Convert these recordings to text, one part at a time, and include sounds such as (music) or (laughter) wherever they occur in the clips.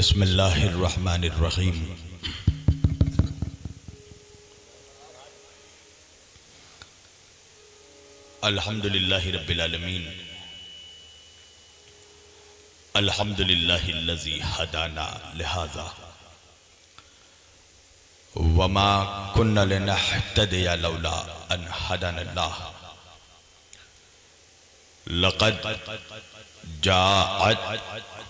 बिस्मिल्लाहिर्रहमानिर्रहीम अल्हम्दुलिल्लाहि रब्बिल आलमीन अल्हम्दुलिल्लाहिल्लज़ी हदाना लिहाजा वमा कुन्ना लिनहतदिया लौला अन हदानल्लाह लक़द जाअत रसूल रब्बिना बिल हक अस्सलातु वस्सलाम व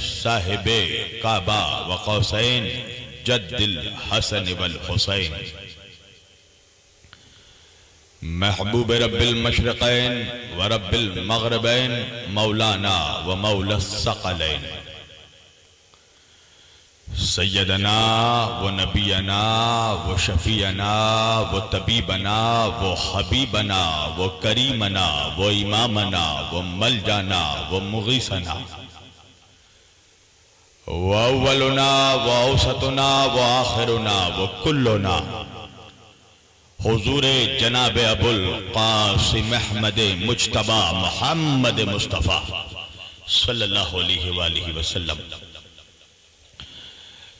साहिब काबा व कौसैन जद्दिल हसन वल हुसैन महबूब रब्बिल मशरक़ैन व रब्बिल मगरबैन मौलाना व मौला सकलैन सैदना व नबीना, व शफीना, व तबीबना, व हबीबना, व करीमना, व इमामना, व मलजाना, व मुगीसना। व अव्वलना, व औसतना, व आखिरना, व कुल्लना। हजूर जनाब अबुल कासिम अहमद मुजतबा मोहम्मद मुस्तफ़ा सल्लल्लाहु अलैहि वसल्लम।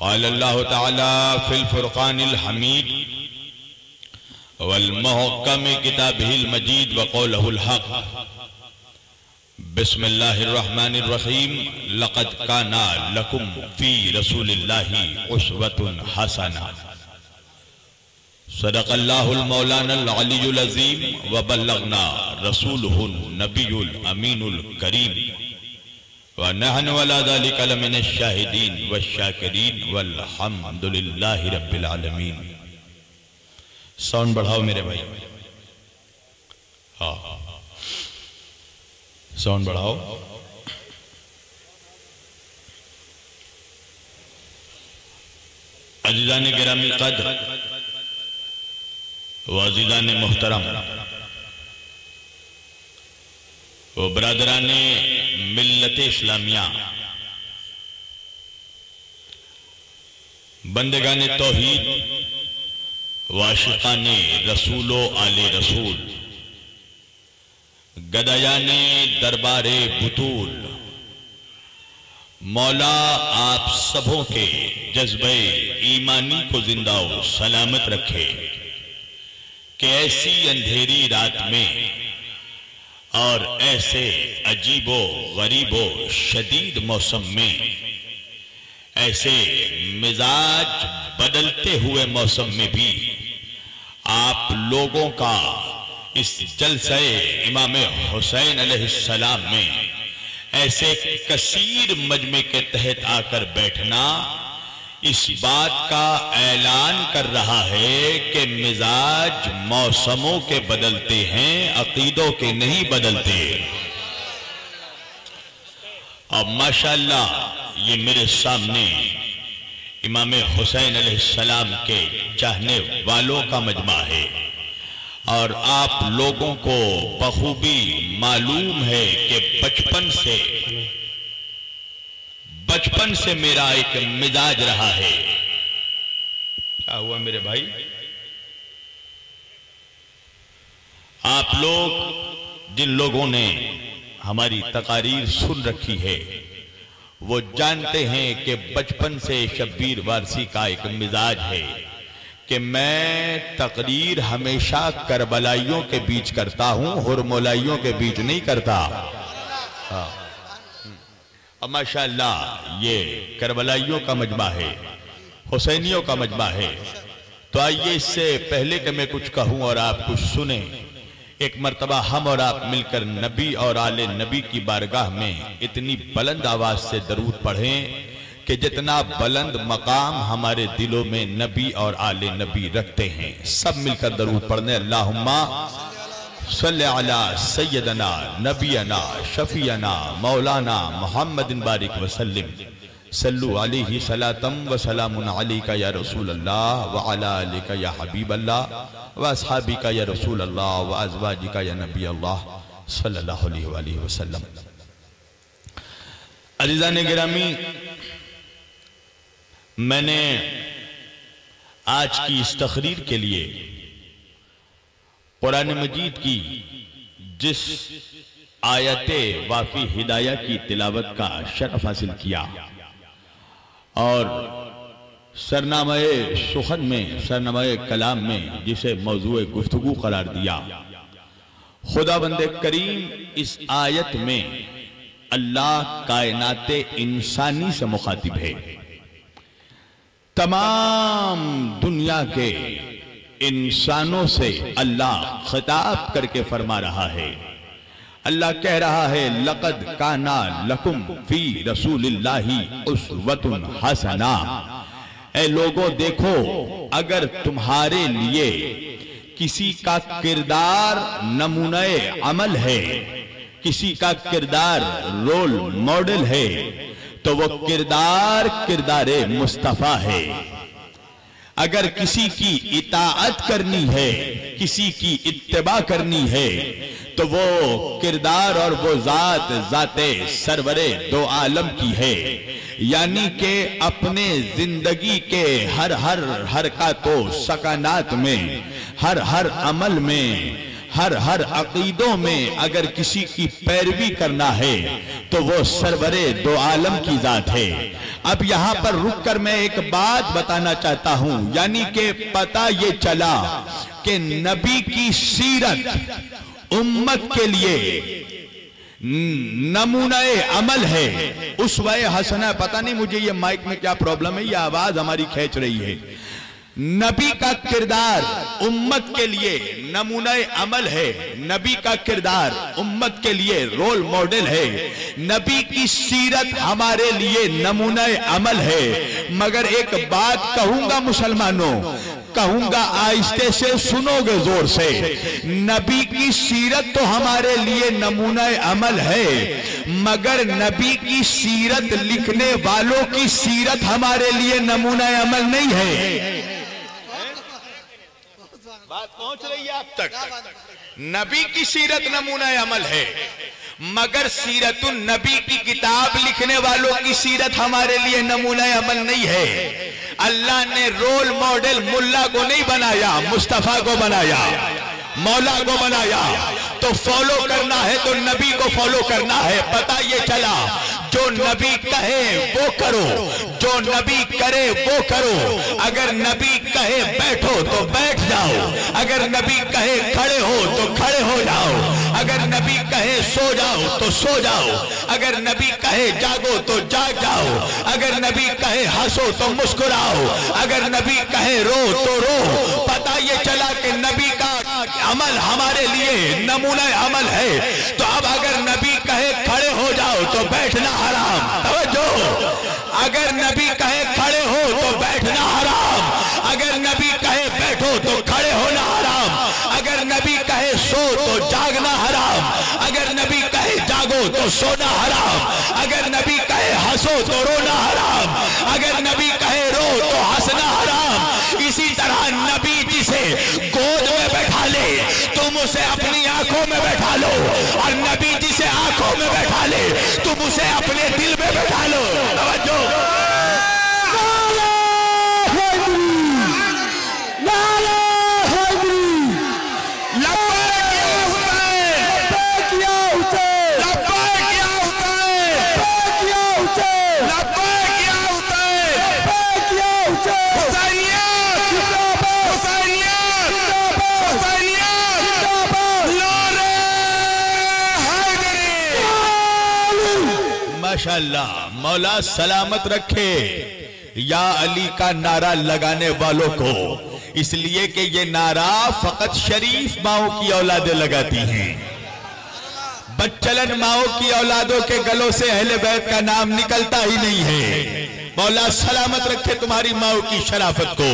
बादो फ़क़त क़ाल अल्लाह तआला फ़िल फ़ुरक़ानिल हमीद वल मुहक्कम किताबिहिल मजीद व क़ौलहुल हक़ बिस्मिल्लाहिर्रहमानिर्रहीम लक़द काना लकुम फ़ी रसूलिल्लाहि उस्वतुन हसना सदक़ल्लाहुल मौलानल अलीयुल अज़ीम व बल्लगना रसूलुहुन नबियुल अमीनुल करीम व नहन वला ज़ालिका लमिन शाहिदीन व शाकिरीन वल्हम्दुलिल्लाहि रब्बिल साउंड बढ़ाओ मेरे भाई हाँ साउंड बढ़ाओ अजीजा ने गिरामी कद्र वाजिदा ने मोहतरम वो बरदरा मिल्लत इस्लामिया। बंदगा ने तोहीद वाशिका ने रसूलो आले रसूल गदया ने दरबारे बुतूल, मौला आप सबों के जज्बे ईमानी को ज़िंदा सलामत रखे, कि ऐसी अंधेरी रात में और ऐसे अजीबो, गरीबो, शदीद मौसम में, ऐसे मिजाज बदलते हुए मौसम में भी आप लोगों का इस जलसे इमाम हुसैन अलैहिस्सलाम में ऐसे कसीर मजमे के तहत आकर बैठना इस बात का ऐलान कर रहा है कि मिजाज मौसमों के बदलते हैं, अकीदों के नहीं बदलते। अब माशाल्लाह, ये मेरे सामने इमाम हुसैन अलैहिस्सलाम के चाहने वालों का मजमा है। और आप लोगों को बखूबी मालूम है कि बचपन से बचपन से मेरा एक मिजाज रहा है। क्या हुआ मेरे भाई? आप लोग, जिन लोगों ने हमारी तकारीर सुन रखी है, वो जानते हैं कि बचपन से शब्बीर वारसी का एक मिजाज है कि मैं तकरीर हमेशा करबलाइयों के बीच करता हूँ, हुरमोलाइयों के बीच नहीं करता। हाँ। अब माशाल्लाह, ये करबलाइयों का मजबा है, हुसैनियों का मजबा है। तो आइए इससे पहले कि मैं कुछ कहूँ और आप कुछ सुने। एक मरतबा हम और आप मिलकर नबी और आले नबी की बारगाह में इतनी बुलंद आवाज़ से दरूद पढ़ें कि जितना बुलंद मकाम हमारे दिलों में नबी और आले नबी रखते हैं, सब मिलकर दरूद पढ़ने। अल्लाहुम्मा सल्ला सैदना नबीना शफीना मौलाना मोहम्मद बारिक वसल्लम। सल्लु अलैहि सलातम व सलामुन अलैका या रसूल अल्लाह व अला अलैका या हबीब अल्लाह व असहाबिका या रसूल अल्लाह व अजवाजिका या नबी अल्लाह सल्लल्लाहु अलैहि वसल्लम। ने गिरामी, मैंने आज की इस तकरीर के लिए कुरान मजीद की जिस आयत वाफी हिदाया की तिलावत का शरफ हासिल किया और सरनामाए सुखन में, सरनामाए कलाम में जिसे मौजू गुफ्तगु करार दिया। खुदा बंद करीम, इस आयत में अल्लाह कायनात इंसानी से मुखातिब है। तमाम दुनिया के इंसानों से अल्लाह खिताब करके फरमा रहा है। अल्लाह कह रहा है, लकद काना लकुम फ़ी रसूलिल्लाही उसवतुन हसना। ए लोगों, देखो, अगर तुम्हारे लिए किसी का किरदार नमूने अमल है, किसी का किरदार रोल मॉडल है तो वो किरदार किरदार मुस्तफ़ा है। अगर किसी की इताअत करनी है किसी की इत्तबा करनी है तो वो किरदार और वो जात जाते सरवरे दो आलम की है। यानी के अपने ज़िंदगी के हर हर हरकतों सकानात में हर हर अमल में हर हर अकीदों में अगर किसी की पैरवी करना है तो वो सरवरे दो आलम की जात है। अब यहाँ पर रुक कर मैं एक बात बताना चाहता हूँ, यानी कि पता ये चला कि नबी की सीरत उम्मत के लिए नमूना अमल है। उस वह हसना, पता नहीं मुझे ये माइक में क्या प्रॉब्लम है, ये आवाज़ हमारी खेच रही है। नबी का किरदार उम्मत के लिए नमूना अमल है। नबी का किरदार उम्मत के लिए रोल मॉडल है। नबी की सीरत हमारे लिए नमूना अमल है। मगर एक बात कहूँगा मुसलमानों, कहूँगा आहिस्ते से सुनोगे ज़ोर से। नबी की सीरत तो हमारे लिए नमूना अमल है। मगर नबी की सीरत लिखने वालों की सीरत हमारे लिए नमूना अमल नहीं है। पहुँच रही है आप तक। नबी की सीरत नमूना अमल है। मगर सीरत नबी की किताब लिखने वालों की सीरत हमारे लिए नमूना अमल नहीं है। अल्लाह ने रोल मॉडल मुल्ला को नहीं बनाया मुस्तफ़ा को बनाया मौला को बनाया। तो फॉलो करना है तो नबी को फॉलो करना है। पता ये चला जो नबी कहे, वो करो। जो नबी करे, वो करो। अगर नबी कहे, बैठो तो बैठ जाओ। अगर नबी कहे, खड़े हो तो खड़े हो जाओ। अगर नबी कहे, सो जाओ तो सो जाओ। अगर नबी कहे, जागो तो जाग जाओ। अगर नबी कहे, हंसो तो मुस्कुराओ। अगर नबी कहे, रो तो रो। पता ये चला कि नबी अमल हमारे लिए नमूना अमल है। तो अब अगर नबी कहे खड़े हो जाओ तो बैठना हराम। तवज्जो। अगर नबी कहे खड़े हो तो बैठना हराम। अगर नबी कहे बैठो तो खड़े होना हराम। अगर नबी कहे सो तो जागना हराम। अगर नबी कहे जागो तो सोना हराम। अगर नबी कहे हंसो तो रोना हराम। अगर नबी कहे और नबी जी से आँखों में बैठा ले, तुम उसे अपने दिल में बैठा लो। माशाल्लाह मौला सलामत रखे। या अली का नारा लगाने वालों को, इसलिए कि ये नारा फकत शरीफ माओ की औलादे लगाती हैं। बच्चलन माओ की औलादों के गलों से अहले बैत का नाम निकलता ही नहीं है। मौला, सलामत रखे तुम्हारी माओ की शराफत को।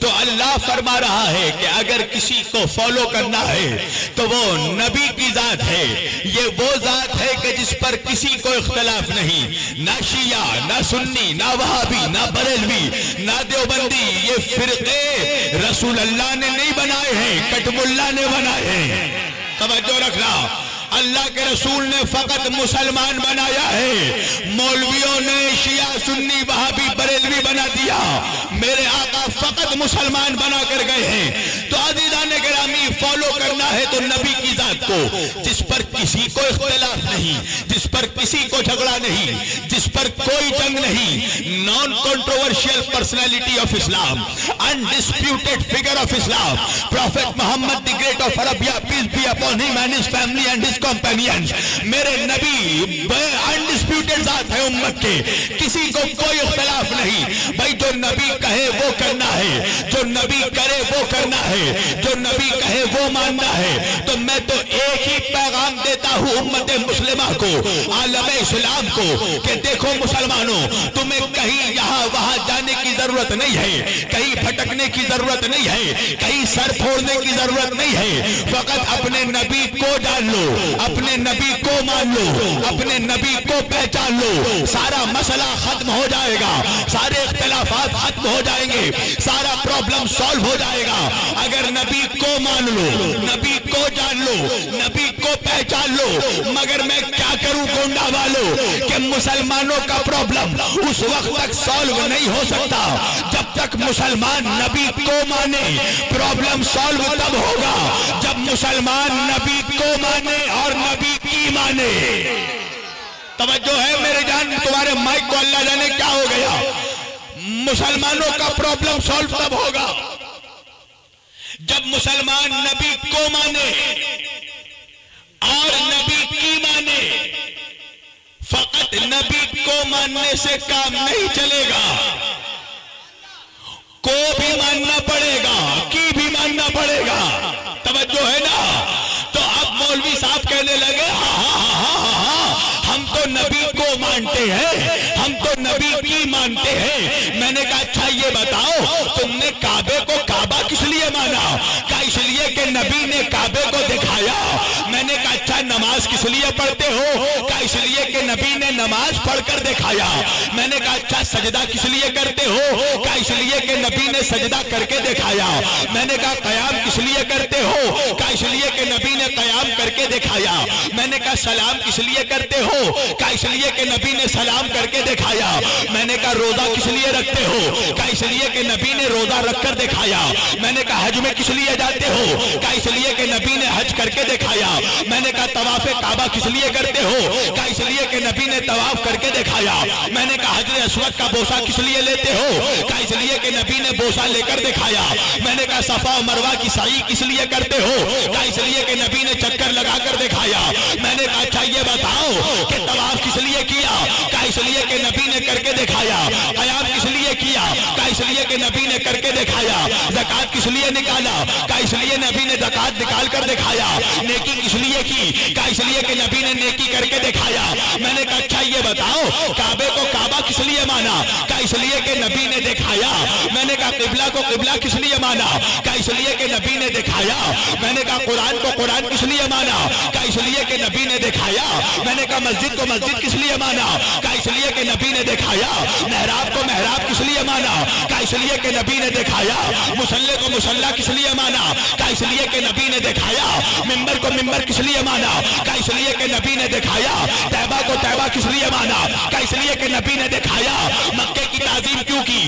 तो अल्लाह फरमा रहा है कि अगर किसी को फॉलो करना है तो वो नबी की जात है। ये वो जात है कि जिस पर किसी को इख्तलाफ नहीं। ना शिया, ना सुन्नी, ना वहाबी, ना बरेलवी, ना देवबंदी, ये फिरके रसूल अल्लाह ने नहीं बनाए हैं, कटमुल्ला ने बनाए हैं। तवज्जो रखना। अल्लाह के रसूल ने फकत मुसलमान बनाया है। मौलवियों ने शिया, सुन्नी, वहाबी, बरेलवी बना दिया। मेरे आका फकत मुसलमान बना कर गए हैं। तो आदिदा ने ग्रामी, फॉलो करना है तो नबी की जात को, जिस पर किसी को इख्तलाफ नहीं, जिस पर किसी को झगड़ा नहीं, जिस पर कोई जंग नहीं। Non controversial personality of Islam undisputed figure of Islam prophet Muhammad the great of Arabia peace be upon him and his family and his companions मेरे नबी अनडिस्प्यूटेड जात है उम्मत के। किसी को कोई इख्तलाफ नहीं। भाई, जो नबी कहे वो करना है। जो नबी करे वो करना है। जो नबी कहे वो मानना है। तो मैं तो एक ही पैगाम देता हूँ उम्मत मुस्लिमा को, आलम इस्लाम को, कि देखो मुसलमानों, तुम्हें कहीं यहाँ वहाँ जाने की ज़रूरत नहीं है। कहीं भटकने की ज़रूरत नहीं है। कहीं सर फोड़ने की ज़रूरत नहीं है। फकत अपने नबी को जान लो। अपने नबी को मान लो, अपने नबी को पहचान लो। सारा मसला खत्म हो जाएगा, सारे इख्तलाफात खत्म हो जाएँगे, सारा प्रॉब्लम सॉल्व हो जाएगा। अगर नबी को मान लो, नबी को जान लो, नबी पहचान लो मगर मैं क्या करूँ गोंडा वालों कि मुसलमानों का प्रॉब्लम उस वक्त तक सॉल्व नहीं हो सकता। जब तक मुसलमान नबी को माने प्रॉब्लम सॉल्व तब होगा। जब मुसलमान नबी को माने और नबी की माने। तवज्जो है मेरे जान, तुम्हारे माइक को अल्लाह जाने क्या हो गया? मुसलमानों का प्रॉब्लम सॉल्व तब होगा। जब मुसलमान नबी को माने और नबी की माने। फकत नबी को मानने से काम नहीं चलेगा। को भी मानना पड़ेगा, की भी मानना पड़ेगा। तवज्जो है ना? तो अब मौलवी साहब कहने लगे हाँ हाँ हाँ हाँ हम तो नबी को मानते हैं, हम तो नबी की मानते हैं। मैंने कहा अच्छा ये बताओ, तुमने काबे को काबा किस लिए माना? क्या इसलिए कि नबी ने काबे को दिखाया? अच्छा नमाज़ किस लिए पढ़ते हो? क्या इसलिए कि नबी ने नमाज़ पढ़कर दिखाया? मैंने कहा अच्छा सजदा किस लिए करते हो? क्या इसलिए कि नबी ने सजदा करके दिखाया? मैंने कहा, कयाम किस लिए करते हो? क्या इसलिए कि नबी ने कयाम करके दिखाया? मैंने कहा, सलाम किस लिए करते हो? क्या इसलिए कि नबी ने सलाम करके दिखाया? मैंने कहा, रोजा किस लिए रखते हो? क्या इसलिए कि नबी ने रोजा रखकर दिखाया? मैंने कहा, हज में किस लिए जाते हो? क्या इसलिए कि नबी ने हज करके दिखाया? मैंने कहा तवाफ काबा किस लिए करते हो? क्या इसलिए कि नबी ने तवाफ करके दिखाया। मैंने कहा हजर असवद का बोसा किस लिए लेते हो? क्या इसलिए कि नबी ने बोसा लेकर दिखाया। मैंने कहा, सफ़ा मरवा की साई किस लिए करते हो? क्या इसलिए कि नबी ने चक्कर लगाकर दिखाया। मैंने कहा अच्छा ये बताओ कि तवाफ किस लिए किया? क्या इसलिए कि नबी ने करके दिखाया। कयाम किस लिए किया क्या इसलिए कि नबी ने करके दिखाया, जक़ात किस लिए निकाला? क्या इसलिए नबी ने जक़ात निकाल कर दिखाया? नेकी किस लिए की? क्या इसलिए कि नबी ने नेकी करके दिखाया? मैंने कहा अच्छा ये बताओ, काबे को काबा किस लिए माना? क्या इसलिए कि नबी ने दिखाया? मैंने कहा, किबला को किबला किस लिए माना? क्या इसलिए कि नबी ने दिखाया? मैंने कहा, कुरान को कुरान किस लिए माना? क्या इसलिए कि नबी ने दिखाया? मैंने कहा, मस्जिद को मस्जिद किस लिए माना? क्या इसलिए कि नबी ने दिखाया? महराब को महराब किस लिए माना? क्या इसलिए कि नबी ने दिखाया? मुसल्ले को मुसल्ला किस लिए माना? क्या इसलिए कि नबी ने दिखाया? मिंबर को मिंबर किस लिए माना? क्या इसलिए कि नबी ने दिखाया? तैबा को तैबा किस लिए माना? क्या इसलिए कि नबी ने दिखाया? मक्के की ताजीम क्यों की?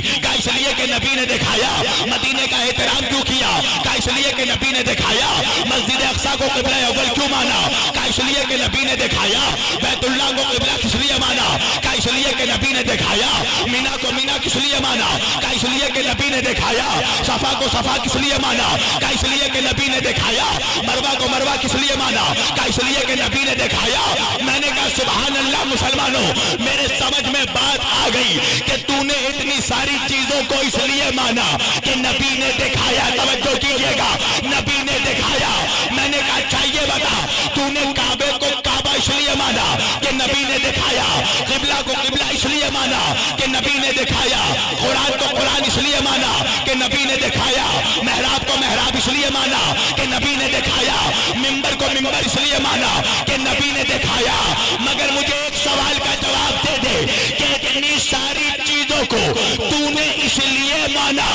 इसलिए इसलिए कि नबी ने दिखाया? मदीने का एहतराम क्यों किया? का इसलिए कि नबी ने दिखाया? मस्जिद अक्सा को किबला अव्वल क्यों माना? का इसलिए कि नबी ने दिखाया? बैतुल्ला को किबला किस लिए माना? का इसलिए कि नबी ने दिखाया? मीना को मीना किस लिए माना? का इसलिए कि नबी ने दिखाया? सफ़ा को सफ़ा किस लिए माना? का इसलिए कि नबी ने दिखाया? मरवा को मरवा किस लिए माना? का इसलिए कि नबी ने दिखाया? मैंने कहा सुबहान अल्लाह मुसलमानों, मेरे समझ में बात आ गई कि तूने इतनी सारी चीज़ों को इसलिए माना कि नबी ने दिखाया। तवज्जो कीजिएगा। नबी ने दिखाया। मैंने कहा चाहिए बता को काबा इसलिए माना कि नबी ने दिखाया, किबला को किबला इसलिए माना कि नबी ने दिखाया, कुरान को कुरान इसलिए माना कि नबी ने दिखाया, महराब को महराब इसलिए माना कि नबी ने दिखाया, मिंबर को मिंबर इसलिए माना कि नबी ने दिखाया। मगर मुझे एक सवाल का जवाब दे दे कि इतनी सारी चीज़ों को तूने इसलिए माना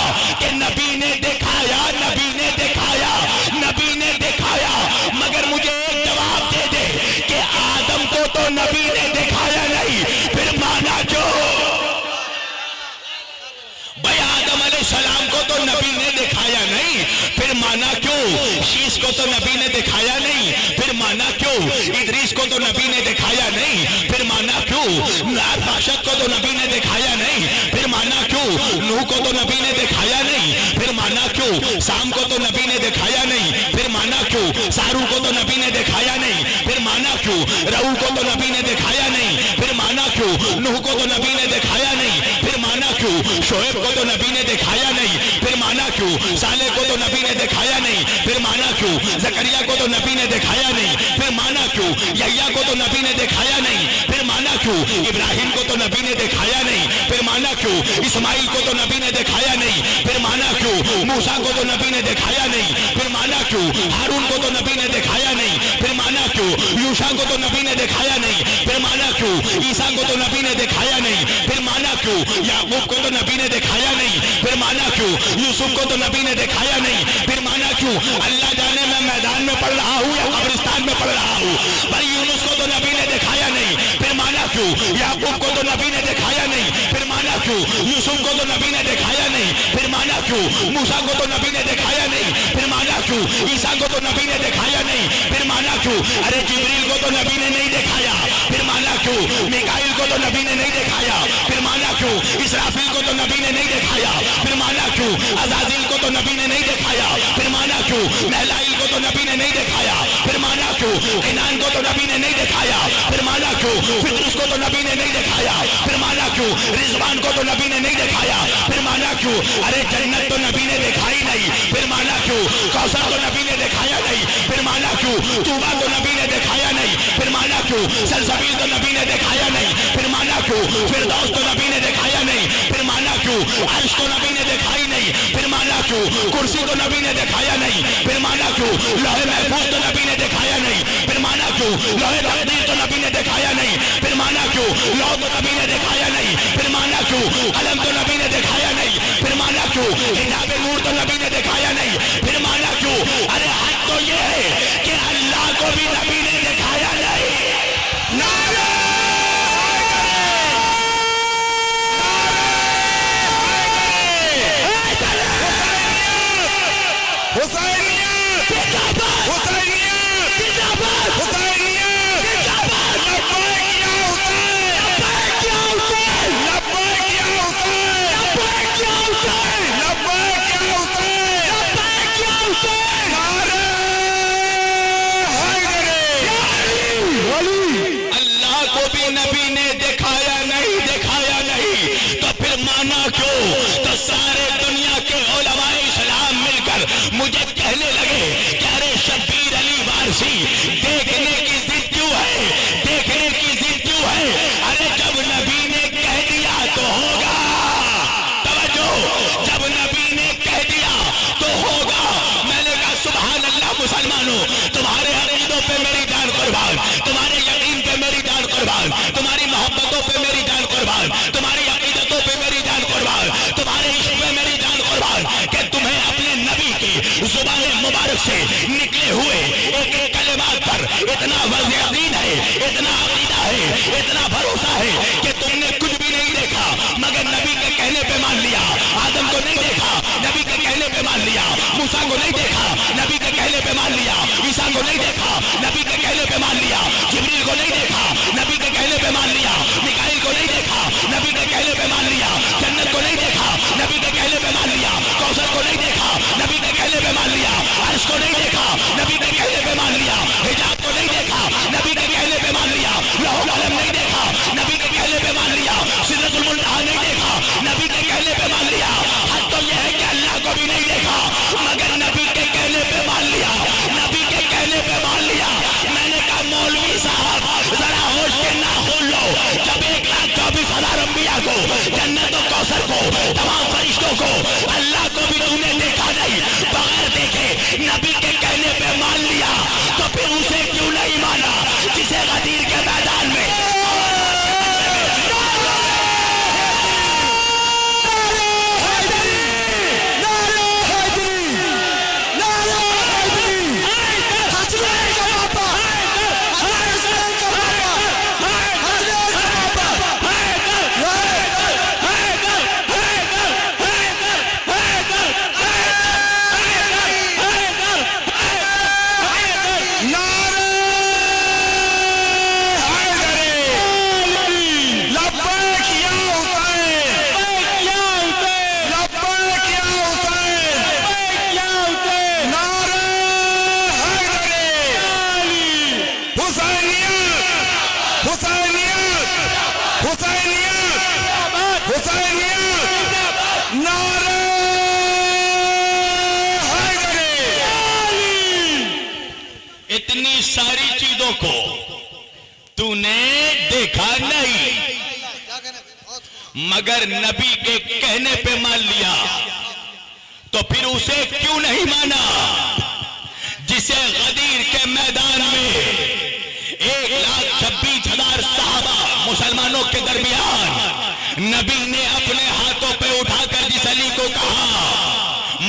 नबी ने दिखाया नहीं। फिर माना क्यों? शीश को तो नबी ने दिखाया नहीं। फिर माना क्यों? इदरीस को तो नबी ने दिखाया नहीं। फिर माना क्यों? बाशत को तो नबी ने दिखाया नहीं। फिर माना क्यों? नूह को तो नबी ने दिखाया नहीं। फिर माना क्यों? शाम को तो नबी ने दिखाया नहीं। फिर माना क्यों? सारू को तो नबी ने दिखाया नहीं। फिर माना क्यों? रहू को तो नबी ने दिखाया नहीं फिर माना क्यों नूह को तो नबी ने दिखाया नहीं फिर माना क्यों शोएब को तो नबी ने दिखाया नहीं फिर माना क्यों साले को तो नबी ने दिखाया नहीं फिर माना क्यों जकरिया को तो नबी ने दिखाया नहीं फिर माना क्यों यैया को तो नबी ने दिखाया नहीं फिर माना क्यों इब्राहिम को तो नबी ने दिखाया नहीं फिर माना क्यों इस्माइल को तो नबी ने दिखाया नहीं फिर माना क्यों मूसा को तो नबी ने दिखाया नहीं फिर माना क्यों हारून को तो नबी ने दिखाया नहीं फिर माना क्यों यूशा को तो नबी ने दिखाया नहीं फिर माना क्यों ईसा को तो नबी ने दिखाया नहीं फिर माना क्यों याकूब को तो नबी ने दिखाया नहीं फिर माना क्यों यूसुफ को तो नबी ने दिखाया नहीं क्यों अल्लाह जाने मैं मैदान में पढ़ रहा हूँ या कब्रिस्तान में पढ़ रहा हूँ? भाई यूनुस को तो नबी ने दिखाया नहीं, फिर माना क्यों? याकूब को तो नबी ने दिखाया नहीं, फिर माना क्यों? यूसुफ को तो नबी ने दिखाया नहीं, फिर माना क्यों? मूसा को तो नबी ने दिखाया नहीं, फिर माना क्यों? ईसा को तो नबी ने दिखाया नहीं फिर माना क्यों अरे जिब्रील को तो नबी ने नहीं दिखाया फिर माना क्यों मिकाइल को तो नबी ने नहीं दिखाया फिर माना क्यों इसराफिल को तो नबी ने नहीं दिखाया फिर माना क्यों अजाजिल को तो नबी ने नहीं दिखाया फिर माना क्यों महलाइल को तो नबी ने नहीं दिखाया फिर माना क्यों इनान को तो नबी ने नहीं दिखाया फिर माना क्यों फितरुस को तो नबी ने नहीं दिखाया फिर माना क्यों रिजवान को तो नबी ने नहीं दिखाया फिर माना क्यों अरे जन्नत तो नबी ने दिखाई नहीं फिर माना क्यों कौशल तो नबी ने दिखाया नहीं फिर माना क्यों? तूबा तो नबी ने दिखाया नहीं, फिर माना क्यों? सलसबील तो नबी ने दिखाया नहीं, फिर माना क्यों? फिरदौस तो नबी ने दिखाया नहीं, फिर माना क्यों? अर्श तो नबी ने दिखाई नहीं, फिर माना क्यों? कुर्सी तो नबी ने दिखाया नहीं, फिर माना क्यों? लोहे महफूज तो नबी ने दिखाया नहीं, फिर माना क्यों? लोहे तकदीर तो नबी ने दिखाया नहीं, फिर माना क्यों? लौ तो नबी ने दिखाया नहीं, फिर माना क्यों? कलम तो नबी ने दिखाया नहीं फिर क्यों? नूर तो नबी ने दिखाया नहीं। फिर माना क्यों? अरे हक तो ये है कि अल्लाह को भी नबी ने इतना वज यकीन है, इतना अकीदा है, इतना भरोसा है कि तुमने कुछ भी नहीं देखा। मगर नबी के कहने पे मान लिया। आदम को नहीं देखा, नबी के कहने पे मान लिया। मूसा को नहीं देखा, नबी के कहने पे मान लिया। ईसा को नहीं देखा, नबी के कहने पे मान लिया। जिब्रील को नहीं देखा, नबी के कहने पे मान लिया। मिकाइल को नहीं देखा, नबी के कहने पे मान लिया। जन्नत को नहीं देखा, नबी के कहने पे मान लिया। कौशल को नहीं देखा, नबी के कहने पे मान लिया। अर्श को नहीं देखा, नबी के कहने पे मान लिया। हिजाब देखा नबी के कहने पे मान लिया। लहो कलम नहीं देखा। नबी के कहने पे मान लिया। सिदरतुल मुंतहा नहीं देखा। नबी के कहने पे मान लिया। हद तो यह है कि अल्लाह को भी नहीं देखा। मगर नबी के कहने पे मान लिया। नबी के कहने पे मान लिया। मैंने कहा, मौलवी साहब, जरा होश के ना खोल लो। जब एक लाख चौबीस हज़ार अम्बिया को, जन्नत और कौसर को, तमाम फरिश्तों को अल्लाह को भी तूने देखा नहीं, बगैर देखे, नबी के कहने पे मान लिया। मगर नबी के कहने पे मान लिया तो फिर उसे क्यों नहीं माना? जिसे गदीर के मैदान में एक लाख छब्बीस हज़ार साहबा मुसलमानों के दरमियान नबी ने अपने हाथों पे उठाकर जिस अली को कहा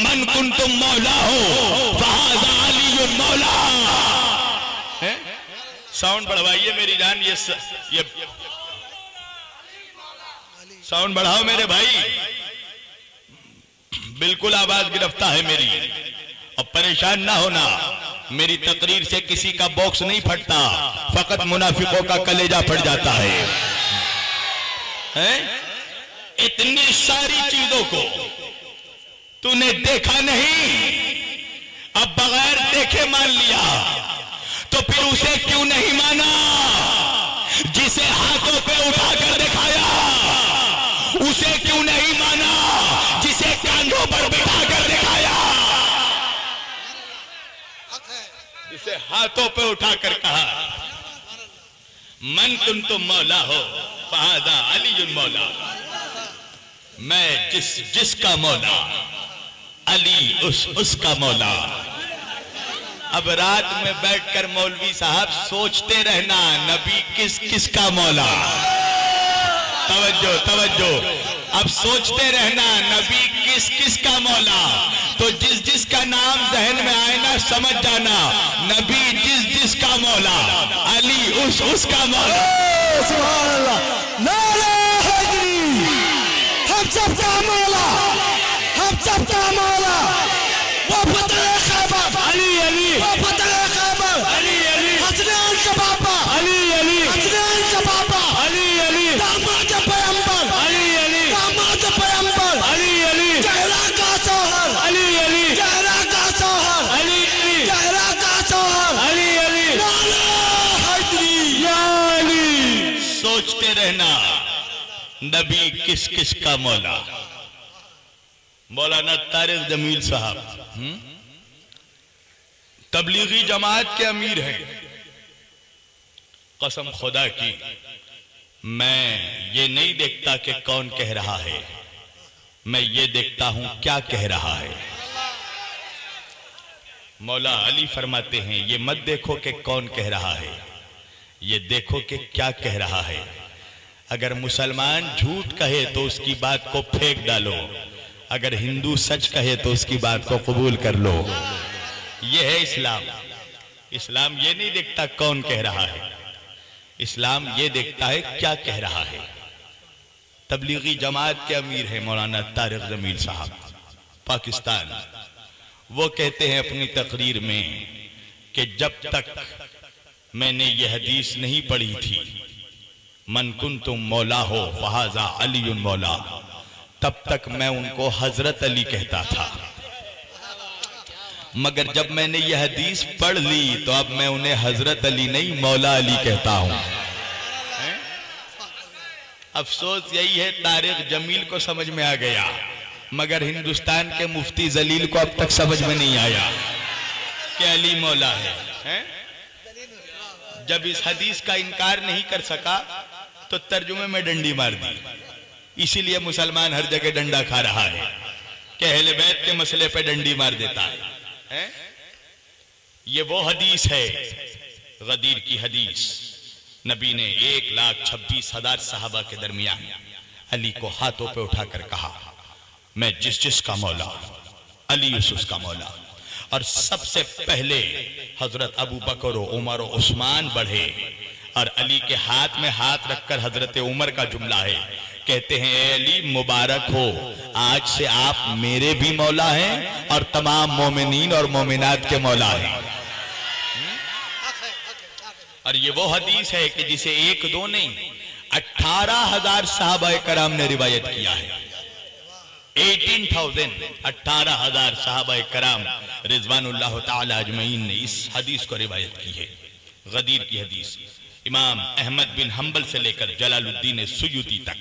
मन कुन तुम मौला हो अली मौला। साउंड बढ़वाइए मेरी जान ये स, ये साउंड बढ़ाओ मेरे भाई। बिल्कुल आवाज़ गिरफ़्तार है मेरी। अब परेशान ना होना। मेरी तकरीर से किसी का बॉक्स नहीं फटता। फकत मुनाफिकों का कलेजा फट जाता है। हैं? इतनी सारी चीज़ों को तूने देखा नहीं। अब बगैर देखे मान लिया। तो फिर उसे क्यों नहीं माना? जिसे हाथों पे उठाकर कहा, मन तुम तो मौला हो फहादा अली मौला। मैं जिस, जिसका मौला, अली उस, उसका मौला। अब रात में बैठकर मौलवी साहब सोचते रहना, नबी किस किस का मौला? तवज्जो तवज्जो। अब सोचते रहना, नबी किस किस का मौला? तो जिस जिस का नाम जहन में आए ना, समझ जाना, नबी जिस जिस का मौला, अली उस उसका मौला। हम सबका मौला हम सबका मौला। वो फतेह नबी किस किस का मौला? मौलाना तारिक जमील साहब। हम्म? तबलीगी जमात के अमीर हैं। कसम खुदा की, मैं ये नहीं देखता कि कौन कह रहा है। मैं ये देखता हूँ क्या कह रहा है। मौला अली फरमाते हैं, ये मत देखो कि कौन कह रहा है। ये देखो कि क्या कह रहा है। अगर मुसलमान झूठ कहे तो उसकी बात को फेंक डालो। अगर हिंदू सच कहे तो उसकी बात को कबूल कर लो। ये है इस्लाम। इस्लाम ये नहीं देखता कौन कह रहा है। इस्लाम ये देखता है क्या कह रहा है। तबलीगी जमात के अमीर है मौलाना तारिक जमील साहब, पाकिस्तान। वो कहते हैं अपनी तकरीर में कि जब तक मैंने यह हदीस नहीं पढ़ी थी मन कुन तुम मौला हो फहाजा अली मौला। तब तक मैं उनको हज़रत अली कहता था। मगर जब मैंने यह हदीस पढ़ ली तो अब मैं उन्हें हज़रत अली नहीं मौला अली कहता हूँ। अफसोस यही है तारिक जमील को समझ में आ गया। मगर हिंदुस्तान के मुफ्ती जलील को अब तक समझ में नहीं आया कि अली मौला है, है? जब इस हदीस का इनकार नहीं कर सका तो तर्जुमे में डंडी मार दी। इसीलिए मुसलमान हर जगह डंडा खा रहा है। कि बैत के मसले पे डंडी मार देता? है? ये वो हदीस है, गदीर की हदीस। नबी ने एक लाख छब्बीस हज़ार साहबा के दरमियान अली को हाथों पे उठाकर कहा, मैं जिस जिस का मौला, अली यूसुफ का मौला। और सबसे पहले हज़रत अबू बकर उमर उस्मान बढ़े। और अली के हाथ में हाथ रखकर हज़रत उमर का जुमला है। कहते हैं अली, मुबारक हो। आज से आप मेरे भी मौला हैं और तमाम मोमिनीन और मोमिनात के मौला हैं। और ये वो हदीस है कि जिसे एक दो नहीं अठारह हज़ार साहबा कराम ने रिवायत किया है। एटीन थाउज़ेंड अठारह हज़ार साहबा कराम रिजवानुल्लाह अजमईन ने इस हदीस को रिवायत की है। गदीर की हदीस। इमाम अहमद बिन हम्बल से लेकर जलालुद्दीन सुयुती तक,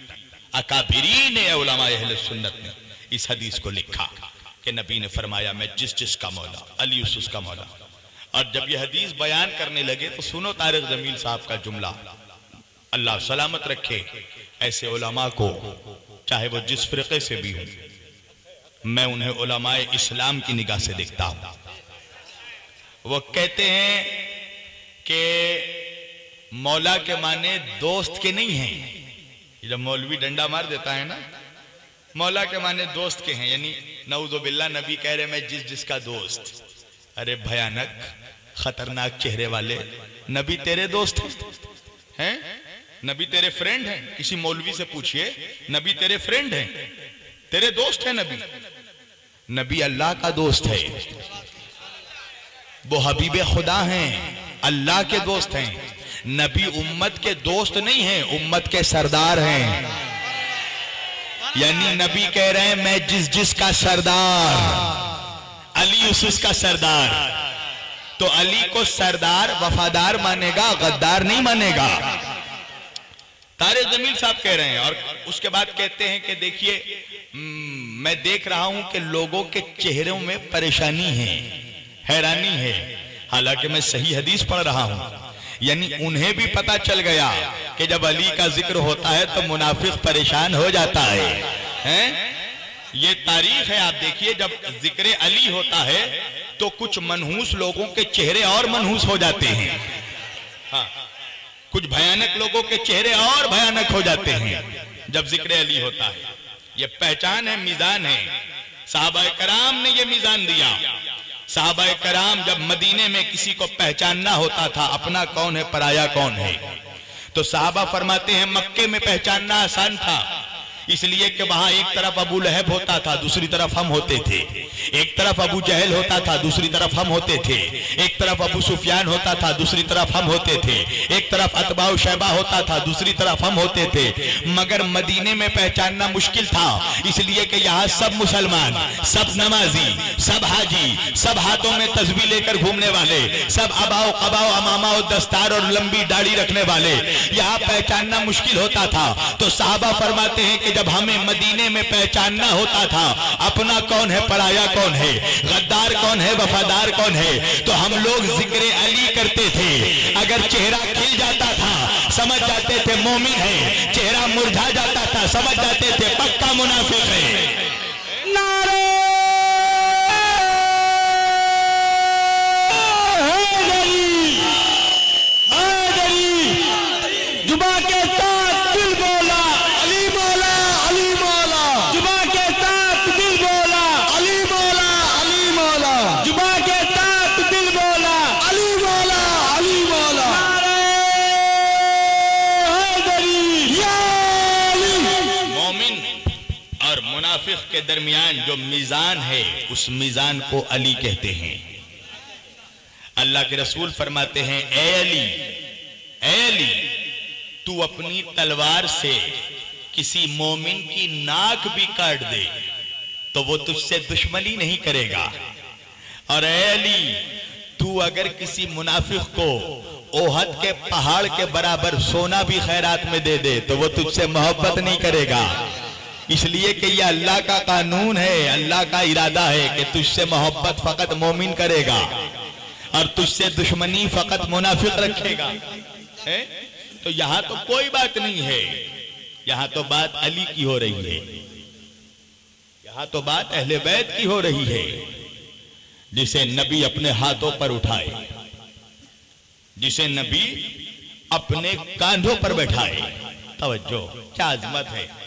अकाबिरीन सुन्नत ने इस हदीस को लिखा कि नबी ने फरमाया, मैं जिस जिस का मौला, अली उस का मौला। और जब यह हदीस बयान करने लगे तो सुनो तारिक जमील साहब का जुमला, अल्लाह सलामत रखे, ऐसे उलमा को, चाहे वो जिस फिरके से भी हो, मैं उन्हें उलमाए इस्लाम की निगाह से देखता हूँ। वो कहते हैं कि मौला के माने दोस्त के नहीं हैं। जब मौलवी डंडा मार देता है ना, मौला के माने दोस्त के हैं, यानी नऊजुबिल्ला नबी कह रहे मैं जिस जिसका दोस्त। अरे भयानक, खतरनाक चेहरे वाले। नबी तेरे दोस्त हैं? नबी तेरे फ्रेंड हैं? किसी मौलवी से पूछिए, नबी तेरे फ्रेंड हैं? तेरे दोस्त हैं नबी? नबी अल्लाह का दोस्त है। वो हबीब खुदा हैं, अल्लाह के दोस्त हैं। नबी उम्मत के दोस्त नहीं हैं, उम्मत के सरदार हैं। यानी नबी कह रहे हैं, मैं जिस जिस का सरदार, अली यूसुफ का सरदार। तो अली को सरदार, वफादार मानेगा, गद्दार नहीं मानेगा। तारे जमील साहब कह रहे हैं, और उसके बाद कहते हैं कि देखिए मैं देख रहा हूँ कि लोगों के चेहरों में परेशानी है, हैरानी है। हालाँकि मैं सही हदीस पढ़ रहा हूँ। यानी उन्हें भी पता चल गया कि जब अली का ज़िक्र होता है तो मुनाफिक परेशान हो जाता है। हैं? ये तारीख है, आप देखिए, जब ज़िक्र अली होता है तो कुछ मनहूस लोगों के चेहरे और मनहूस हो जाते हैं। हाँ। कुछ भयानक लोगों के चेहरे और भयानक हो जाते हैं जब ज़िक्र अली होता है। ये पहचान है, मिजान है। साहबा कराम ने ये मीजान दिया। साहब कराम जब मदीने में किसी को पहचानना होता था, अपना कौन है, पराया कौन है? तो साहबा फरमाते हैं, मक्के में पहचानना आसान था। इसलिए कि वहाँ एक तरफ़ अबू लहब होता था, दूसरी तरफ़ हम होते थे। एक तरफ़ अबू जहल होता था, दूसरी तरफ़ हम होते थे। एक तरफ़ अबू सुफियान होता था, दूसरी तरफ़ हम होते थे। एक तरफ़ अतबाउ शहबा होता था, दूसरी तरफ़ हम होते थे। मगर मदीने में पहचानना मुश्किल था। इसलिए कि यहाँ सब मुसलमान, सब नमाजी, सब हाजी, सब हाथों में तस्वीर लेकर घूमने वाले, सब अबाओ कबाओ अमामा और दस्तार और लंबी दाढ़ी रखने वाले, यहाँ पहचानना मुश्किल होता था। तो साहबा फरमाते हैं कि जब हमें मदीने में पहचानना होता था, अपना कौन है, पराया कौन है, गद्दार कौन है, वफादार कौन है तो हम लोग ज़िक्र अली करते थे। अगर चेहरा खिल जाता था, समझ जाते थे मोमिन है, चेहरा मुरझा जाता था, समझ जाते थे पक्का मुनाफिक है। के दरमियान जो मीजान है, उस मीजान को अली कहते हैं। अल्लाह के रसूल फरमाते हैं, ए अली ए अली, तू अपनी तलवार से किसी मोमिन की नाक भी काट दे तो वो तुझसे दुश्मनी नहीं करेगा। और ए अली, तू अगर किसी मुनाफिक को ओहद के पहाड़ के बराबर सोना भी खैरात में दे दे तो वो तुझसे मोहब्बत नहीं करेगा। इसलिए कि यह अल्लाह का कानून है, अल्लाह का इरादा है कि तुझसे मोहब्बत फकत मोमिन करेगा और तुझसे दुश्मनी फकत मुनाफिक रखेगा। है? तो यहाँ तो कोई बात नहीं है। यहाँ तो बात अली की हो रही है। यहाँ तो बात अहले बैत की हो रही है, जिसे नबी अपने हाथों पर उठाए, जिसे नबी अपने कांधों पर बैठाए। तवज्जो, क्या अजमत है?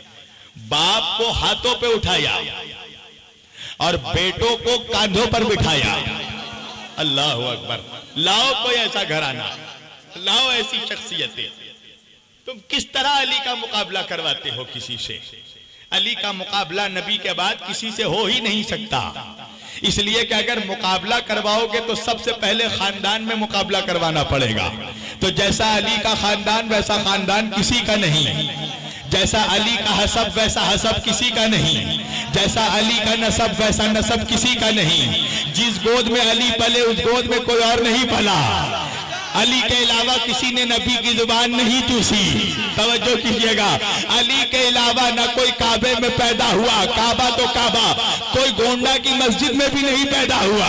बाप को हाथों पे उठाया और बेटों को कांधों पर बिठाया। अल्लाह अकबर। लाओ कोई ऐसा घराना। लाओ ऐसी शख्सियतें। तुम किस तरह अली का मुकाबला करवाते हो किसी से? अली का मुकाबला नबी के बाद किसी से हो ही नहीं सकता। इसलिए कि अगर मुकाबला करवाओगे तो सबसे पहले खानदान में मुकाबला करवाना पड़ेगा। तो जैसा अली का खानदान, वैसा खानदान किसी का नहीं। जैसा अली का हसब वैसा हसब किसी का नहीं। जैसा अली का नसब वैसा नसब किसी का नहीं। जिस गोद में अली पले, उस गोद में कोई और नहीं पला। अली के अलावा किसी ने नबी की ज़ुबान नहीं चूसी। तवज्जो कीजिएगा। अली के अलावा न कोई काबे में पैदा हुआ। काबा तो काबा। कोई गोंडा की मस्जिद में भी नहीं पैदा हुआ।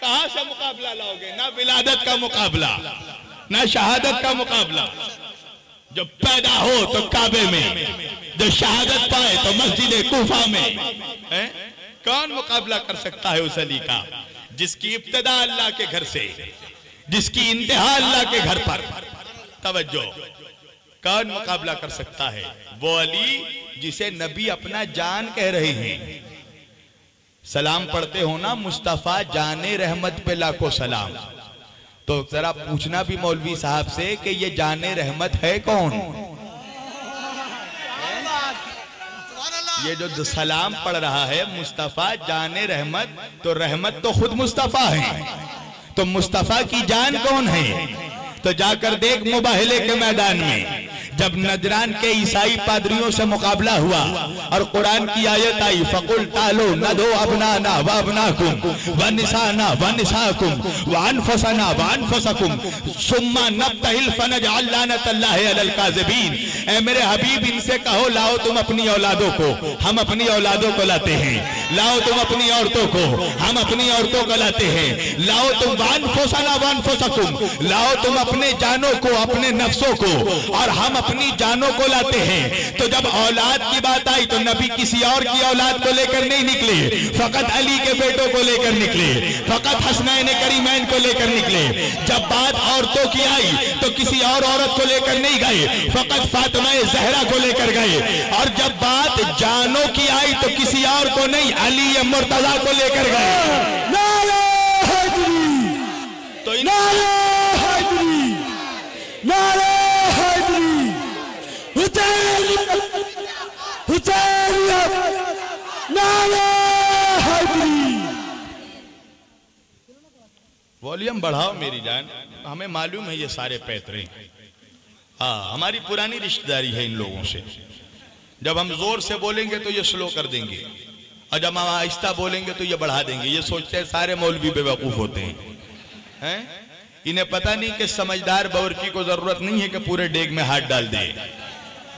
कहाँ से मुकाबला लाओगे? ना विलादत का मुकाबला, ना शहादत का मुकाबला। जो पैदा हो तो काबे में जो शहादत पाए तो मस्जिद कूफा में? कौन मुकाबला कर सकता है उस अली का? जिसकी इब्तदा अल्लाह के घर से, जिसकी इंतहा अल्लाह के घर पर। तवज्जो। कौन मुकाबला कर सकता है? वो अली जिसे नबी अपना जान कह रहे हैं। सलाम पढ़ते हो ना, मुस्तफ़ा जाने रहमत पे लाखों सलाम। तो जरा पूछना भी मौलवी साहब से कि ये जाने रहमत है कौन? ये जो सलाम पढ़ रहा है मुस्तफ़ा, जाने रहमत तो रहमत तो खुद मुस्तफ़ा है। तो मुस्तफ़ा की जान कौन है? तो जाकर देख मुबाहले के मैदान में। जब नजरान के ईसाई पादरियों से मुकाबला हुआ और कुरान की आयत आई, फकुल तालो न दो अबना ना व अबना कुम व निशाना व निशाकुम व अनफसना व अनफसकुम, सुम्मा नबतहिल फनज अल्लानत अल्लाह अलल काज़िबीन। ए मेरे हबीब, इनसे कहो, लाओ तुम अपनी औलादों को, हम अपनी औलादों को लाते हैं। लाओ तुम अपनी औरतों को, हम अपनी औरतों को लाते हैं। लाओ तुम वान फोसाना वान फोसकुम लाओ तुम अपने जानों को, अपने नफ्सों को, और हम अपनी जानों को लाते हैं। तो जब औलाद की बात आई तो नबी किसी और की औलाद को लेकर नहीं निकले। फकत अली के बेटों को लेकर निकले। फकत हसनैन करीमैन को लेकर निकले। जब बात औरतों की आई तो किसी और औरत को लेकर नहीं गए। फकत फातिमा जहरा को लेकर गए। और जब बात जानों की आई तो किसी और को नहीं अली मुर्तजा को लेकर गए। नारे हैदरी तो नारे हैदरी नारे हैदरी हुसैन वॉल्यूम बढ़ाओ मेरी जान। हमें मालूम है ये सारे पैतरे। हाँ हमारी पुरानी रिश्तेदारी है इन लोगों से। जब हम ज़ोर से बोलेंगे तो ये स्लो कर देंगे। और जब हम आहिस्ता बोलेंगे तो ये बढ़ा देंगे। ये सोचते हैं सारे मौलवी बेवकूफ़ होते हैं। हैं? इन्हें पता नहीं कि समझदार बावर्ची को ज़रूरत नहीं है कि पूरे डेग में हाथ डाल दे।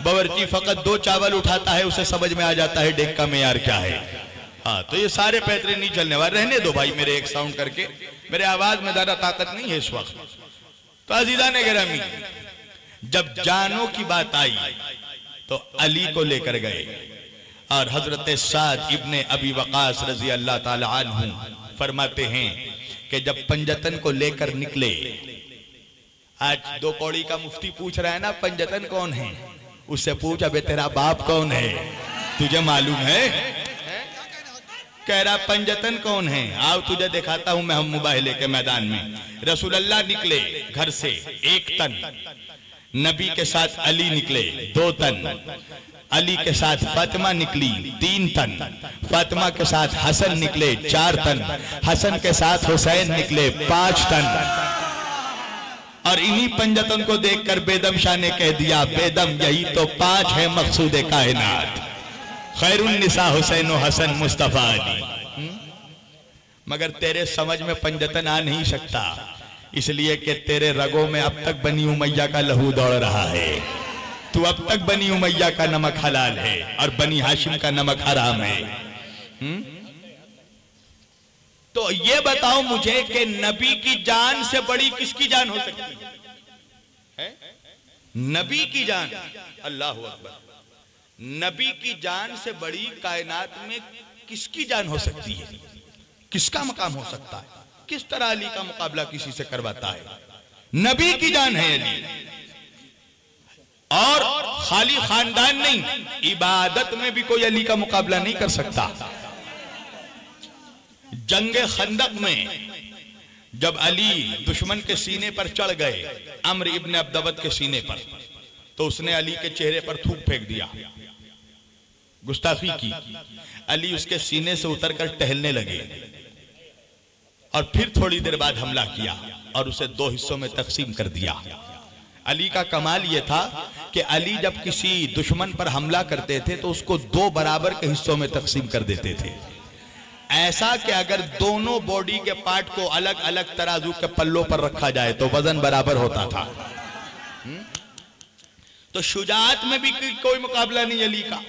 बावर्ची फकत दो चावल उठाता है, उसे समझ में आ जाता है डेग का मेयार क्या है। हाँ तो ये सारे पैतरे नहीं चलने वाले। रहने दो भाई मेरे एक साउंड करके। मेरे आवाज़ में ज़्यादा ताकत नहीं है इस वक्त। तो अजीजा ने गिरामी जब जानों की बात आई तो अली को लेकर गए। और हज़रत साद इब्ने अबी वकास रज़ी अल्लाह अन्हु फरमाते हैं कि जब पंजतन को लेकर निकले, आज दो कौड़ी का मुफ्ती पूछ रहा है ना, पंजतन कौन है? उससे पूछ अबे तेरा बाप कौन है? तुझे मालूम है? कह रहा, पंजतन कौन है? आओ तुझे दिखाता हूँ मैं, हम मुबाहले के मैदान में। रसूल अल्लाह निकले घर से, एक तन। नबी के साथ अली निकले, दो तन। अली के साथ फातिमा निकली, तीन तन। फातिमा के साथ हसन निकले, चार तन। हसन के साथ हुसैन निकले, पाँच तन। और इन्हीं पंजतन को देखकर बेदम शाह ने कह दिया, बेदम, यही तो पाँच है मकसूद कायनात खैरुन निसा हुसैन हसन, मुस्तफ़ा अली हम्म? मगर तेरे समझ में पंजतन आ नहीं सकता, इसलिए कि तेरे रगों में अब तक बनी उमैया का लहू दौड़ रहा है तू अब तक बनी उमैया का नमक हलाल है और बनी हाशिम का नमक हराम है हुँ? तो ये बताओ मुझे कि नबी की जान से बड़ी किसकी जान हो सकती है? नबी की जान। अल्लाह अकबर। नबी की जान से बड़ी कायनात में किसकी जान हो सकती है? किसका मकाम हो सकता है? किस तरह अली का मुकाबला किसी से करवाता है? नबी की जान है अली। और खाली खानदान नहीं, इबादत में भी कोई अली का मुकाबला नहीं कर सकता। जंग खंदक में जब अली दुश्मन के सीने पर चढ़ गए, अम्र इब्न अब्दवत के सीने पर तो उसने अली के चेहरे पर थूक फेंक दिया। गुस्ताखी की। अली उसके सीने से उतरकर टहलने लगे और फिर थोड़ी देर बाद हमला किया और उसे दो हिस्सों में तकसीम कर दिया। अली का कमाल यह था कि अली जब किसी दुश्मन पर हमला करते थे तो उसको दो बराबर के हिस्सों में तकसीम कर देते थे। ऐसा कि अगर दोनों बॉडी के पार्ट को अलग अलग तराजू के पल्लों पर रखा जाए तो वज़न बराबर होता था। हुँ? तो शुजात में भी कोई मुकाबला नहीं अली का।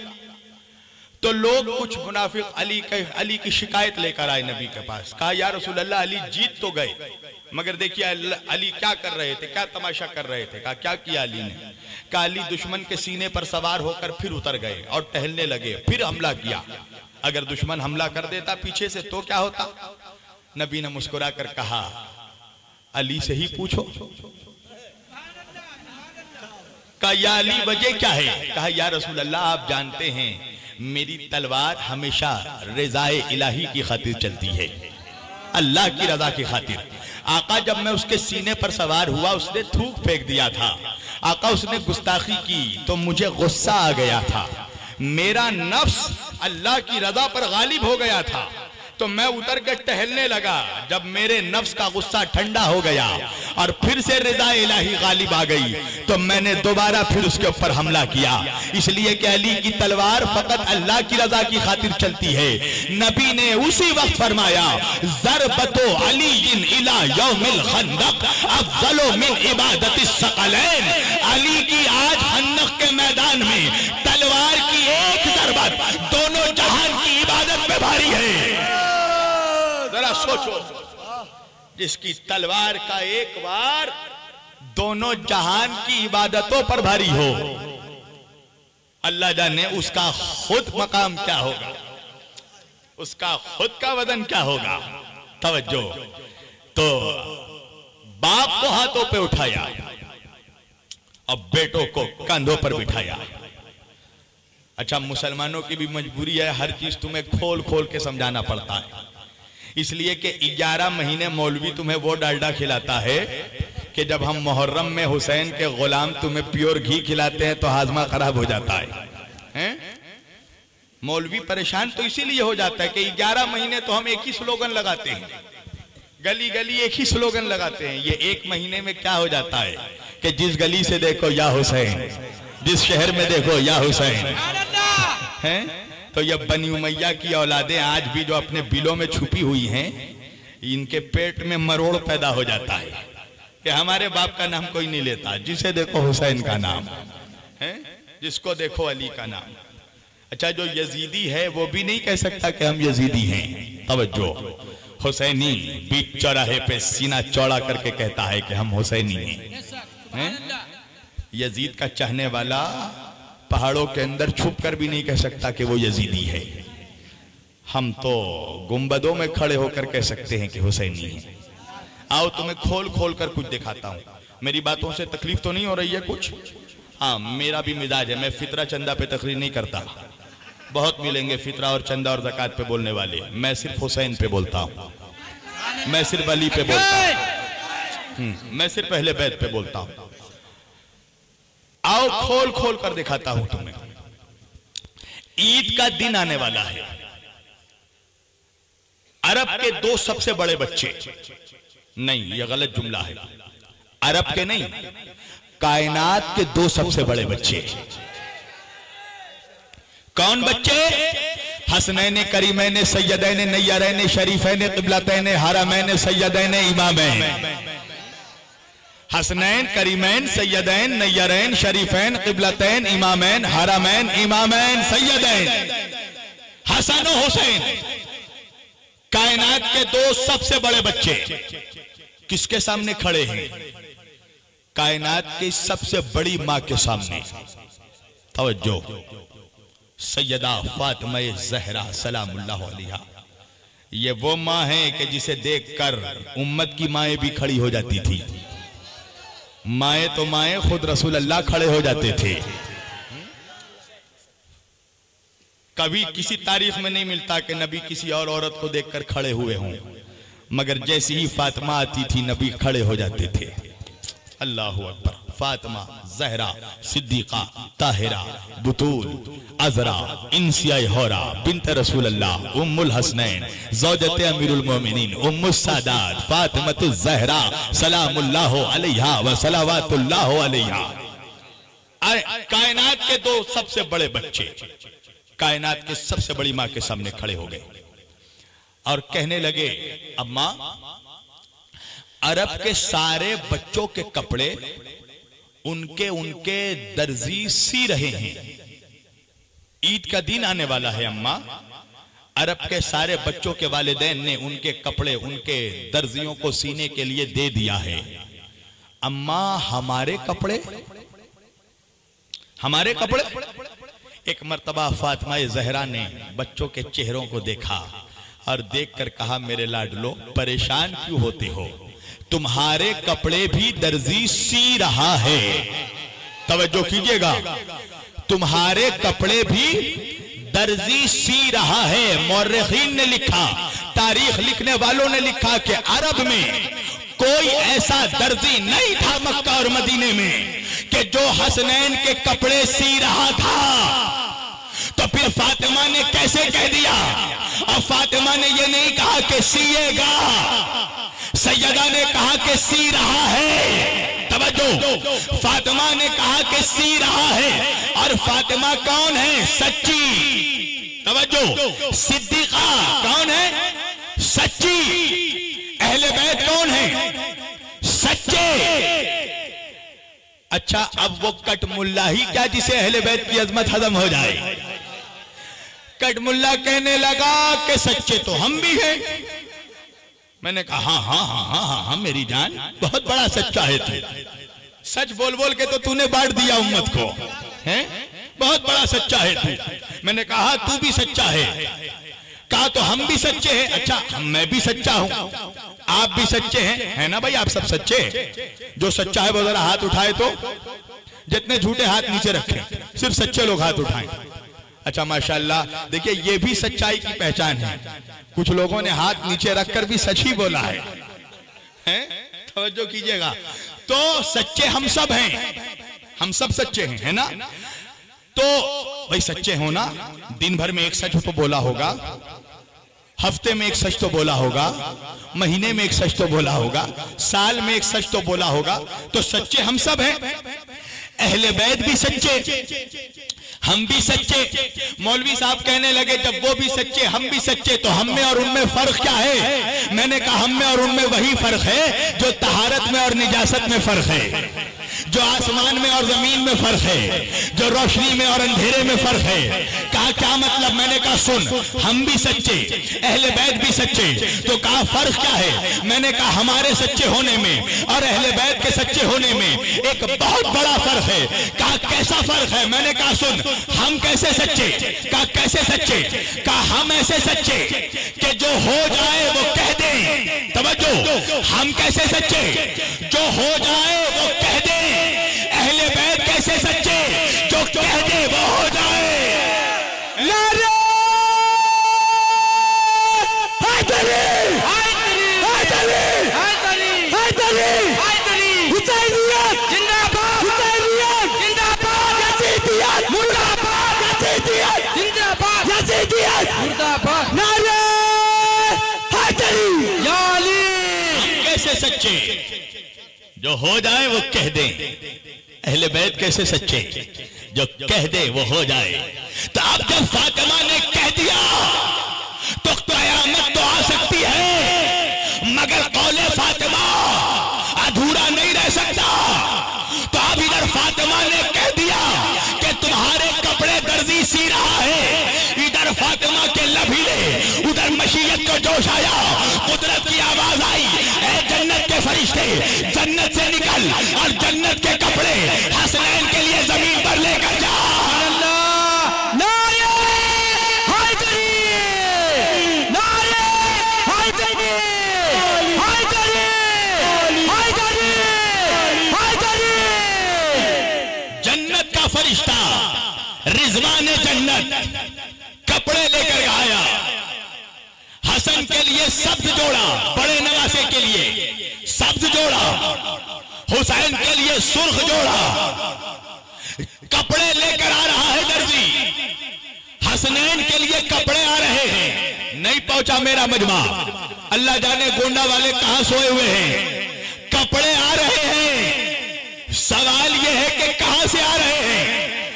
तो लोग कुछ मुनाफिक अली के अली की शिकायत लेकर आए नबी के पास। कहा यार रसूल अल्लाह अली जीत तो गए। मगर देखिए अली क्या कर रहे थे, क्या तमाशा कर रहे थे? कहा, क्या किया अली ने? कहा, अली दुश्मन के सीने पर सवार होकर फिर उतर गए और टहलने लगे, फिर हमला किया। अगर दुश्मन हमला कर देता पीछे से तो क्या होता? नबी ने मुस्कुरा कर कहा, अली से ही पूछो। कहा, या अली, वजह क्या है? कहा, या रसूल अल्लाह आप जानते हैं, मेरी तलवार हमेशा रजाए इलाही की खातिर चलती है। अल्लाह की रजा की खातिर। आका, जब मैं उसके सीने पर सवार हुआ, उसने थूक फेंक दिया था। आका, उसने गुस्ताखी की तो मुझे गुस्सा आ गया था। मेरा नफ्स अल्लाह की रजा पर गालिब हो गया था। तो मैं उतर के टहलने लगा, जब मेरे नफ्स का गुस्सा ठंडा हो गया और फिर से रिदा इलाही गालिब आ गई। तो मैंने दोबारा फिर उसके ऊपर हमला किया। इसलिए कि अली की तलवार फकत अल्लाह की रजा की खातिर चलती है। नबी ने उसी वक्त फरमाया, जरबतो अली इला यौमिल खंदक, अफजलो मिन इबादत सकलैन। अली की आज खंदक के मैदान में तलवार की एक जरबत दोनों जहान की इबादत में भारी है। जरा सोचो। जिसकी तलवार का एक बार दोनों जहान की इबादतों पर भारी हो, अल्लाह जाने उसका खुद मकाम क्या होगा, उसका खुद का वज़न क्या होगा। तवज्जो। तो बाप को हाथों पे उठाया और बेटों को कंधों पर बिठाया। अच्छा मुसलमानों की भी मजबूरी है, हर चीज़ तुम्हें खोल खोल के समझाना पड़ता है। इसलिए कि 11 महीने मौलवी तुम्हें वो डालडा खिलाता है कि जब हम मुहर्रम में हुसैन के गुलाम तुम्हें प्योर घी खिलाते हैं तो हाजमा खराब हो जाता है। हैं? मौलवी परेशान तो इसीलिए हो जाता है कि 11 महीने तो हम एक ही स्लोगन लगाते हैं। गली गली एक ही स्लोगन लगाते हैं। ये एक महीने में क्या हो जाता है कि जिस गली से देखो या हुसैन, जिस शहर में देखो या हुसैन। हैं? तो ये बनी उमैया की औलादें आज भी जो अपने बिलों में छुपी हुई हैं, इनके पेट में मरोड़ पैदा हो जाता है। कि हमारे बाप का नाम कोई नहीं लेता। जिसे देखो हुसैन का नाम, है? जिसको देखो अली का नाम। अच्छा जो यजीदी है, वो भी नहीं कह सकता कि हम यजीदी हैं। तवज्जो। हुसैनी बीच चौराहे पे सीना चौड़ा करके कहता है कि हम हुसैनी है? यजीद का चाहने वाला पहाड़ों के अंदर छुप कर भी नहीं कह सकता कि वो यजीदी है। हम तो गुंबदों में खड़े होकर कह सकते हैं कि हुसैनी है। आओ तुम्हें खोल खोल कर कुछ दिखाता हूँ। मेरी बातों से तकलीफ़ तो नहीं हो रही है कुछ? हाँ मेरा भी मिजाज है, मैं फितरा चंदा पे तकरीर नहीं करता। बहुत मिलेंगे फितरा और चंदा और जक़ात पे बोलने वाले। मैं सिर्फ़ हुसैन पे बोलता हूँ। मैं सिर्फ़ अली पे बोलता हूँ। मैं सिर्फ़ पहले बैत पे बोलता हूँ। आओ, खोल खोल कर दिखाता हूँ तुम्हें। ईद का दिन आने वाला है। अरब के दो सबसे बड़े बच्चे। नहीं, यह गलत जुमला है। अरब के नहीं, कायनात के दो सबसे बड़े बच्चे। कौन बच्चे? हसनैन करीमैन, सैयदैन नैयरैन, शरीफैन, किबलतैन हरमैन, सैयदैन इमामैन। हसनैन, करीमैन, सैयदैन, नैयरैन, शरीफैन, किबलतैन, इमामैन, हरामैन, इमामैन, सैयदैन। हसन हुसैन, कायनात के दो सबसे बड़े बच्चे। किसके सामने खड़े हैं? कायनात की सबसे बड़ी माँ के सामने। तवज्जो। सैयदा फातिमा जहरा अलैहा। ये वो माँ है कि जिसे देखकर उम्मत की माएँ भी खड़ी हो जाती थी। माए तो माए खुद रसूल अल्लाह खड़े हो जाते थे। कभी किसी तारीख में नहीं मिलता कि नबी किसी और औरत को देखकर खड़े हुए हों। मगर जैसी ही फातिमा आती थी, नबी खड़े हो जाते थे। अल्लाह अकबर। फातिमा, जहरा, सिद्दीका, ताहिरा, बुतूल, अजरा इंसिया होरा, बिनत रसूल अल्लाह उम्मुल हसनैन, जौजत अमीरुल मोमिनीन उम्मुस सादात फातिमत जहरा, सलामुल्लाह अलैहा व सलावतुल्लाह अलैहा। कायनात के दो सबसे बड़े बच्चे, कायनात के सबसे बड़ी माँ के सामने खड़े हो गए और कहने लगे, अम्मा, अरब के सारे बच्चों के कपड़े उनके उनके दर्जी सी रहे हैं। ईद का दिन आने वाला है, अम्मा। अरब के सारे बच्चों के वालिदैन ने उनके कपड़े, उनके दर्जियों को सीने के लिए दे दिया है। अम्मा, हमारे कपड़े? हमारे कपड़े? एक मरतबा फातिमा जहरा ने बच्चों के चेहरों को देखा और देखकर कहा, मेरे लाडलो, परेशान क्यों होते हो? तुम्हारे कपड़े भी दर्जी सी रहा है। तवज्जो कीजिएगा। तुम्हारे कपड़े भी दर्जी सी रहा है। मौरखीन ने लिखा, तारीख लिखने वालों ने लिखा कि अरब में कोई ऐसा दर्जी नहीं था मक्का और मदीने में कि जो हसनैन के कपड़े सी रहा था। तो फिर फातिमा ने कैसे कह दिया? और फातिमा ने यह नहीं कहा कि सीएगा। सैयदा ने कहा कि सी रहा है। तवज्जो, फातिमा ने कहा कि सी रहा है। और फातिमा कौन है? सच्ची। तवज्जो, सिद्दीका कौन है? सच्ची। अहले बैत कौन है? सच्चे। अच्छा अब वो कट मुल्ला ही क्या जिसे अहले बैत की अजमत हजम हो जाए? कटमुल्ला कहने लगा कि सच्चे तो हम भी हैं। मैंने कहा हाँ हाँ हाँ हाँ हाँ हाँ मेरी जान बहुत बड़ा सच्चा है तू। सच बोल बोल के तो तूने बांट दिया उम्मत को, हैं? बहुत बड़ा सच्चा है तू। मैंने कहा तू भी सच्चा है। कहा तो हम भी सच्चे हैं। अच्छा मैं भी सच्चा हूँ। आप भी सच्चे हैं? है ना भाई, आप सब सच्चे जो सच्चा है वो जरा हाथ उठाए तो जितने झूठे हाथ नीचे रखे, सिर्फ़ सच्चे लोग हाथ उठाएँ। अच्छा माशाल्लाह, देखिए, ये भी सच्चाई की पहचान है। कुछ लोगों ने हाथ नीचे रखकर भी सच ही बोला है। तवज्जो कीजिएगा। तो सच्चे हम सब हैं। हम सब सच्चे हैं, है ना? तो भाई, सच्चे हो ना? दिन भर में एक सच तो बोला होगा। हफ़्ते में एक सच तो बोला होगा। महीने में एक सच तो बोला होगा। साल में एक सच तो बोला होगा। तो सच्चे हम सब हैं। अहले बैत भी सच्चे, हम भी सच्चे। मौलवी साहब कहने लगे, जब वो भी सच्चे, हम भी सच्चे तो हम में और उनमें फ़र्क क्या है? मैंने कहा, हम में और उनमें वही फ़र्क है, जो तहारत में और निजासत में फ़र्क है। जो आसमान में और ज़मीन में फ़र्क है, जो रोशनी में और अंधेरे में फ़र्क है। कहा, क्या मतलब? मैंने कहा, सुन, हम भी सच्चे, अहले बैत भी सच्चे तो कहा, फ़र्क क्या है? मैंने कहा, हमारे सच्चे होने में और अहले बैत के सच्चे होने में एक बहुत बड़ा फ़र्क है। कहा, कैसा फ़र्क है? मैंने कहा, सुन, हम कैसे सच्चे? कहा, कैसे सच्चे? कहा, हम ऐसे सच्चे कि जो हो जाए वो कह दे। तवज्जो, हम कैसे सच्चे? जो हो जाए वो कह दे। अहले बैत कैसे सच्चे? जो कह दे वो हो जाए। नारे! कैसे सच्चे? जो हो जाए वो कह दें। अहले बैत कैसे सच्चे? जो कह दे, वो हो जाए। तो अब जब फातिमा ने कह दिया तो कयामत तो आ सकती है, मगर कौले फातिमा अधूरा नहीं रह सकता। तो अब इधर फातिमा ने कह दिया कि तुम्हारे कपड़े दर्जी सी रहा है। इधर फातिमा के लभीले उधर मशीयत को जोश आया, कुदरत की आवाज़ आई जन्नत के फरिश्ते, जन्नत निकल और जन्नत के कपड़े हसनैन के लिए ज़मीन पर लेकर जा। जन्नत का फरिश्ता रिजवान जन्नत कपड़े लेकर आया। हसन के लिए सब्ज जोड़ा बड़े नवासे के लिए सब्ज जोड़ा। हुसैन के लिए सुर्ख जोड़ा। कपड़े लेकर आ रहा है दर्जी। हसनैन के लिए कपड़े आ रहे हैं। नहीं पहुँचा मेरा मजमा। अल्लाह जाने गोंडा वाले कहाँ सोए हुए हैं। कपड़े आ रहे हैं। सवाल यह है कि कहाँ से आ रहे हैं?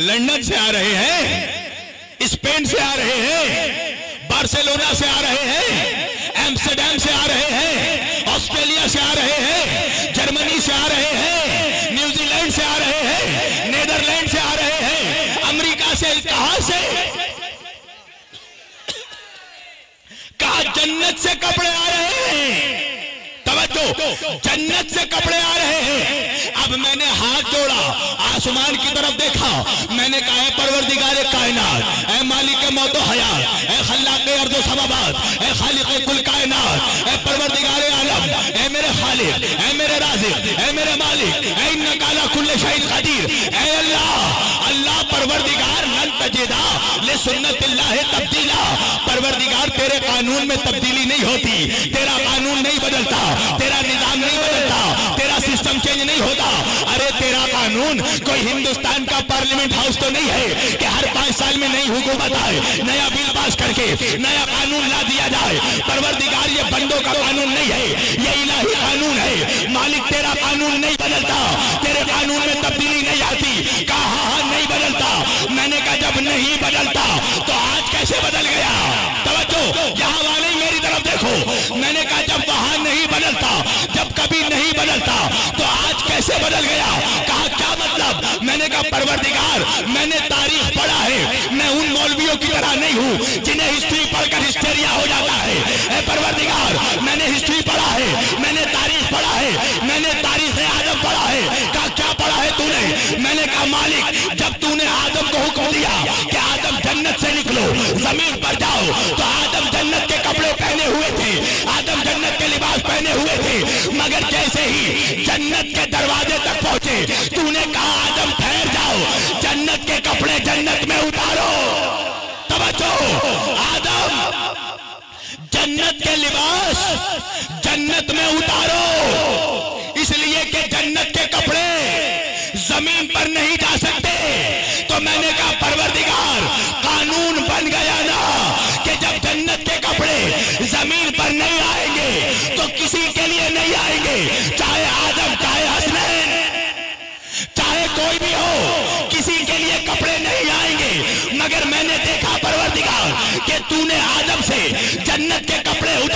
लंदन से आ रहे हैं। स्पेन से आ रहे हैं। बार्सिलोना से आ रहे हैं। एम्स्टरडेम से आ रहे हैं। ऑस्ट्रेलिया जन्नत से कपड़े आ रहे हैं। तवज्जो, जन्नत से कपड़े आ रहे हैं। अब मैंने हाथ जोड़ा, आसमान की तरफ़ देखा। मैंने कहा है परवरदिगार कायनात, ए मालिक मौतो हयात, ए खल्लाक अर्दो समाबाद ए खालिक कुल कायनात, ए परवरदिगार आलम, ए मेरे खालिक, ए मेरे राजिक, ए मेरे मालिक, ए इन्ना काला कुल्ले शहीद कदीर ए अल्लाह अल्लाह परवरदिगार लन तजिदा ले सुन्नतिल्लाह तब्दीला परवरदिगार तेरे कानून में तब्दीली नहीं होती। तेरा कानून नहीं बदलता। तेरा निज़ाम नहीं बदलता। तेरा सिस्टम चेंज नहीं होता। अरे तेरा कानून, कोई हिंदुस्तान का पार्लियामेंट हाउस तो नहीं है कि हर पाँच साल में नई हुकूमत आए, नया बिल पास करके, नया कानून ला दिया जाए। परवरदिगार, ये बंदों का कानून नहीं है। ये इलाही कानून है। मालिक तेरा कानून नहीं बदलता। तेरे कानून में तब्दीली नहीं आती। कहा हाँ हाँ नहीं बदलता। मैंने कहा, जब नहीं बदलता तो आज कैसे बदल गया तवज्जो यहाँ वाले ही मेरी तरफ़ देखो मैंने कहा, जब वहाँ नहीं बदलता, जब कभी नहीं बदलता तो आज कैसे बदल गया? कहा, क्या मतलब? मैंने कहा, परवरदिगार, मैंने तारीख पढ़ा है। मैं उन मौलवियों की तरह नहीं हूँ, जिन्हें हिस्ट्री पढ़कर हिस्टेरिया हो जाता है। परवरदिगार, मैंने हिस्ट्री पढ़ा है, मैंने तारीख पढ़ा है, मैंने तारीख आदम पढ़ा है। कहा, क्या पढ़ा है तूने? मैंने कहा, मालिक, जब तूने आदम को हुक्म दिया कि आदम जन्नत से निकलो, ज़मीन पर जाओ तो आदम पहने हुए थे, मगर जैसे ही जन्नत के दरवाजे तक पहुँचे, तूने कहा, आदम, ठहर जाओ, जन्नत के कपड़े जन्नत में उतारो। तवज्जो, आदम, जन्नत के लिबास जन्नत में उतारो। इसलिए कि जन्नत के कपड़े ज़मीन पर नहीं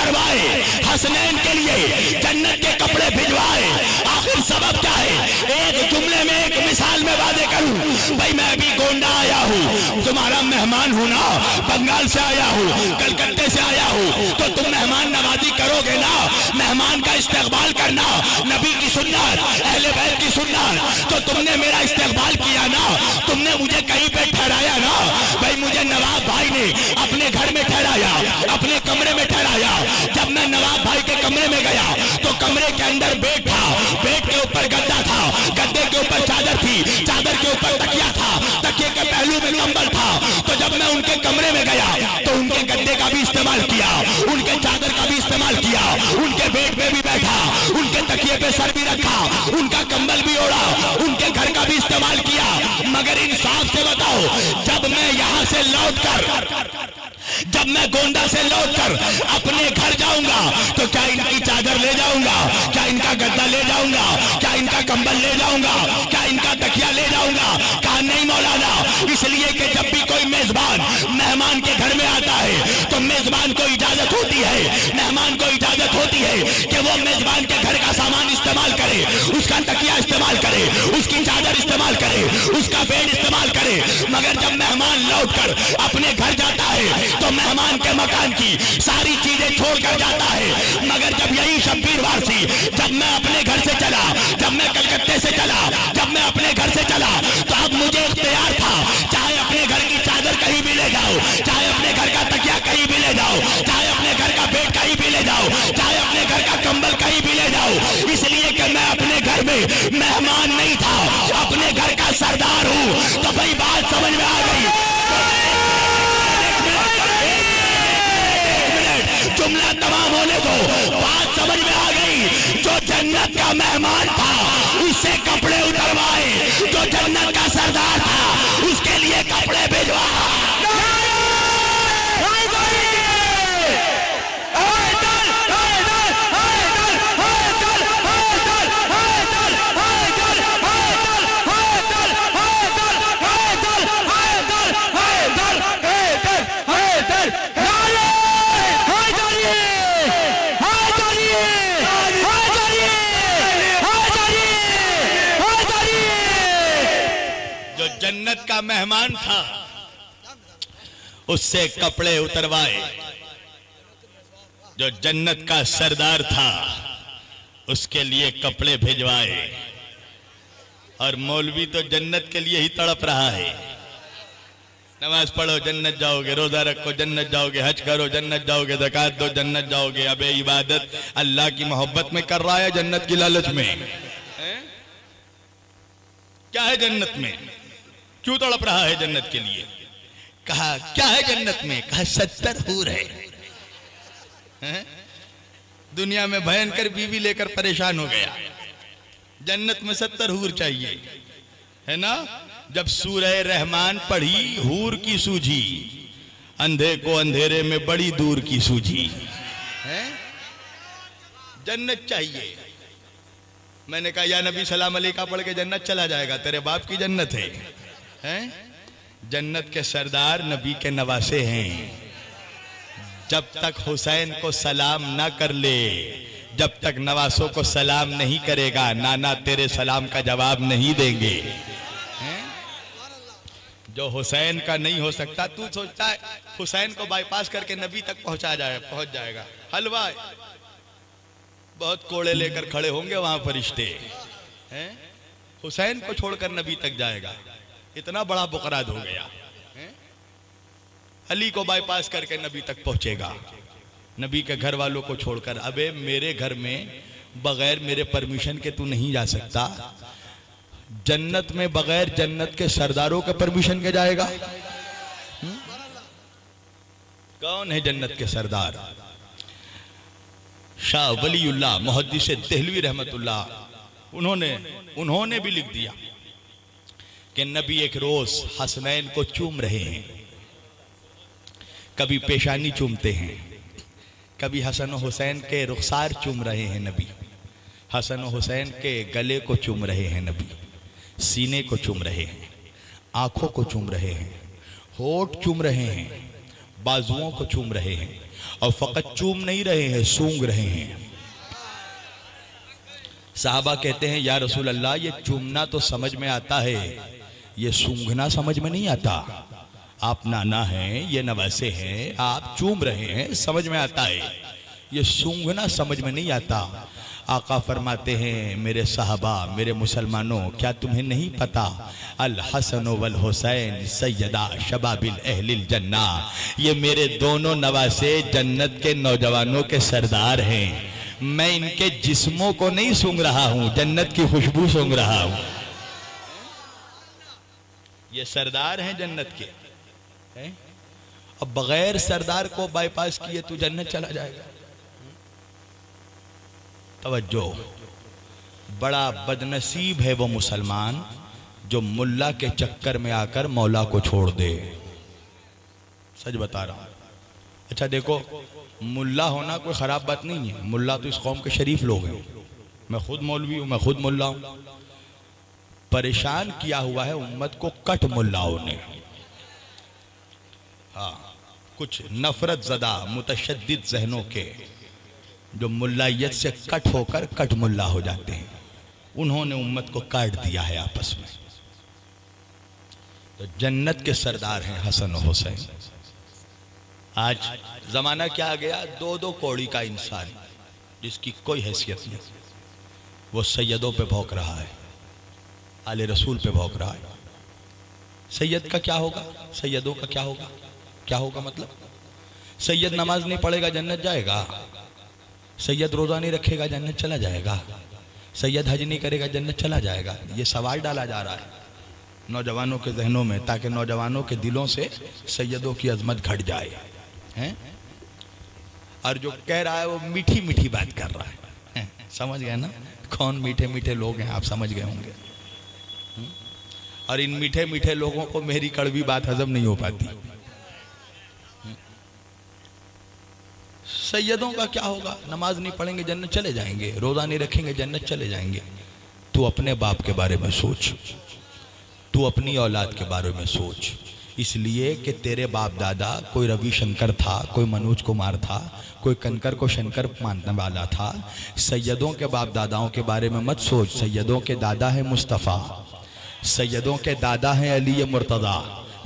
कपड़े उतरवाए हसनैन के लिए जन्नत के कपड़े भिजवाए। आखिर सबब क्या है? एक जुमले में एक मिसाल में वादे करूँ, भाई मैं अभी गोंडा आया हूँ, तुम्हारा मेहमान हूँ ना, बंगाल से आया हूँ, कलकत्ते से आया हूँ तो तुम मेहमान नवाजी करोगे ना, मेहमान का इस्तेकबाल करना, नबी की सुन्नत, अहले बैत की सुन्नत तो तुमने मेरा इस्तेकबाल किया ना, तुमने मुझे कहीं पे ठहराया ना, भाई मुझे नवाब भाई ने अपने घर में ठहराया, अपने कमरे में ठहराया। जब मैं नवाब भाई के कमरे में गया तो कमरे के अंदर बेड था। बेड के ऊपर गद्दा था। गद्दे के ऊपर चादर थी। चादर के ऊपर तकिया था। तकिए के पहलू में कंबल था। तो जब मैं उनके कमरे में गया तो उनके गद्दे का भी इस्तेमाल किया। उनके चादर का भी इस्तेमाल किया। उनके बेड पे भी बैठा। उनके तकिए पे सर भी रखा। उनका कंबल भी ओढ़ा। उनके घर का भी इस्तेमाल किया। मगर इंसाफ से बताओ, जब मैं यहाँ से लौट लौटकर जब मैं गोंडा से लौट कर अपने घर जाऊँगा तो क्या इनकी चादर ले जाऊँगा? क्या इनका गद्दा ले जाऊँगा? क्या इनका कंबल ले जाऊँगा? क्या इनका तकिया ले जाऊँगा? नहीं मौलाना। इसलिए कि जब भी कोई मेजबान मेहमान के घर में आता है तो मेजबान को इजाज़त होती है। मेहमान को इजाज़त होती है कि वो मेजबान के घर का सामान इस्तेमाल करे, उसका तकिया इस्तेमाल करे, उसकी चादर इस्तेमाल करे, उसका बेड इस्तेमाल करे। मगर जब मेहमान लौटकर अपने घर जाता है तो मेहमान के मकान की सारी चीज़ें छोड़कर जाता है। मगर जब यही शब्बीर वारसी, जब मैं अपने घर से चला, जब मैं कलकत्ते से चला, जब मैं अपने घर से चला तो अब मुझे इख्तियार था। चाहे अपने घर की चादर कहीं भी ले जाओ, चाहे अपने घर का तकिया कहीं भी ले जाओ, चाहे अपने घर का बेड कहीं भी ले जाओ, चाहे अपने घर का कंबल कहीं भी ले जाओ। इसलिए कि मैं अपने घर में मेहमान नहीं था, अपने घर का सरदार हूँ। तो भाई बात समझ में आ गई। जुमला तमाम होने दो। बात समझ में आ गई। जो जन्नत का मेहमान था, उससे कपड़े उतरवाए। जो जन्नत का सरदार था, उसके लिए कपड़े भिजवा मेहमान था। उससे कपड़े उतरवाए। जो जन्नत का सरदार था उसके लिए कपड़े भिजवाए। और मौलवी तो जन्नत के लिए ही तड़प रहा है। नमाज़ पढ़ो जन्नत जाओगे रोजा रखो जन्नत जाओगे हज करो जन्नत जाओगे जक़ात दो जन्नत जाओगे। अबे इबादत अल्लाह की मोहब्बत में कर रहा है जन्नत की लालच में। हैं? क्या है जन्नत में? क्यों तड़प रहा है जन्नत के लिए? कहा, क्या है जन्नत में? कहा, सत्तर हूर है? दुनिया में भयंकर बीवी लेकर परेशान हो गया। जन्नत में सत्तर हूर चाहिए। है ना? जब सूरह रहमान पढ़ी, हूर की सूझी। अंधे को अंधेरे में बड़ी दूर की सूझी। है? जन्नत चाहिए। मैंने कहा, या नबी सलाम अली का पढ़ के जन्नत चला जाएगा, तेरे बाप की जन्नत है। हैं? जन्नत के सरदार नबी के नवासे हैं। जब तक हुसैन को सलाम ना कर ले, जब तक नवासों को सलाम नहीं करेगा, नाना तेरे सलाम का जवाब नहीं देंगे। जो हुसैन का नहीं हो सकता, तू सोचता है, हुसैन को बाईपास करके नबी तक पहुँचा जाए, पहुँच जाएगा। हलवा बहुत कोड़े लेकर खड़े होंगे वहाँ फरिश्ते। हैं? हुसैन को छोड़कर नबी तक जाएगा। इतना बड़ा बुकराद हो गया? अली को बाईपास करके नबी तक पहुंचेगा। नबी के घर वालों को छोड़कर अबे मेरे घर में बगैर मेरे परमिशन के तू नहीं जा सकता। जन्नत में बगैर जन्नत के सरदारों के परमिशन के जाएगा। हुँ? कौन है जन्नत के सरदार? शाह वलीउल्लाह मुहद्दिस दहलवी रहमतुल्लाह। उन्होंने उन्होंने भी लिख दिया। कि नबी एक रोज हसनैन को चूम रहे हैं। कभी पेशानी चूमते हैं। कभी हसन हुसैन के रुखसार चूम रहे हैं नबी। हसन हुसैन के गले को चूम रहे हैं नबी। सीने को चूम रहे हैं। आँखों को चूम रहे हैं। होठ चूम रहे हैं। बाजुओं को चूम रहे हैं। और फकत चूम नहीं रहे हैं, सूंघ रहे हैं। साहबा कहते हैं, या रसूल अल्लाह ये चूमना तो समझ में आता है। ये सूंघना समझ में नहीं आता। आप नाना हैं, ये नवासे हैं, आप चूम रहे हैं, समझ में आता है। ये सूंघना समझ में नहीं आता। आका फरमाते हैं, मेरे साहबा, मेरे मुसलमानों, क्या तुम्हें नहीं पता? अल हसन वल हुसैन सैयदा शबाबिल अहलिल जन्ना। ये मेरे दोनों नवासे जन्नत के नौजवानों के सरदार हैं। मैं इनके जिस्मों को नहीं सूंघ रहा हूँ, जन्नत की खुशबू सूंघ रहा हूँ। ये सरदार हैं जन्नत के। हैं? अब बगैर सरदार को बाईपास किए तू जन्नत चला जाएगा। तवज्जो। बड़ा बदनसीब है वो मुसलमान जो मुल्ला के चक्कर में आकर मौला को छोड़ दे। सच बता रहा हूँ। अच्छा देखो, मुल्ला होना कोई खराब बात नहीं है। मुल्ला तो इस कौम के शरीफ लोग हैं। मैं खुद मौलवी हूँ, मैं खुद मुल्ला हूँ। परेशान किया हुआ है उम्मत को कट मुल्लाओं ने। हाँ कुछ नफरत जदा मुतशद जहनों के जो मुल्लायत से कट होकर कट मुल्ला हो जाते हैं, उन्होंने उम्मत को काट दिया है आपस में। तो जन्नत के सरदार हैं हसन हुसैन। आज जमाना क्या आ गया? दो दो कौड़ी का इंसान, जिसकी कोई हैसियत नहीं। वो सैयदों पे भौंक रहा है। आले रसूल पे भौंक रहा है। सैयद का क्या होगा? सैयदों का क्या होगा? क्या होगा मतलब? सैयद नमाज़ नहीं पढ़ेगा, जन्नत जाएगा। सैयद रोजा नहीं रखेगा, जन्नत चला जाएगा। सैयद हज नहीं करेगा, जन्नत चला जाएगा। ये सवाल डाला जा रहा है। नौजवानों के जहनों में, ताकि नौजवानों के दिलों से सैयदों की अजमत घट जाए। हैं? और जो कह रहा है, वो मीठी मीठी बात कर रहा है। हैं? समझ गए ना? कौन मीठे मीठे लोग हैं? आप समझ गए होंगे? और इन मीठे मीठे लोगों को मेरी कड़वी बात हजम नहीं हो पाती? सैयदों का क्या होगा? नमाज़ नहीं पढ़ेंगे, जन्नत चले जाएँगे। रोजा नहीं रखेंगे, जन्नत चले जाएँगे। तू अपने बाप के बारे में सोच। तू अपनी औलाद के बारे में सोच। इसलिए कि तेरे बाप दादा कोई रवि शंकर था, कोई मनोज कुमार था, कोई कनकर को शंकर मानने वाला था। सैयदों के बाप दादाओं के बारे में मत सोच। सैयदों के दादा है मुस्तफ़ा। सैयदों के दादा हैं अली मुर्तदा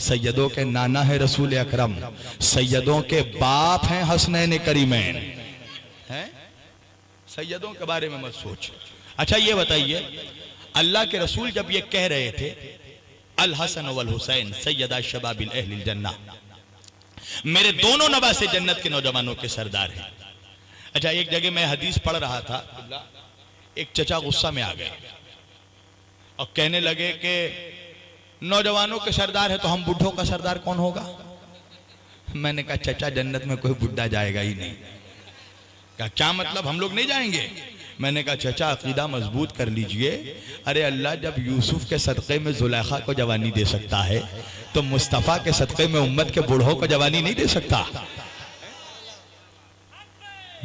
सैयदों के नाना है रसूल अकरम, सैयदों के बाप हैं हसनैन करीमैन। हैं? सैयदों के बारे में मत सोच। अच्छा ये बताइए, अल्लाह के रसूल जब ये कह रहे थे, अल हसन वल हुसैन, सैयदा शबाबिल अहलिल जन्ना, मेरे दोनों नवासे जन्नत के नौजवानों के सरदार हैं। अच्छा एक जगह मैं हदीस पढ़ रहा था, एक चचा गुस्सा में आ गए और कहने लगे कि नौजवानों के सरदार है तो हम बुढ़ों का सरदार कौन होगा? मैंने कहा, चचा, जन्नत में कोई बुढ़ा जाएगा ही नहीं। क्या क्या मतलब? हम लोग नहीं जाएँगे? मैंने कहा, चचा, अकीदा मज़बूत कर लीजिए। अरे अल्लाह, जब यूसुफ के सदक़े में जुलेखा को जवानी दे सकता है तो मुस्तफ़ा के सदक़े में उम्मत के बूढ़ों को जवानी नहीं दे सकता।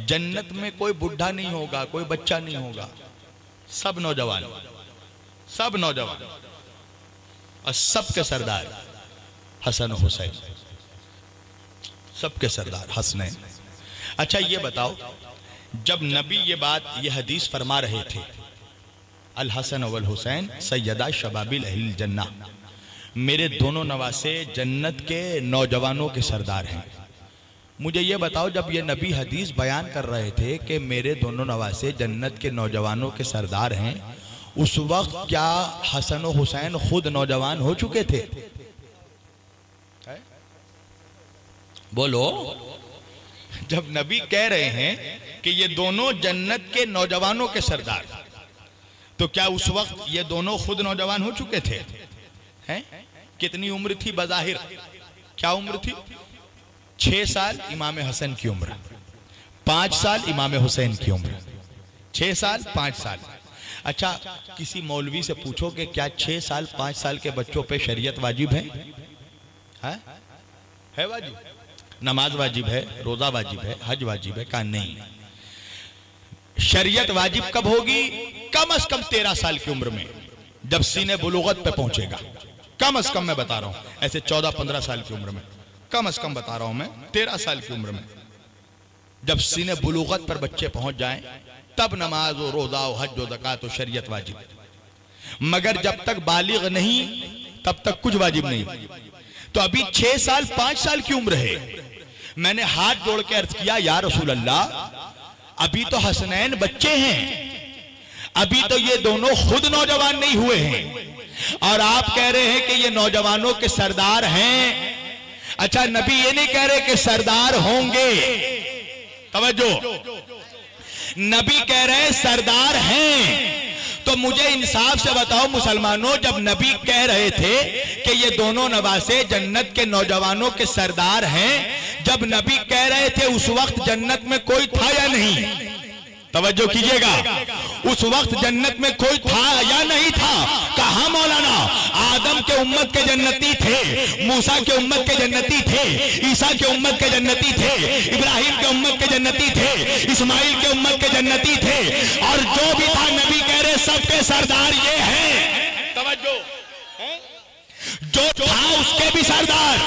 जन्नत में कोई बुढ़ा नहीं होगा, कोई बच्चा नहीं होगा। सब नौजवान। सब नौजवान और सबके सरदार हसन हुसैन। सबके सरदार हसनैन अच्छा ये बताओ, जब नबी ये बात, ये हदीस फरमा रहे थे, अल हसन अवल हुसैन सैयदा शबाबिल अहिल जन्ना, मेरे दोनों नवासे जन्नत के नौजवानों के सरदार हैं। मुझे ये बताओ, जब ये नबी हदीस बयान कर रहे थे कि मेरे दोनों नवासे जन्नत के नौजवानों के सरदार हैं उस वक्त क्या हसन हुसैन खुद नौजवान हो चुके थे? बोलो। जब नबी कह रहे हैं कि ये दोनों जन्नत के नौजवानों के सरदार तो क्या उस वक्त ये दोनों खुद नौजवान हो चुके थे? हैं? कितनी उम्र थी बजाहिर? क्या उम्र थी? छह साल इमाम हसन की उम्र, पाँच साल इमाम हुसैन की उम्र, छह साल, पाँच साल। अच्छा किसी मौलवी से पूछो कि क्या छह साल पाँच साल के बच्चों पे शरीयत वाजिब है? है, है वाजिब। नमाज़ वाजिब है रोजा वाजिब है हज वाजिब है कहा नहीं। शरीयत वाजिब कब होगी? कम अज कम तेरह साल की उम्र में। जब सीने बुलुगत पे पहुंचेगा। कम अज कम मैं बता रहा हूँ ऐसे चौदह पंद्रह साल की उम्र में। कम अज कम बता रहा हूँ मैं तेरह साल की उम्र में। जब सीने बुलुगत पर बच्चे पहुँच जाएँ तब नमाज़ और रोजा हज जक़ात और शरीयत वाजिब। मगर जब तक बालिग नहीं, तब तक कुछ वाजिब नहीं। तो अभी छह साल, पाँच साल की उम्र है। मैंने हाथ जोड़ के अर्ज़ किया, या रसूल अल्लाह अभी तो हसनैन बच्चे हैं। अभी तो ये दोनों खुद नौजवान नहीं हुए हैं। और आप कह रहे हैं कि ये नौजवानों के सरदार हैं। अच्छा नबी ये नहीं कह रहे कि सरदार होंगे। तवज्जो। नबी कह रहे हैं, सरदार हैं। तो मुझे इंसाफ से बताओ मुसलमानों, जब नबी कह रहे थे कि ये दोनों नवासे जन्नत के नौजवानों के सरदार हैं, जब नबी कह रहे थे उस वक्त जन्नत में कोई था या नहीं? तवज्जो कीजिएगा। उस वक्त जन्नत में कोई था या नहीं था? कहा मौलाना, आदम के उम्मत के जन्नती थे, मूसा के उम्मत के जन्नती थे, ईसा के उम्मत के जन्नती थे, इब्राहिम के उम्मत के जन्नती थे, इस्माइल के उम्मत के जन्नती थे। और जो भी था, नबी कह रहे, सबके सरदार ये है। तवज्जो। जो था, उसके भी सरदार।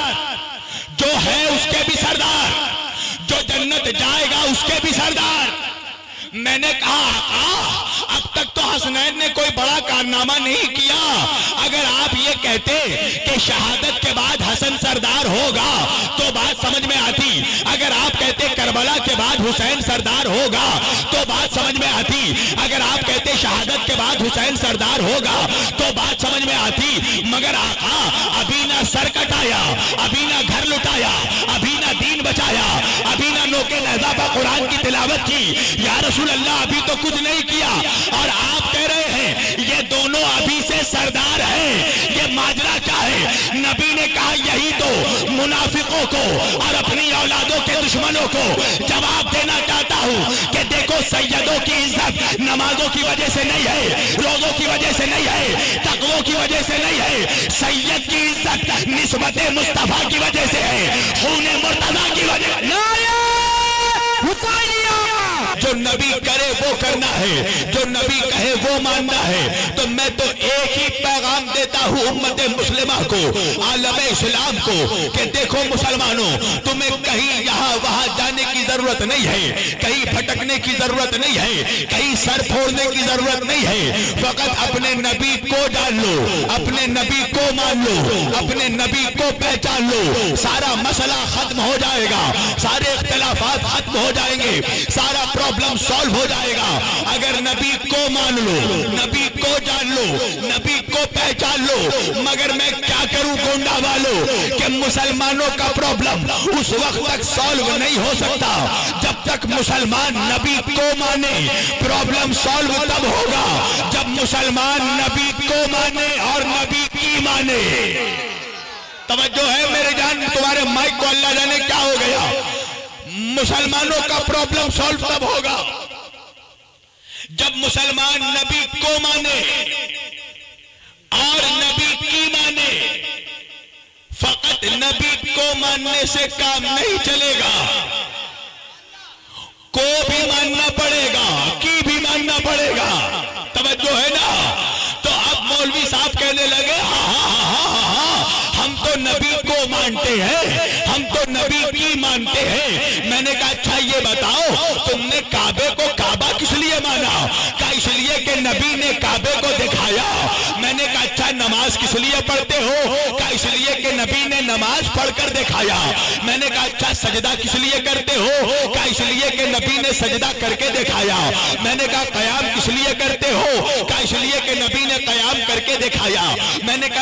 जो है, उसके भी सरदार। जो जन्नत जाएगा, उसके भी सरदार। मैंने कहा आ अब तक तो हसनैन ने कोई बड़ा कारनामा नहीं किया। अगर आप ये कहते कि शहादत के बाद हसन सरदार होगा तो बात समझ में आती अगर आप कहते करबला के बाद हुसैन सरदार होगा। तो बात समझ में आती, अगर आप कहते शहादत के बाद हुसैन सरदार होगा तो बात समझ में आती, मगर आका, अभी ना सर कटाया, अभी ना घर लुटाया, अभी ना दीन बचाया, अभी ना नोके नजाबा कुरान की तिलावत की। या रसूल अल्लाह अभी तो कुछ नहीं किया। और आप कह रहे हैं ये दोनों अभी से सरदार हैं। ये माजरा क्या है? नबी ने कहा, यही तो मुनाफिकों को और अपनी औलादों के दुश्मनों को जवाब देना चाहता हूँ कि देखो सैयदों की इज़्ज़त नमाजों की वजह से नहीं है, रोजों की वजह से नहीं है, तकवों की वजह से नहीं है। सैयद की इज़्ज़त निस्बत मुस्तफ़ा की वजह से है खून मुर्तजा की वजह जो नबी करे वो करना है, जो नबी कहे वो मानना है। तो मैं तो एक ही पैगाम देता हूँ उम्मत मुस्लिमा को, आलम इस्लाम को, कि देखो मुसलमानों, तुम्हें कहीं यहाँ वहाँ जाने की ज़रूरत नहीं है, कहीं भटकने की ज़रूरत नहीं है, कहीं सर फोड़ने की ज़रूरत नहीं है। फकत अपने नबी को जान लो, अपने नबी को मान लो, अपने नबी को पहचान लो। सारा मसला खत्म हो जाएगा, सारे इख्तलाफात खत्म हो जाएँगे, सारा सॉल्व हो जाएगा। अगर नबी को मान लो, नबी को जान लो, नबी को पहचान लो, मगर मैं क्या करूँ गोंडा वालों कि मुसलमानों का प्रॉब्लम उस वक्त तक सॉल्व नहीं हो सकता। जब तक मुसलमान नबी को माने प्रॉब्लम सॉल्व तब होगा। जब मुसलमान नबी को माने और नबी की माने। तवज्जो है मेरे जान, तुम्हारे माइक को अल्लाह जाने क्या हो गया? मुसलमानों का प्रॉब्लम सॉल्व तब होगा। जब मुसलमान नबी को माने और नबी की माने, फकत नबी को मानने से काम नहीं चलेगा। को भी मानना पड़ेगा, की भी मानना पड़ेगा। तवज्जो है ना? तो अब मौलवी साहब कहने लगे हाँ हाँ हा हा हा, हम तो नबी को मानते हैं हम तो नबी की मानते हैं मैंने कहा अच्छा ये बताओ तुमने काबे को काबा किस लिए माना? का इसलिए कि नबी ने काबे को दिखाया? मैंने कहा अच्छा नमाज़ किस लिए पढ़ते हो? का इसलिए कि नबी ने नमाज़ पढ़कर दिखाया? मैंने कहा अच्छा सजदा किस लिए करते हो? का इसलिए कि नबी ने सजदा करके दिखाया? मैंने कहा, कयाम किस लिए करते हो? का इसलिए कि नबी ने कयाम करके दिखाया?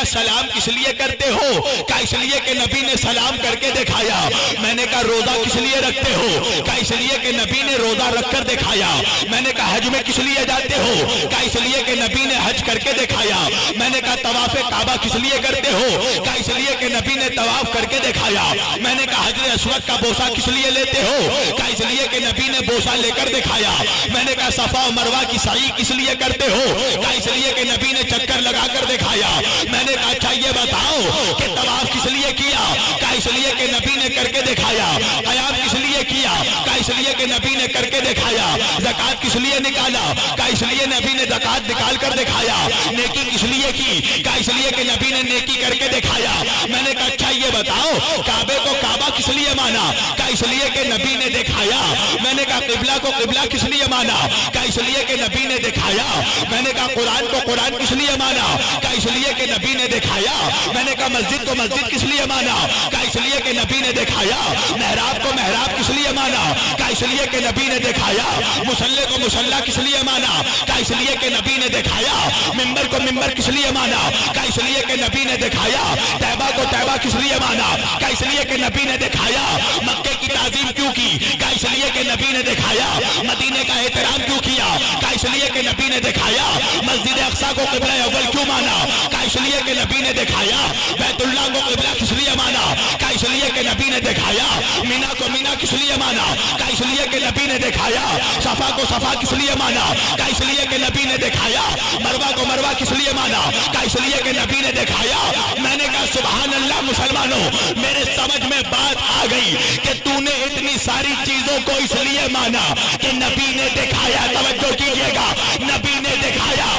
मैंने सलाम किस लिए करते हो? का इसलिए कि नबी ने सलाम करके दिखाया? मैंने कहा, रोजा किस लिए रखते हो? का इसलिए कि नबी ने रोजा रखकर दिखाया? मैंने कहा, हज में किस लिए जाते हो? का इसलिए कि नबी ने हज करके दिखाया? मैंने कहा, तवाफ काबा किस लिए करते हो? का इसलिए कि नबी ने तवाफ करके दिखाया? मैंने कहा हजर असवद का बोसा किस लिए लेते हो? का इसलिए कि नबी ने बोसा लेकर दिखाया? मैंने कहा, सफ़ा मरवा की सही किस लिए करते हो? का इसलिए कि नबी ने चक्कर लगाकर दिखाया? मैंने कहा अच्छा ये बताओ कि तवाफ किस लिए किया? का इसलिए कि नबी ने करके दिखाया? कयाम किस लिए किया? का इसलिए कि नबी ने करके दिखाया? जक़ात किस लिए निकाला? का इसलिए नबी ने जक़ात निकाल कर दिखाया? नेकी किस लिए की? का इसलिए कि नबी ने नेकी करके दिखाया? मैंने कहा अच्छा ये बताओ, काबे को काबा किस लिए माना? का इसलिए कि नबी ने दिखाया? मैंने कहा, किबला को किबला किस लिए माना? का इसलिए कि नबी ने दिखाया। मैंने कहा, कुरान को कुरान किस लिए माना? का इसलिए कि नबी ने दिखाया। मैंने कहा, मस्जिद को मस्जिद किस लिए माना? का इसलिए कि नबी ने दिखाया। महराब को महराब किस लिए माना? का इसलिए कि नबी ने दिखाया। मुसल्ले को मुसल्ला किस लिए माना? का इसलिए कि नबी ने दिखाया। मिंबर को मिंबर किस लिए माना? का इसलिए कि नबी ने दिखाया। तैबा को तैबा किस लिए माना? का इसलिए कि नबी ने दिखाया मक्के की ताजीम क्यों की का इसलिए कि नबी ने दिखाया, मदीने का एहतराम क्यों किया? का इसलिए कि नबी ने दिखाया, मस्जिद अक्सा को कबला अव्वल क्यों माना? का इसलिए कि नबी ने दिखाया बैतुल्ला को किबला किस लिए माना? का इसलिए कि नबी ने दिखाया? मीना को मीना किस लिए माना? का इसलिए कि नबी ने दिखाया? सफ़ा को सफ़ा किस लिए माना? का इसलिए कि नबी ने दिखाया? मरवा को मरवा किस लिए माना? का इसलिए कि नबी ने दिखाया? मैंने कहा सुबहान अल्लाह मुसलमानों, मेरे समझ में बात आ गई कि तूने इतनी सारी चीज़ों को इसलिए माना कि नबी ने दिखाया। तवज्जो कीजिएगा, नबी ने दिखाया।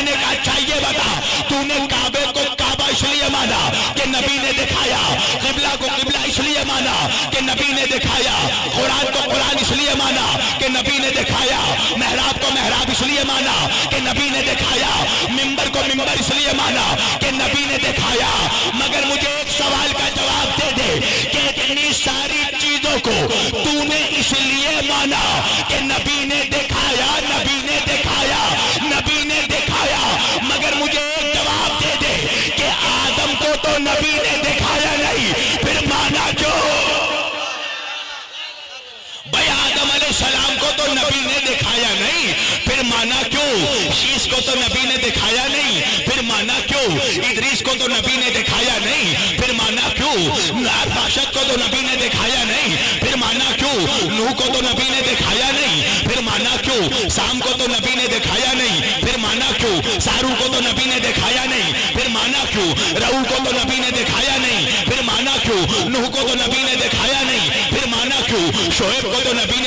मैंने कहा अच्छा ये बता तूने काबे को काबा इसलिए माना कि नबी ने दिखाया, किबला को किबला इसलिए माना कि नबी ने दिखाया, कुरान को कुरान इसलिए माना कि नबी ने दिखाया, मेहराब को मेहराब इसलिए माना कि नबी ने दिखाया, मिंबर को मिंबर इसलिए माना कि नबी ने दिखाया। मगर मुझे एक सवाल का जवाब दे दे कि इतनी सारी चीज़ों को तूने इसलिए माना कि नबी ने तो नबी ने दिखाया नहीं फिर माना क्यों शीश को तो नबी ने दिखाया नहीं फिर माना क्यों इदरीस को तो नबी ने दिखाया नहीं फिर माना क्यों बाशत को तो नबी ने दिखाया नहीं फिर माना क्यों नूह को तो नबी ने दिखाया नहीं फिर माना क्यों शाम को तो नबी ने दिखाया नहीं फिर माना क्यों सारू को तो नबी ने दिखाया नहीं फिर माना क्यों रहू को तो नबी ने दिखाया नहीं फिर माना क्यों नूह को तो नबी ने दिखाया नहीं फिर माना क्यों शोएब को तो नबी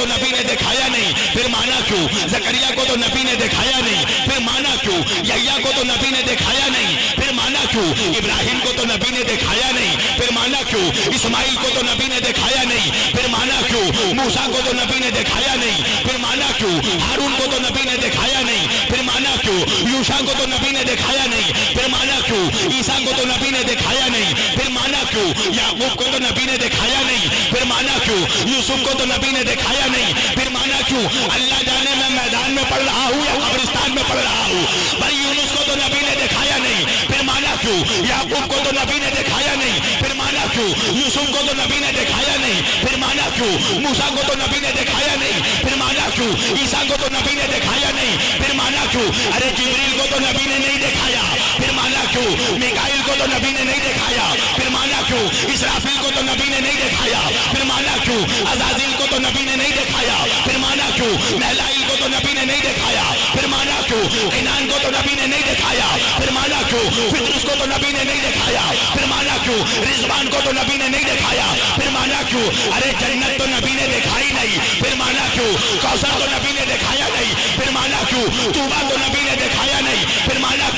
तो नबी ने दिखाया नहीं। फिर माना क्यों? जकरिया को तो नबी ने दिखाया नहीं। फिर माना क्यों? यैया को तो नबी ने दिखाया नहीं। फिर माना क्यों? इब्राहिम को तो नबी ने दिखाया नहीं। फिर माना क्यों? इस्माइल को तो नबी ने दिखाया नहीं। फिर माना क्यों? मूसा को तो नबी ने दिखाया नहीं। फिर माना क्यों? हारून को तो नबी ने दिखाया नहीं। फिर माना क्यों? यूशा को तो नबी ने दिखाया नहीं। क्यों? ईसा को तो नबी ने दिखाया नहीं। फिर माना क्यों? याकूब को तो नबी ने दिखाया नहीं। फिर माना क्यों? यूसुफ को तो नबी ने दिखाया नहीं। फिर माना क्यों? अल्लाह जाने मैं मैदान में पढ़ रहा हूँ या कब्रिस्तान में पढ़ रहा हूँ। भाई यूनुस को तो नबी ने दिखाया नहीं। फिर माना क्यों? याकूब को तो नबी ने दिखाया नहीं। फिर माना क्यों? यूसुफ को तो नबी ने दिखाया नहीं। फिर माना क्यों? मूसा को तो नबी ने दिखाया नहीं। फिर माना क्यों? ईसा को तो नबी ने दिखाया नहीं। फिर माना क्यों? अरे जिबरील को तो नबी ने नहीं दिखाया। माना क्यों मिकाइल को तो नबी ने नहीं दिखाया फिर माना क्यों इसराफिल को तो नबी ने नहीं दिखाया फिर माना क्यों अजाजिल को तो नबी ने नहीं दिखाया फिर माना क्यों महलाइल को तो नबी ने नहीं दिखाया फिर माना क्यों इनान को तो नबी ने नहीं दिखाया फिर माना क्यों फितरुस को तो नबी ने नहीं दिखाया फिर माना क्यों रिजवान को तो नबी ने नहीं दिखाया फिर माना क्यों अरे जन्नत तो नबी ने दिखाई नहीं फिर माना क्यों कौशल तो नबी ने दिखाया नहीं फिर माना क्यों तूबा तो नबी ने दिखाया फिर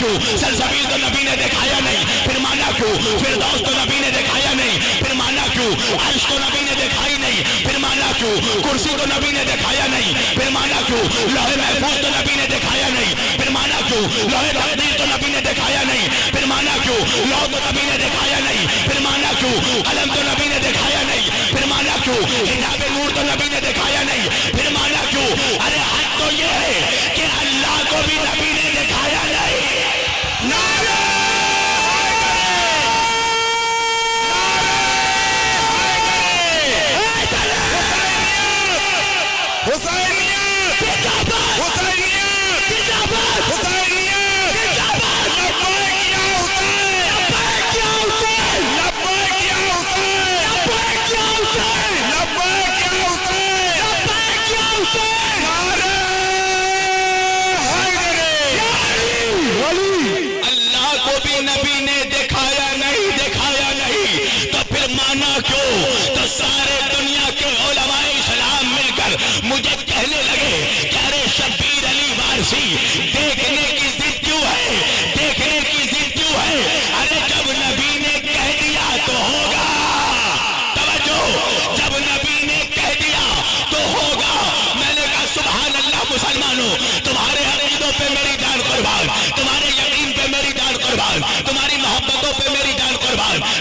क्यों सलसबील तो नबी ने दिखाया नहीं फिर माना क्यों फिर दोस्त तो नबी ने दिखाया नहीं फिर माना क्यों अर्श तो नबी ने दिखाई नहीं फिर माना क्यों कुर्सी तो नबी ने दिखाया नहीं फिर माना क्यों लोहे महफूज तो नबी ने दिखाया नहीं फिर माना क्यों लोहे तकदीर तो नबी ने दिखाया नहीं फिर माना क्यों लौ तो नबी ने दिखाया नहीं फिर माना क्यों कलम तो नबी ने दिखाया नहीं फिर माना क्यों हिजाब नूर तो नबी ने दिखाया नहीं फिर माना क्यों अरे हद तो ये है कि अल्लाह को भी नबी ने दिखाया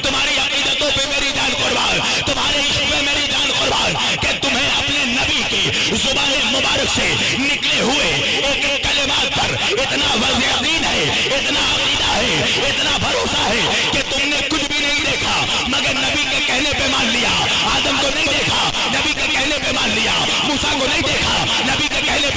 तुम्हारी अकीदतों पे मेरी जान कुर्बान तुम्हारे इश्क पे मेरी जान कुर्बान कि तुम्हें अपने नबी की ज़ुबान मुबारक से निकले हुए एक एक कलेमात पर इतना वज यकीन है, इतना अकीदा है, इतना भरोसा है कि तुमने कुछ भी नहीं देखा, मगर नबी के कहने पे मान लिया, आदम को नहीं देखा, नबी के कहने पे मान लिया, मूसा को नहीं देखा, नबी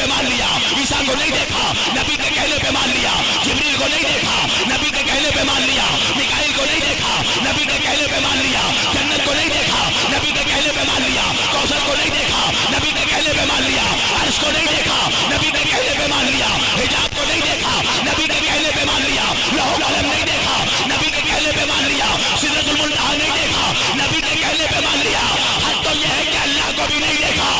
पे मान लिया ईसा को नहीं देखा नबी के कहने पे मान लिया जिब्रील को नहीं देखा नबी के कहने पे मान लिया मिकाइल को नहीं देखा नबी के कहने पे मान लिया जन्नत को नहीं देखा नबी के कहने पे मान लिया कौशल को नहीं देखा नबी के कहने पे मान लिया अर्श को नहीं देखा नबी के कहने पे मान लिया हिजाब को नहीं देखा नबी के कहने पे मान लिया लहो आलम नहीं देखा नबी के कहने पे मान लिया सिदरतुल मुंतहा नहीं देखा नबी के कहने पे मान लिया हद तो यह है कि अल्लाह को भी नहीं देखा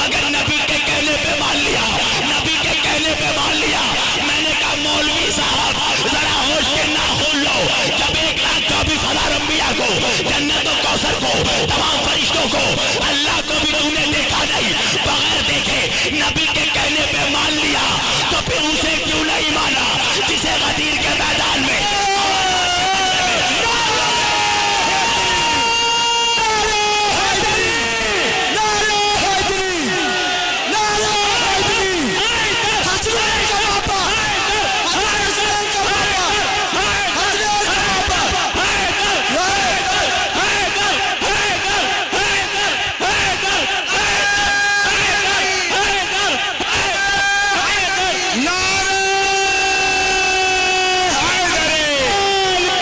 मगर नबी के कहने पे मान लिया। नबी के कहने पे मान लिया। मैंने कहा, मौलवी साहब, जरा होश के ना खोल लो। जब एक लाख चौबीस हज़ार अम्बिया को, जन्नत कौसर को, तमाम फरिश्तों को, अल्लाह को भी तूने देखा नहीं, बगैर देखे, नबी के कहने पे मान लिया तो फिर उसे क्यों नहीं माना? जिसे गदीर के मैदान में नारे हैदरी नारे हैदरी हज़रत का बाबा हज़रत का बाबा हज़रत का बाबा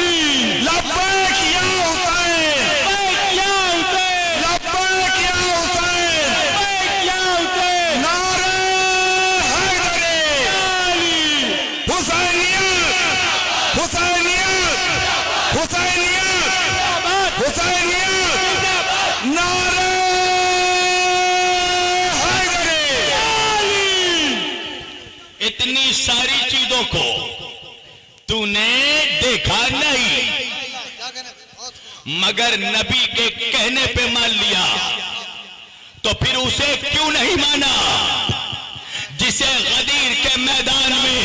लब्बैक या हुसैन लब्बैक या हुसैन नारे हैदरी हुसैनियत हुसैनियत हुसैनियत हुसैनियत नारे हैदरी इतनी सारी चीज़ों को तूने देखा नहीं मगर नबी के कहने पे मान लिया तो फिर उसे क्यों नहीं माना? जिसे गदीर के मैदान में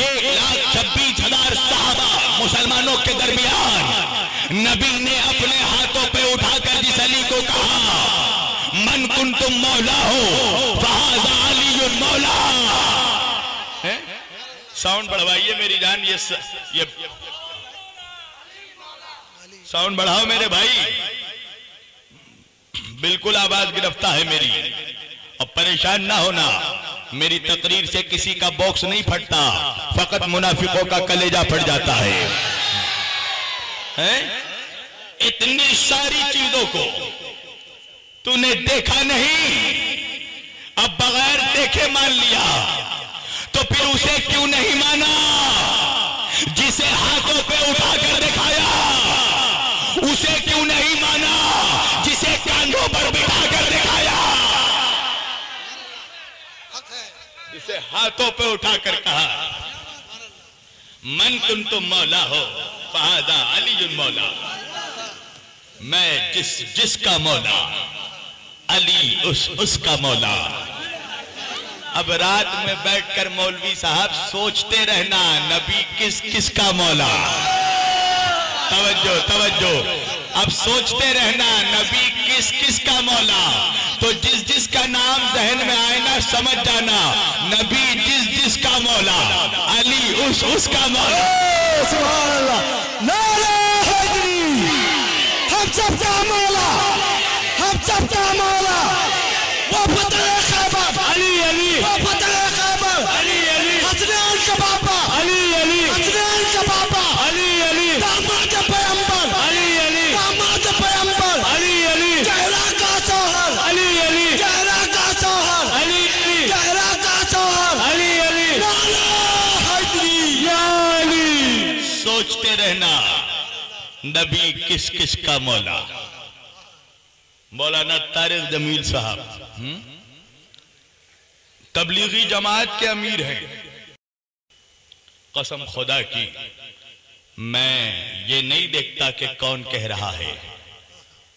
एक लाख छब्बीस हज़ार साहबा मुसलमानों के दरमियान नबी ने अपने हाथों पे उठाकर जिस अली को कहा, मन कुन तुम मौला हो मौला। साउंड बढ़वाइए मेरी जान, ये ये साउंड बढ़ाओ मेरे भाई। बिल्कुल आवाज़ गिरफ्ता है मेरी। अब परेशान ना होना। मेरी तकरीर से किसी का बॉक्स नहीं फटता। फकत मुनाफिकों का कलेजा फट जाता है। हैं? इतनी सारी चीज़ों को तूने देखा नहीं। अब बगैर देखे मान लिया। तो फिर उसे क्यों नहीं माना? जिसे हाथों पे उसे क्यों नहीं माना? जिसे कांधों पर बिठाकर दिखाया। जिसे हाथों पे उठाकर कहा, मन तुम तो मौला हो, फहादा अली मौला। मैं जिस, जिसका मौला, अली उस, उसका मौला। अब रात में बैठकर मौलवी साहब सोचते रहना, नबी किस, किसका मौला? तवज्जो तवज्जो। अब सोचते रहना नबी किस किस का मौला? तो जिस जिसका नाम जहन में आए ना समझ जाना नबी जिस जिसका मौला अली उस उसका मौला। हम सबका मौला हम सबका मौला। वो फतेह खैबर। अली अली। वो फतेह खैबर। अली अली। हसनैन का बाबा अली अली। हसनैन का बाबा नबी किस किस का मौला? मौलाना तारिक जमील साहब। हम्म? तबलीगी जमात के अमीर हैं। कसम खुदा की, मैं ये नहीं देखता कि कौन कह रहा है।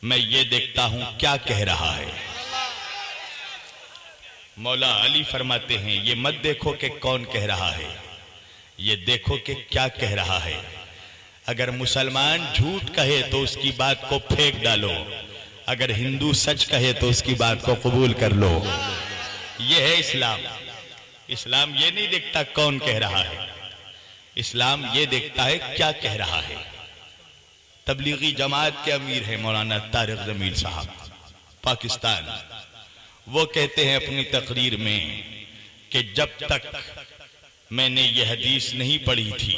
मैं ये देखता हूँ क्या कह रहा है। मौला अली फरमाते हैं, ये मत देखो कि कौन कह रहा है। ये देखो कि क्या कह रहा है। अगर मुसलमान झूठ कहे तो उसकी बात को फेंक डालो। अगर हिंदू सच कहे तो उसकी बात को कबूल कर लो। ये है इस्लाम। इस्लाम ये नहीं देखता कौन कह रहा है। इस्लाम ये देखता है क्या कह रहा है। तबलीगी जमात के अमीर है मौलाना तारिक जमील साहब, पाकिस्तान। वो कहते हैं अपनी तकरीर में कि जब तक मैंने यह हदीस नहीं पढ़ी थी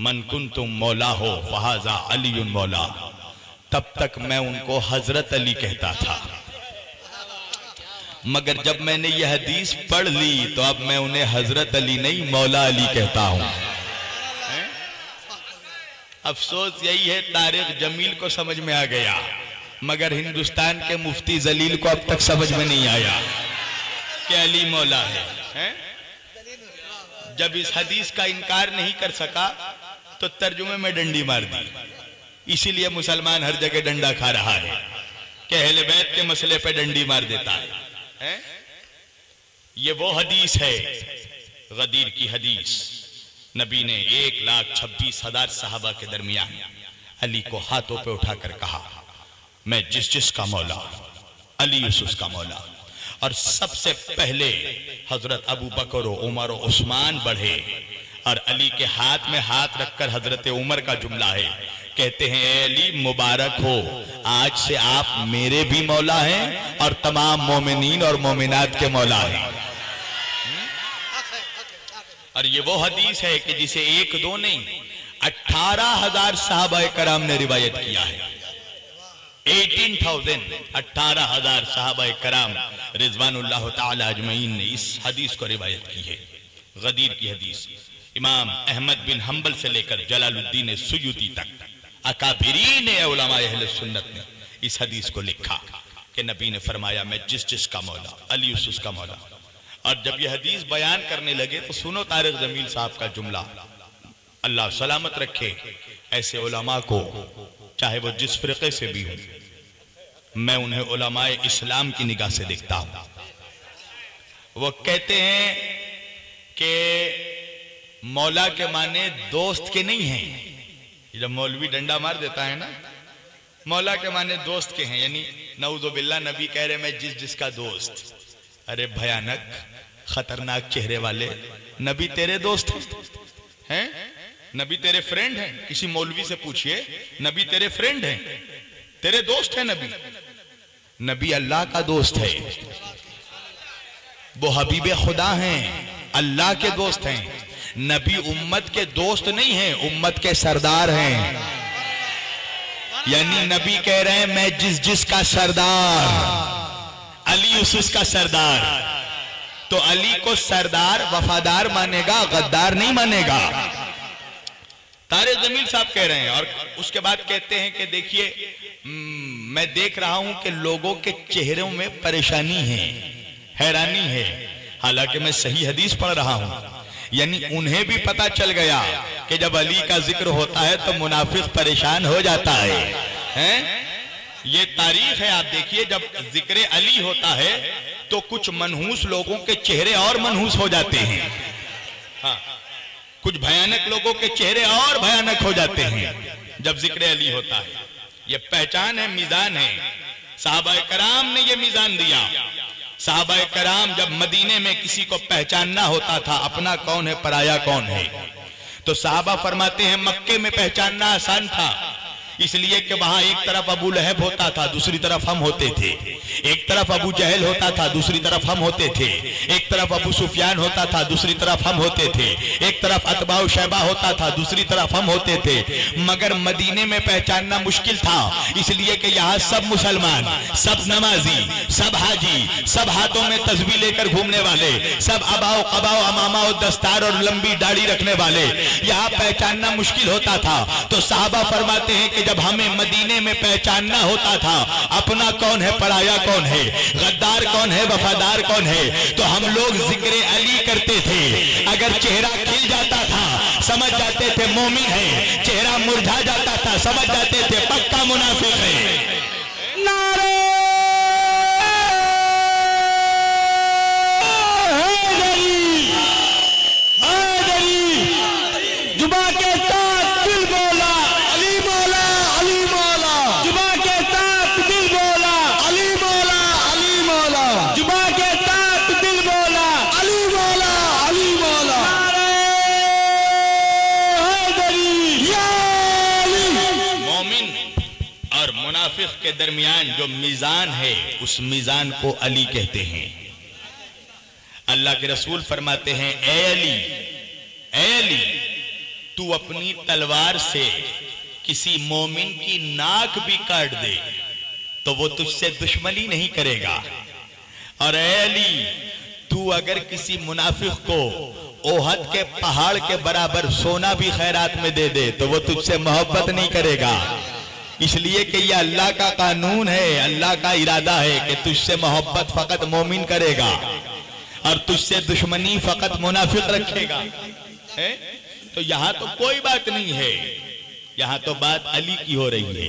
मन कुन तुम मौला हो फहाजा अली मौला। तब तक मैं उनको हज़रत अली कहता था। मगर जब मैंने यह हदीस पढ़ ली तो अब मैं उन्हें हज़रत अली नहीं मौला अली कहता हूँ। अफसोस यही है तारिक जमील को समझ में आ गया। मगर हिंदुस्तान के मुफ्ती जलील को अब तक समझ में नहीं आया। कि अली मौला है, है? जब इस हदीस का इनकार नहीं कर सका तो तर्जुमे में डंडी मार दी। इसीलिए मुसलमान हर जगह डंडा खा रहा है। कि अहले बैत के मसले पे डंडी मार देता है? ये वो हदीस है, गदीर की हदीस। नबी ने एक लाख छब्बीस हज़ार साहबा के दरमियान अली को हाथों पे उठाकर कहा, मैं जिस जिस का मौला, अली यूसुफ का मौला। और सबसे पहले हज़रत अबू बकर उमर उस्मान बढ़े। और अली के हाथ में हाथ रखकर हज़रत उमर का जुमला है। कहते हैं अली, मुबारक हो। आज से आप मेरे भी मौला हैं और तमाम मोमिनीन और मोमिनात के मौला हैं। और ये वो हदीस है कि जिसे एक दो नहीं अठारह हज़ार साहबा कराम ने रिवायत किया है। एटीन थाउज़ेंड अठारह हज़ार साहबा कराम रिजवानुल्लाह अजमईन ने इस हदीस को रिवायत की है। गदीर की हदीस। इमाम अहमद बिन हम्बल से लेकर जलालुद्दीन सुयुती तक, अकाबिरीन अहल सुन्नत ने इस हदीस को लिखा कि नबी ने फरमाया, मैं जिस जिस का मौला, अली उस का मौला। और जब यह हदीस बयान करने लगे तो सुनो तारिक जमील साहब का जुमला, अल्लाह सलामत रखे ऐसे उलमा को, चाहे वो जिस फिरके से भी हो, मैं उन्हें उलमाए इस्लाम की निगाह से देखता हूँ। वो कहते हैं कि मौला के माने दोस्त के नहीं हैं। जब मौलवी डंडा मार देता है ना, मौला के माने दोस्त के हैं, यानी नऊजुबिल्ला नबी कह रहे मैं जिस जिसका दोस्त। अरे भयानक, खतरनाक चेहरे वाले, नबी तेरे दोस्त हैं। नबी तेरे फ्रेंड हैं। किसी मौलवी से पूछिए, नबी तेरे फ्रेंड हैं? तेरे दोस्त हैं नबी। नबी अल्लाह का दोस्त है। वो हबीब खुदा हैं, अल्लाह के दोस्त हैं। नबी उम्मत के दोस्त नहीं हैं, उम्मत के सरदार हैं। यानी नबी कह रहे हैं, मैं जिस जिस का सरदार, अली उस का सरदार। तो अली को सरदार, वफादार मानेगा, गद्दार नहीं मानेगा। तारे जमील साहब कह रहे हैं, और उसके बाद कहते हैं कि देखिए मैं देख रहा हूँ कि लोगों के चेहरों में परेशानी है, हैरानी है। हालाँकि मैं सही हदीस पढ़ रहा हूँ। यानी उन्हें भी पता चल गया कि जब अली का ज़िक्र होता है तो मुनाफिक परेशान हो जाता है। हैं? ये तारीख है आप देखिए जब ज़िक्र अली होता है तो कुछ मनहूस लोगों के चेहरे और मनहूस हो जाते हैं। हाँ। कुछ भयानक लोगों के चेहरे और भयानक हो जाते हैं जब ज़िक्र अली होता है। ये पहचान है मिजान है। साहबा कराम ने ये मिजान दिया। साहबा कराम जब मदीने में किसी को पहचानना होता था, अपना कौन है, पराया कौन है? तो साहबा फरमाते हैं, मक्के में पहचानना आसान था। इसलिए कि वहाँ एक तरफ़ अबू लहब होता था, दूसरी तरफ़ हम होते थे। एक तरफ़ अबू जहल होता था, दूसरी तरफ़ हम होते थे। एक तरफ़ अबू सुफियान होता था, दूसरी तरफ़ हम होते थे। एक तरफ़ अतबाउ शैबा होता था, दूसरी तरफ़ हम होते थे। मगर मदीने में पहचानना मुश्किल था। इसलिए कि यहाँ सब मुसलमान, सब नमाजी, सब हाजी, सब हाथों में तस्वीर लेकर घूमने वाले, सब अबाओ कबाओ अमामा और दस्तार और लंबी दाढ़ी रखने वाले, यहाँ पहचानना मुश्किल होता था। तो साहबा फरमाते हैं कि जब हमें मदीने में पहचानना होता था, अपना कौन है, पराया कौन है, गद्दार कौन है, वफादार कौन है तो हम लोग ज़िक्र अली करते थे। अगर चेहरा खिल जाता था, समझ जाते थे मोमिन है, चेहरा मुरझा जाता था, समझ जाते थे पक्का मुनाफिक है। के दरमियान जो मीजान है, उस मीजान को अली कहते हैं। अल्लाह के रसूल फरमाते हैं, ए अली ए अली, तू अपनी तलवार से किसी मोमिन की नाक भी काट दे तो वो तुझसे दुश्मनी नहीं करेगा। और ए अली, तू अगर किसी मुनाफिक को ओहद के पहाड़ के बराबर सोना भी खैरात में दे दे तो वो तुझसे मोहब्बत नहीं करेगा। इसलिए कि यह अल्लाह का कानून है, अल्लाह का इरादा है कि तुझसे मोहब्बत फकत मोमिन करेगा और तुझसे दुश्मनी फकत मुनाफिक रखेगा। है? तो यहाँ तो कोई बात नहीं है। यहाँ तो बात अली की हो रही है।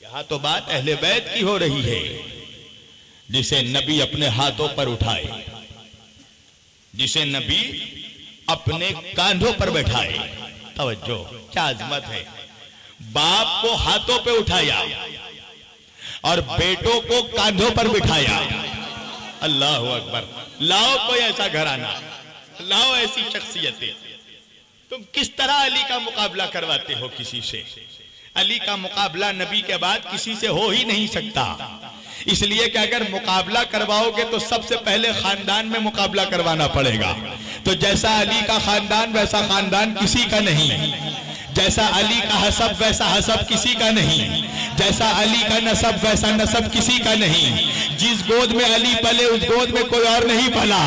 यहाँ तो बात अहले बैत की हो रही है, जिसे नबी अपने हाथों पर उठाए, जिसे नबी अपने कांधों पर बैठाए। तवज्जो, क्या अजमत है? बाप को हाथों पे उठाया और बेटों को कांधों पर बिठाया। अल्लाह अकबर। लाओ कोई ऐसा घराना। लाओ ऐसी शख्सियतें। तुम किस तरह अली का मुकाबला करवाते हो किसी से? अली का मुकाबला नबी के बाद किसी से हो ही नहीं सकता। इसलिए कि अगर मुकाबला करवाओगे तो सबसे पहले खानदान में मुकाबला करवाना पड़ेगा। तो जैसा अली का खानदान, वैसा खानदान किसी का नहीं। जैसा अली का हसब वैसा हसब किसी का नहीं। जैसा अली का नसब वैसा नसब किसी का नहीं। जिस गोद में अली पले, उस गोद में कोई और नहीं पला।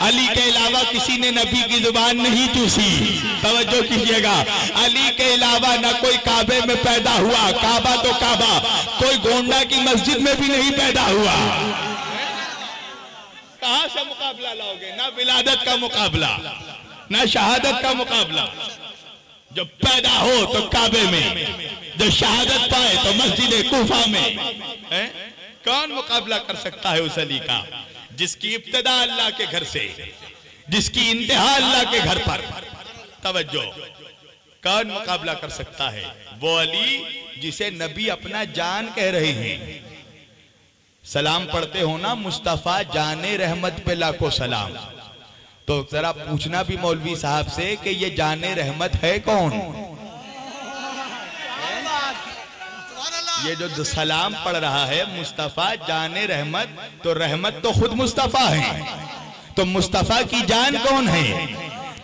अली के अलावा किसी ने नबी की ज़ुबान नहीं चूसी। तवज्जो कीजिएगा। अली के अलावा न कोई काबे में पैदा हुआ। काबा तो काबा। कोई गोंडा की मस्जिद में भी नहीं पैदा हुआ। कहा से मुकाबला लाओगे? ना विलादत का मुकाबला, ना शहादत का मुकाबला। जब पैदा हो तो काबे में, जब शहादत पाए तो मस्जिद कूफा में? कौन मुकाबला कर सकता है उस अली का? जिसकी इब्तदा अल्लाह के घर से, जिसकी इंतहा अल्लाह के घर पर। तवज्जो। कौन मुकाबला कर सकता है? वो अली जिसे नबी अपना जान कह रहे हैं। सलाम पढ़ते हो ना मुस्तफ़ा जाने रहमत पे लाखों सलाम। तो जरा पूछना भी मौलवी साहब से कि ये जाने रहमत है कौन? ये जो सलाम पढ़ रहा है मुस्तफ़ा, जाने रहमत तो रहमत तो खुद मुस्तफ़ा है। तो मुस्तफ़ा की जान कौन है?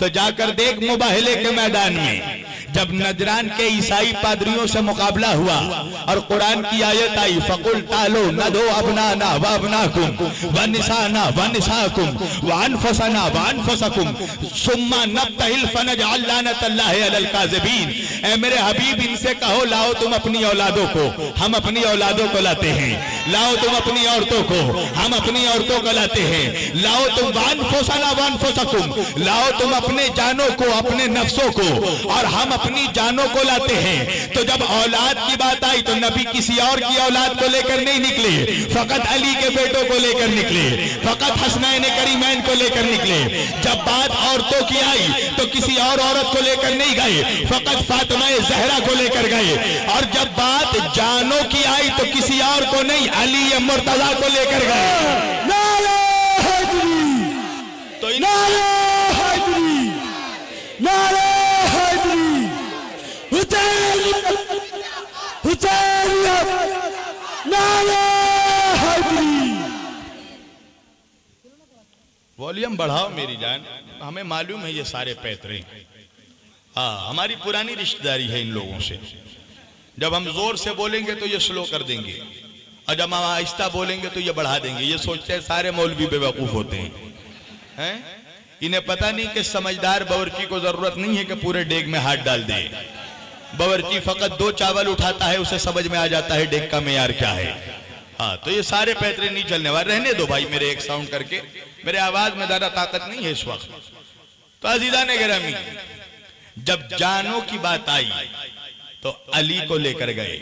तो जाकर देख मुबाहले के मैदान में जब नजरान के ईसाई पादरियों से मुकाबला हुआ और कुरान की आयत आई फकुल तालो न दो अबनाना व अबनाकुम व निसाना व निसाकुम व अनफसना व अनफसकुम सुम्मा नबतहिल फनजअल लानतल्लाहि अलल काज़िबीन। ए मेरे हबीब इनसे कहो लाओ तुम अपनी औलादों को हम अपनी औलादों को लाते हैं। लाओ तुम अपनी औरतों को हम अपनी औरतों को लाते हैं। लाओ तुम वान फोसना वान फोसकुम लाओ तुम अपने जानों को अपने नफ्सों को और हम अपनी जानों को लाते हैं। तो जब औलाद की बात आई तो नबी किसी और की औलाद को लेकर नहीं निकले। फकत अली के बेटों को लेकर निकले। फकत हसनैन करीमैन को लेकर निकले। जब बात औरतों की आई तो किसी और औरत को लेकर नहीं गए। फकत फातिमा जहरा को लेकर गए। और जब बात जानों की आई तो किसी और को नहीं अली या मुर्तजा को लेकर गए। तो नारे नारे हैदरी हुसैन हुसैन नारे हैदरी वॉल्यूम बढ़ाओ मेरी जान, हमें मालूम है ये सारे पैतरे। हाँ हमारी पुरानी रिश्तेदारी है इन लोगों से। जब हम ज़ोर से बोलेंगे तो ये स्लो कर देंगे। और जब हम आहिस्ता बोलेंगे तो ये बढ़ा देंगे। ये सोचते हैं सारे मौलवी बेवकूफ़ होते हैं। हैं? इन्हें पता नहीं कि समझदार बावर्ची को ज़रूरत नहीं है कि पूरे डेग में हाथ डाल दे। बावर्ची फकत दो चावल उठाता है, उसे समझ में आ जाता है डेग का मेयार क्या है। हाँ तो ये सारे पैतरे नहीं चलने वाले। रहने दो भाई मेरे एक साउंड करके। मेरे आवाज़ में ज़्यादा ताकत नहीं है इस वक्त। तो अजीजा ने गिरामी जब जानों की बात आई तो अली को लेकर गए।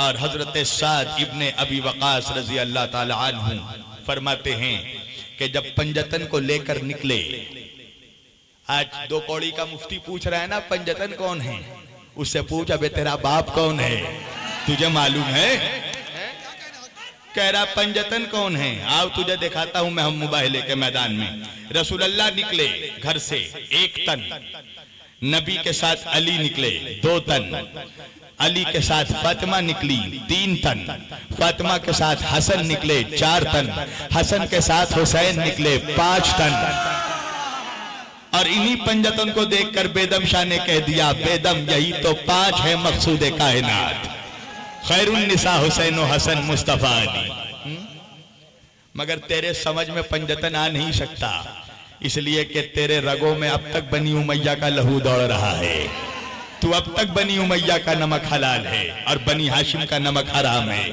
और हज़रत साद इब्ने अबी वकास रज़ी अल्लाह अन्हु फरमाते हैं कि जब पंजतन को लेकर निकले, आज दो कौड़ी का मुफ्ती पूछ रहा है ना, पंजतन कौन है? उससे पूछ, अबे तेरा बाप कौन है? तुझे मालूम है? कह रहा, पंजतन कौन है? आओ तुझे दिखाता हूँ मैं हम मुबाहले के मैदान में। रसूल अल्लाह निकले घर से, एक तन। नबी के साथ अली निकले, दो तन। अली के साथ फातिमा निकली तीन तन फातिमा के साथ हसन निकले चार तन हसन के साथ हुसैन निकले पाँच तन और इन्हीं पंजतन को देखकर बेदम शाह ने कह दिया, बेदम, यही तो पाँच है मकसूद कायनात। खैरुन्निसा हुसैन हसन मुस्तफ़ा अली? मगर तेरे समझ में पंजतन आ नहीं सकता, इसलिए कि तेरे रगों में अब तक बनी उमैया का लहू दौड़ रहा है। तू अब तक बनी उमैया का नमक हलाल है और बनी हाशिम का नमक हराम है।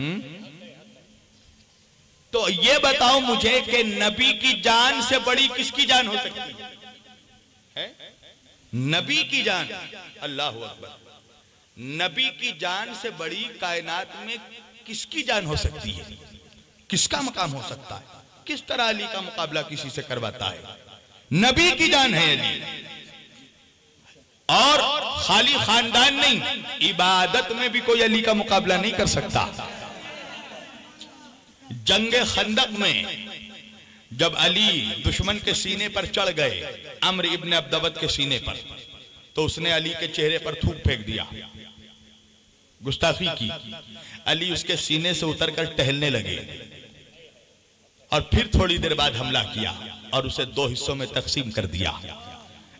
हुँ? तो ये बताओ मुझे कि नबी की जान से बड़ी किसकी जान हो सकती है? नबी की जान। अल्लाह अकबर। नबी की जान से बड़ी कायनात में किसकी जान हो सकती है? किसका मकाम हो सकता है? किस तरह अली का मुकाबला किसी से करवाता है? नबी की जान है अली। और खाली खानदान नहीं, इबादत में भी कोई अली का मुकाबला नहीं कर सकता। जंग खंदक में जब अली दुश्मन के सीने पर चढ़ गए, अम्र इब्न अब्दवत के सीने पर तो उसने अली के चेहरे पर थूक फेंक दिया। गुस्ताखी की। अली उसके सीने से उतरकर टहलने लगे और फिर थोड़ी देर बाद हमला किया और उसे दो हिस्सों में तकसीम कर दिया।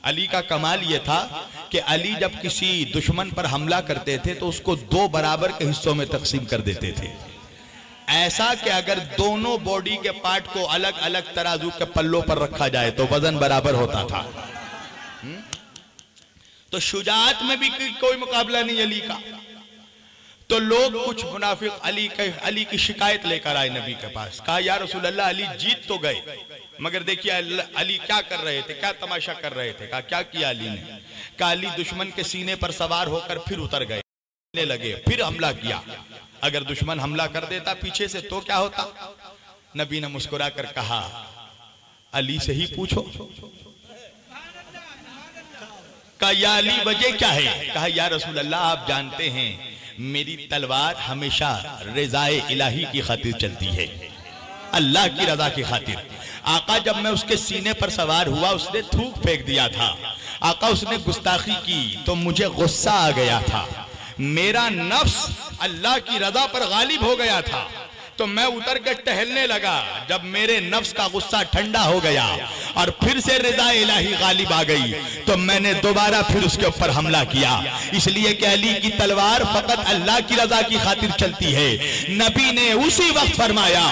अली का कमाल यह था कि अली जब किसी दुश्मन पर हमला करते थे तो उसको दो बराबर के हिस्सों में तकसीम कर देते थे। ऐसा कि अगर दोनों बॉडी के पार्ट को अलग अलग तराजू के पल्लों पर रखा जाए तो वज़न बराबर होता था। हुँ? तो शुजात में भी कोई मुकाबला नहीं अली का। तो लोग कुछ मुनाफिक अली के, अली की शिकायत लेकर आए नबी के पास। कहा यार रसूल अल्लाह अली जीत तो गए। मगर देखिए अली क्या कर रहे थे, क्या तमाशा कर रहे थे? कहा, क्या किया अली ने? कहा, अली दुश्मन के सीने पर सवार होकर फिर उतर गए। लगे, फिर हमला किया। अगर दुश्मन हमला कर देता पीछे से तो क्या होता? नबी ने मुस्कुरा कर कहा, अली से ही पूछो। कहा, या अली, वजह क्या है? कहा, या रसूल अल्लाह आप जानते हैं मेरी तलवार हमेशा रजाए इलाही की खातिर चलती है। अल्लाह की रजा की खातिर। आका जब मैं उसके सीने पर सवार हुआ, उसने थूक फेंक दिया था। आका उसने गुस्ताखी की तो मुझे गुस्सा आ गया था। मेरा नफ्स अल्लाह की रजा पर गालिब हो गया था। तो मैं उतर के टहलने लगा, जब मेरे नफ्स का गुस्सा ठंडा हो गया और फिर से रजा इलाही गालिब आ गई। तो मैंने दोबारा फिर उसके ऊपर हमला किया। इसलिए कि अली की तलवार फकत अल्लाह की रजा की खातिर चलती है। नबी ने उसी वक्त फरमाया,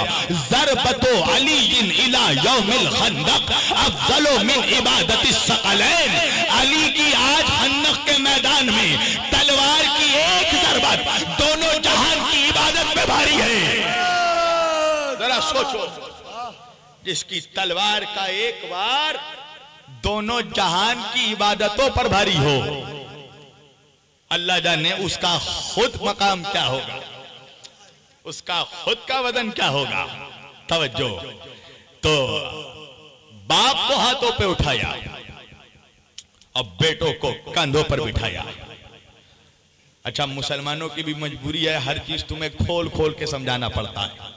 जरबतो अली इन इला यौमिल खंदक अफजलो मिन इबादत सकलैन। अली की आज खंदक के मैदान में सोचो। जिसकी तलवार का एक बार दोनों जहान की इबादतों पर भारी हो, अल्लाह जाने उसका खुद मकाम क्या होगा, उसका खुद का वज़न क्या होगा। तवज्जो। तो बाप को हाथों पे उठाया और बेटों को कंधों पर बिठाया। अच्छा मुसलमानों की भी मजबूरी है, हर चीज़ तुम्हें खोल खोल के समझाना पड़ता है।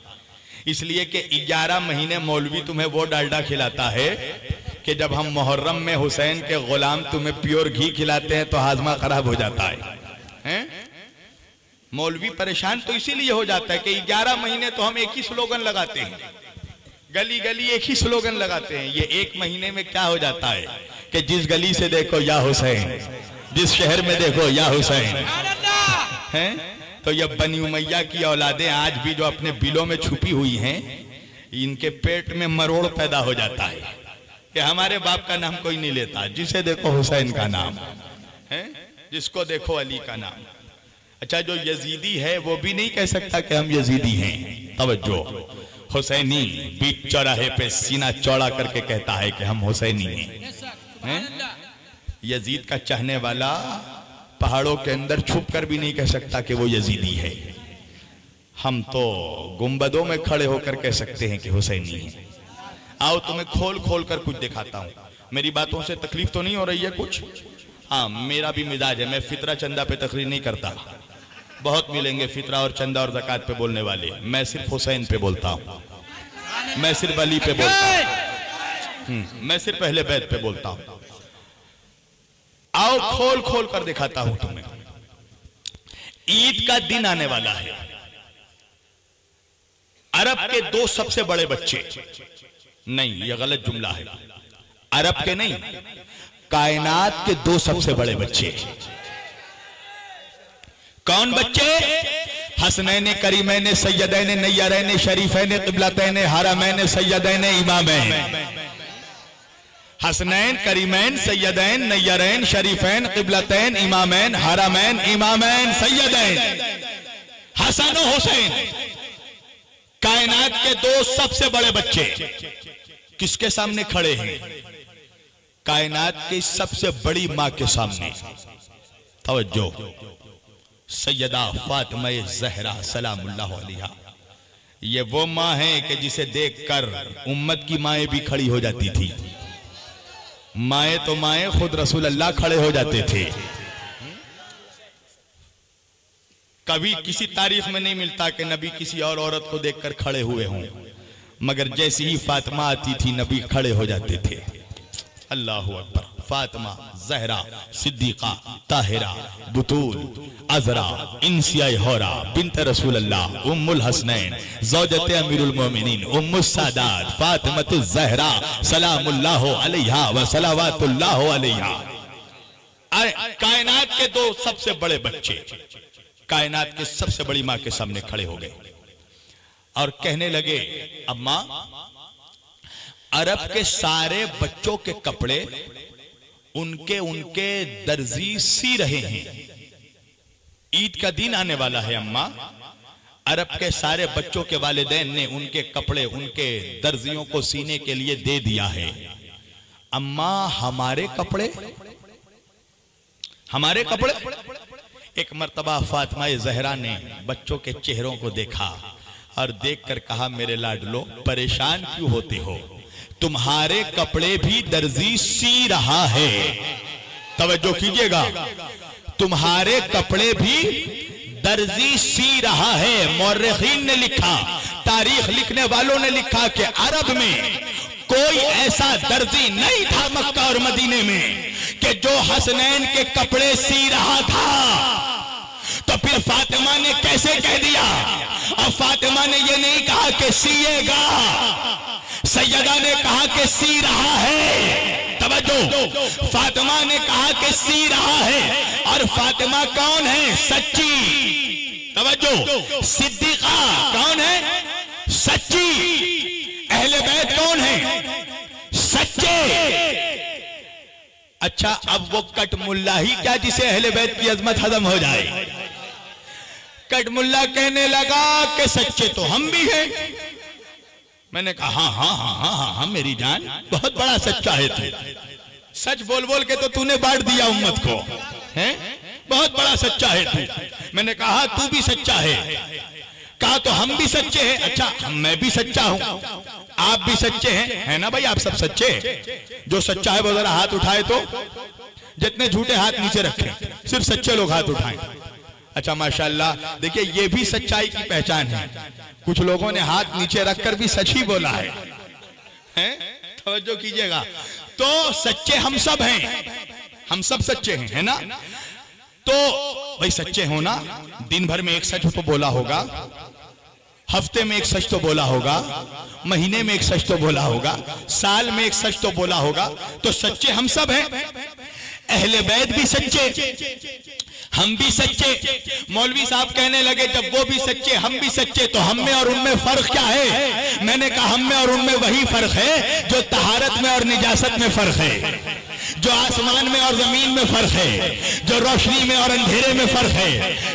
इसलिए कि 11 महीने मौलवी तुम्हें वो डालडा खिलाता है कि जब हम मुहर्रम में हुसैन के गुलाम तुम्हें प्योर घी खिलाते हैं तो हाजमा खराब हो जाता है। हैं? मौलवी परेशान तो इसीलिए हो जाता है कि 11 महीने तो हम एक ही स्लोगन लगाते हैं। गली गली एक ही स्लोगन लगाते हैं। ये एक महीने में क्या हो जाता है कि जिस गली से देखो या हुसैन, जिस शहर में देखो या हुसैन। हैं? तो ये बनी उमैया की औलादें आज भी जो अपने बिलों में छुपी हुई हैं, इनके पेट में मरोड़ पैदा हो जाता है। कि हमारे बाप का नाम कोई नहीं लेता, जिसे देखो हुसैन का नाम, है? जिसको देखो अली का नाम। अच्छा जो यजीदी है, वो भी नहीं कह सकता कि हम यजीदी हैं। तवज्जो। हुसैनी बीच चौराहे पे सीना चौड़ा करके कहता है कि हम हुसैनी हैं। है? यजीद का चाहने वाला पहाड़ों के अंदर छुप कर भी नहीं कह सकता कि वो यजीदी है। हम तो गुंबदों में खड़े होकर कह सकते हैं कि हुसैनी है। आओ तुम्हें खोल खोल कर कुछ दिखाता हूँ। मेरी बातों से तकलीफ़ तो नहीं हो रही है कुछ? हाँ मेरा भी मिजाज है, मैं फितरा चंदा पे तकरीर नहीं करता। बहुत मिलेंगे फितरा और चंदा और जक़ात पे बोलने वाले। मैं सिर्फ़ हुसैन पे बोलता हूँ। मैं सिर्फ़ अली पे बोलता हूँ। मैं सिर्फ़ पहले बैत पे बोलता हूँ। आओ, खोल खोल कर दिखाता हूँ तुम्हें। ईद का दिन आने वाला है। अरब के दो सबसे बड़े बच्चे। नहीं, यह गलत जुमला है। अरब के नहीं, कायनात के दो सबसे बड़े बच्चे। कौन बच्चे? हसनैन करीमैन, सैयदैन नैयरैन, शरीफैन, किबलतैन हरमैन, सैयदैन इमामैन। हसनैन, करीमैन, सैयदैन, नैयरैन, शरीफैन, किबलतैन, इमामैन, हरामैन, इमामैन, सैयदैन। हसन हुसैन, कायनात के दो सबसे बड़े बच्चे। किसके सामने खड़े हैं? कायनात की सबसे बड़ी माँ के सामने। तवज्जो। सैयदा फातिमा जहरा अलैहा। ये वो माँ है कि जिसे देखकर उम्मत की माएँ भी खड़ी हो जाती थी। माए तो माए खुद रसूल अल्लाह खड़े हो जाते थे। कभी किसी तारीख में नहीं मिलता कि नबी किसी और औरत को देखकर खड़े हुए हों। मगर जैसी ही फातिमा आती थी, नबी खड़े हो जाते थे। अल्लाह अकबर। फातिमा, जहरा, सिद्दीका, ताहिरा, बुतूल, अजरा इंसिया होरा, बिनत रसूल अल्लाह उम्मुल हसनैन, जौजत अमीरुल मोमिनीन, उम्मुस सादात, फातिमत जहरा, सलामुल्लाह अलैहा व सलावतुल्लाह अलैहा। कायनात के दो सबसे बड़े बच्चे, कायनात के सबसे बड़ी माँ के सामने खड़े हो गए। और कहने लगे, अम्मा, अरब के सारे बच्चों के कपड़े उनके उनके दर्जी सी रहे हैं। ईद का दिन आने वाला है, अम्मा। अरब के सारे बच्चों के वालिदैन ने उनके कपड़े, उनके दर्जियों को सीने के लिए दे दिया है। अम्मा, हमारे कपड़े? हमारे कपड़े? एक मरतबा फातिमा जहरा ने बच्चों के चेहरों को देखा और देखकर कहा, मेरे लाडलो, परेशान क्यों होते हो? तुम्हारे कपड़े भी दर्जी सी रहा है। तवज्जो कीजिएगा। तुम्हारे कपड़े भी दर्जी सी रहा है। मौरखीन ने लिखा, तारीख लिखने वालों ने लिखा कि अरब में कोई ऐसा दर्जी नहीं था मक्का और मदीने में कि जो हसनैन के कपड़े सी रहा था। तो फिर फातिमा ने कैसे कह दिया? और फातिमा ने ये नहीं कहा कि सीएगा। सैयदा ने कहा कि सी रहा है। तवज्जो, फातिमा ने कहा कि सी रहा है। और फातिमा कौन है? सच्ची। तवज्जो, सिद्दीका कौन है? सच्ची। अहले बैत कौन है? सच्चे। अच्छा अब वो कट मुल्ला ही क्या जिसे अहले बैत की अजमत हजम हो जाए? कट मुल्ला कहने लगा कि सच्चे तो हम भी हैं। मैंने कहा हाँ हाँ हाँ हाँ हाँ हाँ मेरी जान, बहुत बड़ा सच्चा है तू। सच बोल बोल के तो तूने बांट दिया उम्मत को। हैं? बहुत बड़ा सच्चा है तू। मैंने कहा तू भी सच्चा है। कहा तो हम भी सच्चे हैं। अच्छा मैं भी सच्चा हूँ। आप भी सच्चे हैं। है ना भाई, आप सब सच्चे जो सच्चा है वो जरा हाथ उठाए तो। जितने झूठे हाथ नीचे रखे, सिर्फ़ सच्चे लोग हाथ उठाए। अच्छा माशाल्लाह, देखिए, ये भी सच्चाई की पहचान है। कुछ लोगों ने हाथ नीचे रखकर भी सच ही। बोला है? तवज्जो कीजिएगा। तो सच्चे हम सब हैं। हम सब सच्चे हैं, है ना? तो भाई सच्चे हो ना? दिन भर में एक सच तो बोला होगा। हफ़्ते में एक सच तो बोला होगा। महीने में एक सच तो बोला होगा। साल में एक सच तो बोला होगा। तो सच्चे हम सब हैं। अहले बैत भी सच्चे, हम भी सच्चे। मौलवी साहब कहने लगे, जब वो भी सच्चे, हम भी सच्चे तो हम में और उनमें फ़र्क क्या है? मैंने कहा, हम में और उनमें वही फ़र्क है, जो तहारत में और निजासत में फ़र्क है। जो आसमान में और ज़मीन में फ़र्क है, जो रोशनी में और अंधेरे में फ़र्क है।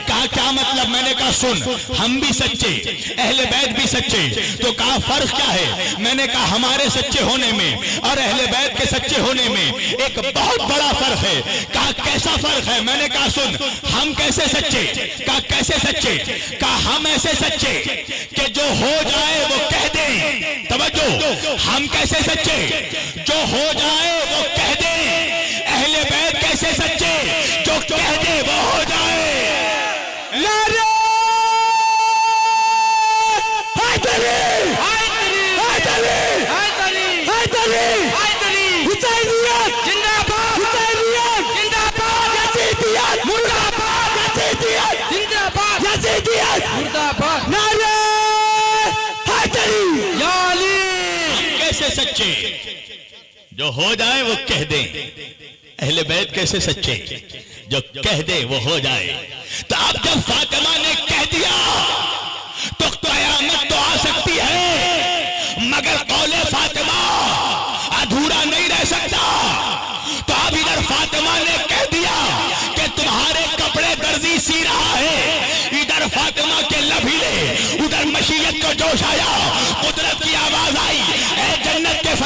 कहा, क्या मतलब? मैंने कहा, सुन, हम भी सच्चे, अहले बैत भी सच्चे तो कहा, फ़र्क क्या है? मैंने कहा, हमारे सच्चे होने में और अहले बैत के सच्चे होने में एक बहुत बड़ा फ़र्क है। कहा, कैसा फ़र्क है? मैंने कहा, सुन, हम कैसे सच्चे? कहा, कैसे सच्चे? कहा, हम ऐसे सच्चे कि जो हो जाए वो कह दे। तवज्जो, हम कैसे सच्चे? जो हो जाए वो कह दे। अहले बैत कैसे सच्चे? जो कह दे वो हो जाए। जो हो जाए वो कह दें। अहले बैत कैसे सच्चे? जो कह दे, वो हो जाए। तो अब जब फातिमा ने कह दिया तो कयामत तो आ सकती है। मगर कौले फातिमा अधूरा नहीं रह सकता। तो अब इधर फातिमा ने कह दिया कि तुम्हारे कपड़े दर्जी सी रहा है। इधर फातिमा के लभीले उधर मशीयत को जोश आया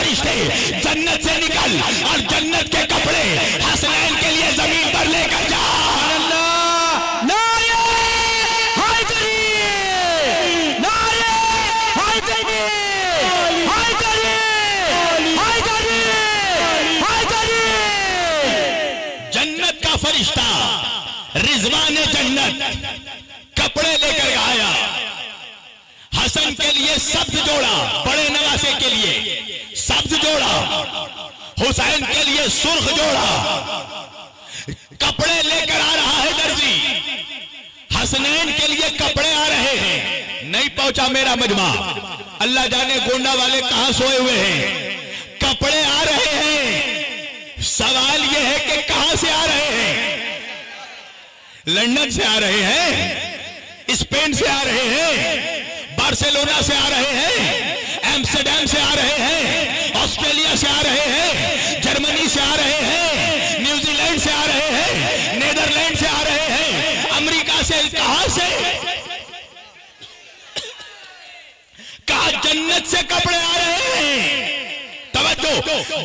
फरिश्ते जन्नत से निकल और जन्नत के कपड़े हसनैन के लिए ज़मीन पर लेकर जा। जन्नत का फरिश्ता रिजवान जन्नत कपड़े लेकर आया। हसन के लिए सब्ज जोड़ा बड़े नवासे के लिए। सब्ज जोड़ा। हुसैन के लिए सुर्ख जोड़ा। कपड़े लेकर आ रहा है दर्जी। हसनैन के लिए कपड़े आ रहे हैं। नहीं पहुँचा मेरा मजमा। अल्लाह जाने गोंडा वाले कहाँ सोए हुए हैं। कपड़े आ रहे हैं। सवाल यह है कि कहाँ से आ रहे हैं? लंदन से आ रहे हैं। स्पेन से आ रहे हैं। बार्सिलोना से आ रहे हैं। एम्स्टरडेम से आ रहे हैं। से आ रहे हैं, जर्मनी से आ रहे हैं, न्यूजीलैंड से आ रहे हैं, नेदरलैंड से आ रहे हैं, अमेरिका से, कहाँ से? कहा जन्नत से कपड़े आ रहे हैं? तवज्जो,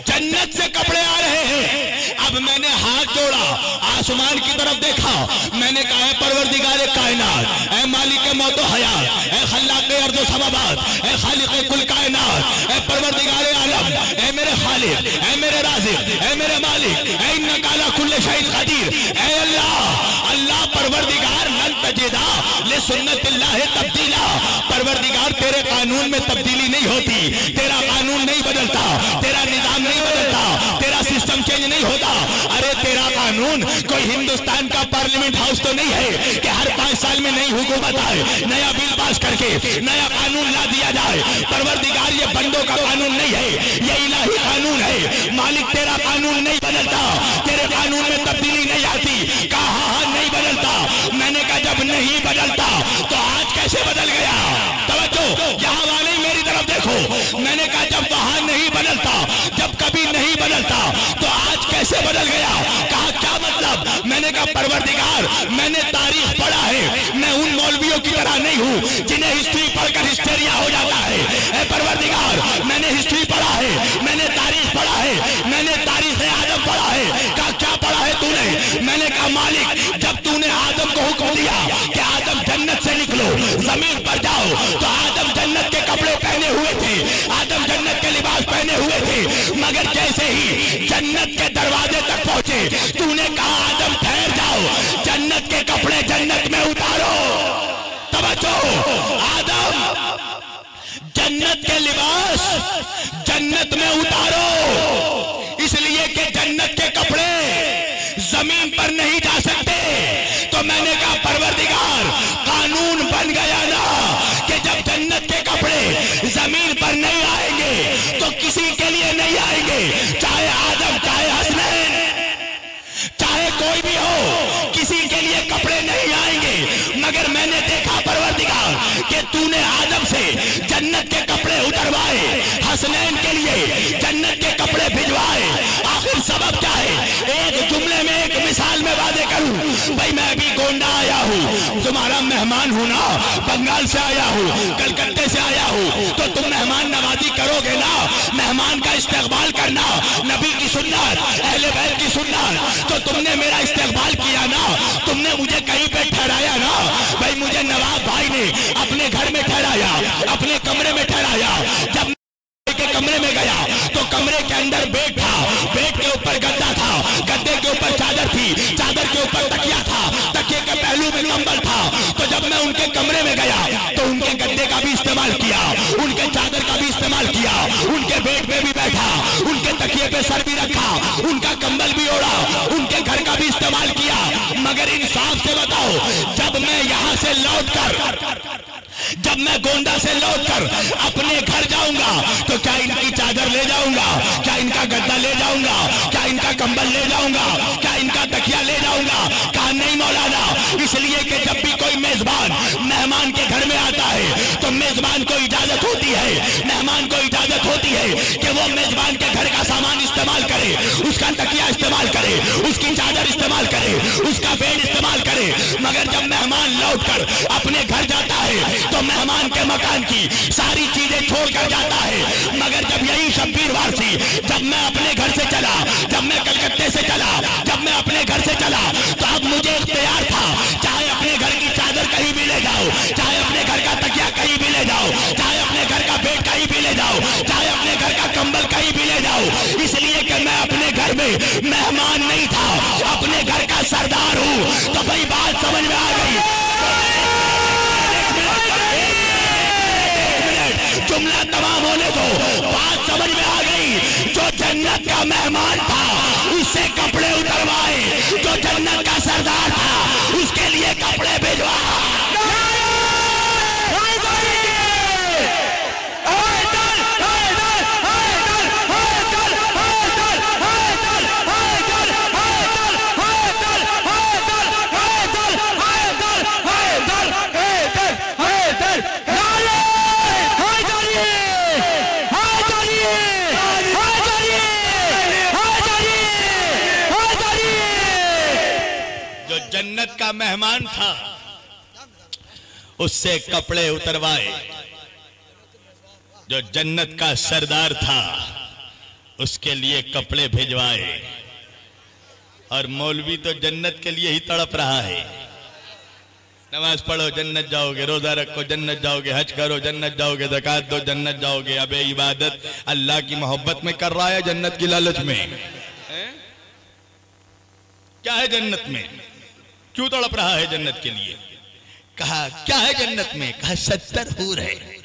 जन्नत से कपड़े आ रहे हैं। अब मैंने हाथ जोड़ा, आसमान की तरफ़ देखा। मैंने कहा परवरदिगार कायनात, ए मालिक मौत हयात, ए खल्लाक समाबाद ए खालिक कुल कायनात। ए परवरदिगार आलम। ए मेरे खालिक, ए मेरे राजिक, ए मेरे मालिक। ए इन्ना काला कुल्ले शहीद कदीर ए अल्लाह अल्लाह परवरदिगार, लन तजिदा, ले सुन्नतिल्लाह तब्दीला। परवरदिगार, तेरे कानून में तब्दीली नहीं होती। तेरा कानून नहीं बदलता। तेरा निज़ाम नहीं बदलता। सिस्टम चेंज नहीं होता। अरे, तेरा कानून कोई हिंदुस्तान का पार्लियामेंट हाउस तो नहीं है कि हर पाँच साल में नई हुकूमत आए, नया बिल पास करके, नया कानून ला दिया जाए। परवरदिगार, ये बंदों का कानून नहीं है, ये इलाही कानून है। मालिक, तेरा कानून नहीं बदलता। तेरे कानून में तब्दीली नहीं आती। कहा हाँ हाँ नहीं बदलता। मैंने कहा, जब नहीं बदलता तो आज कैसे बदल गया? तवज्जो, यहाँ वाले मेरी तरफ़ देखो। मैंने कहा जब वहाँ नहीं बदलता जब कभी नहीं बदलता। तो आज कैसे बदल गया? कहा, क्या मतलब? मैंने कहा, परवरदिगार, मैंने तारीख पढ़ा है। मैं उन मौलवियों की तरह नहीं हूँ, जिन्हें हिस्ट्री पढ़कर हिस्टेरिया हो जाता है। परवरदिगार, मैंने हिस्ट्री पढ़ा है, मैंने तारीख पढ़ा है, मैंने तारीख आदम पढ़ा है। कहा, क्या पढ़ा है तूने? मैंने कहा, मालिक, जब तूने आदम को हुक्म दिया कि आदम जन्नत से निकलो, ज़मीन पर जाओ तो आदम जन्नत के कपड़े पहने हुए थे आदम जन्नत के पहने हुए थे, मगर जैसे ही जन्नत के दरवाजे तक पहुँचे, तूने कहा, आदम, ठहर जाओ, जन्नत के कपड़े जन्नत में उतारो। तो आदम, जन्नत के लिबास जन्नत में उतारो। गोंडा आया हूँ, तुम्हारा मेहमान हूँ ना, बंगाल से आया हूँ, कलकत्ते से आया हूँ। तो तुम मेहमान नवाजी करोगे ना, मेहमान का इस्तेकबाल करना, नबी की सुन्नत, अहले बैत की सुन्नत। तो तुमने मेरा इस्तेकबाल किया ना, तुमने मुझे कहीं पे ठहराया ना, भाई मुझे नवाब भाई ने अपने घर में ठहराया, अपने कमरे में ठहराया। जब के कमरे में गया तो कमरे के अंदर बेड था बेड के ऊपर गद्दा था, गद्दे के ऊपर चादर थी, चादर के ऊपर में कंबल था। तो जब मैं उनके कमरे में गया तो उनके गद्दे का भी इस्तेमाल किया, उनके चादर का भी इस्तेमाल किया, उनके बेड पे भी बैठा, उनके तकिए पे सर भी रखा, उनका कंबल भी ओढ़ा, उनके घर का भी इस्तेमाल किया। मगर इंसाफ से बताओ, जब मैं यहाँ से लौट कर जब मैं गोंडा से लौटकर अपने घर जाऊँगा तो क्या इनकी चादर ले जाऊँगा? क्या इनका गद्दा ले जाऊँगा? क्या इनका कंबल ले जाऊँगा? क्या इनका तकिया ले जाऊँगा? कहा, नहीं मौलाना, इसलिए कि जब भी कोई मेजबान मेहमान के घर में आता है तो मेजबान को इजाज़त होती है। मेहमान को इजाज़त होती है कि वो मेजबान के घर का सामान इस्तेमाल करे, उसका तकिया इस्तेमाल करे, उसकी चादर इस्तेमाल करे, उसका बेड इस्तेमाल करे। मगर जब मेहमान लौटकर अपने घर जाता है तो मेहमान के मकान की सारी चीज़ें छोड़कर जाता है। मगर जब यही शब्बीर वारसी, जब मैं अपने घर से चला, जब मैं कलकत्ते से चला, जब मैं अपने घर से चला तो अब मुझे तैयार था। चाहे अपने घर की चादर कहीं भी ले जाओ, चाहे अपने घर का तकिया कहीं भी ले जाओ, चाहे भी ले जाओ। चाहे अपने घर का कंबल कहीं भी ले जाओ। इसलिए कि मैं अपने घर में मेहमान नहीं था। अपने घर का सरदार हूँ। तो भाई बात समझ में आ गई। जुमला तमाम होने दो। बात समझ में आ गई। जो जन्नत का मेहमान था उससे कपड़े उतरवाए। जो जन्नत का सरदार था मेहमान था। उससे कपड़े उतरवाए। जो जन्नत का सरदार था उसके लिए कपड़े भिजवाए। और मौलवी तो जन्नत के लिए ही तड़प रहा है। नमाज़ पढ़ो जन्नत जाओगे रोजा रखो जन्नत जाओगे हज करो जन्नत जाओगे जक़ात दो जन्नत जाओगे। अबे इबादत अल्लाह की मोहब्बत में कर रहा है जन्नत की लालच में। हैं? क्या है जन्नत में? क्यों तड़प रहा है जन्नत के लिए? कहा, क्या है जन्नत में? कहा, सत्तर हूर है?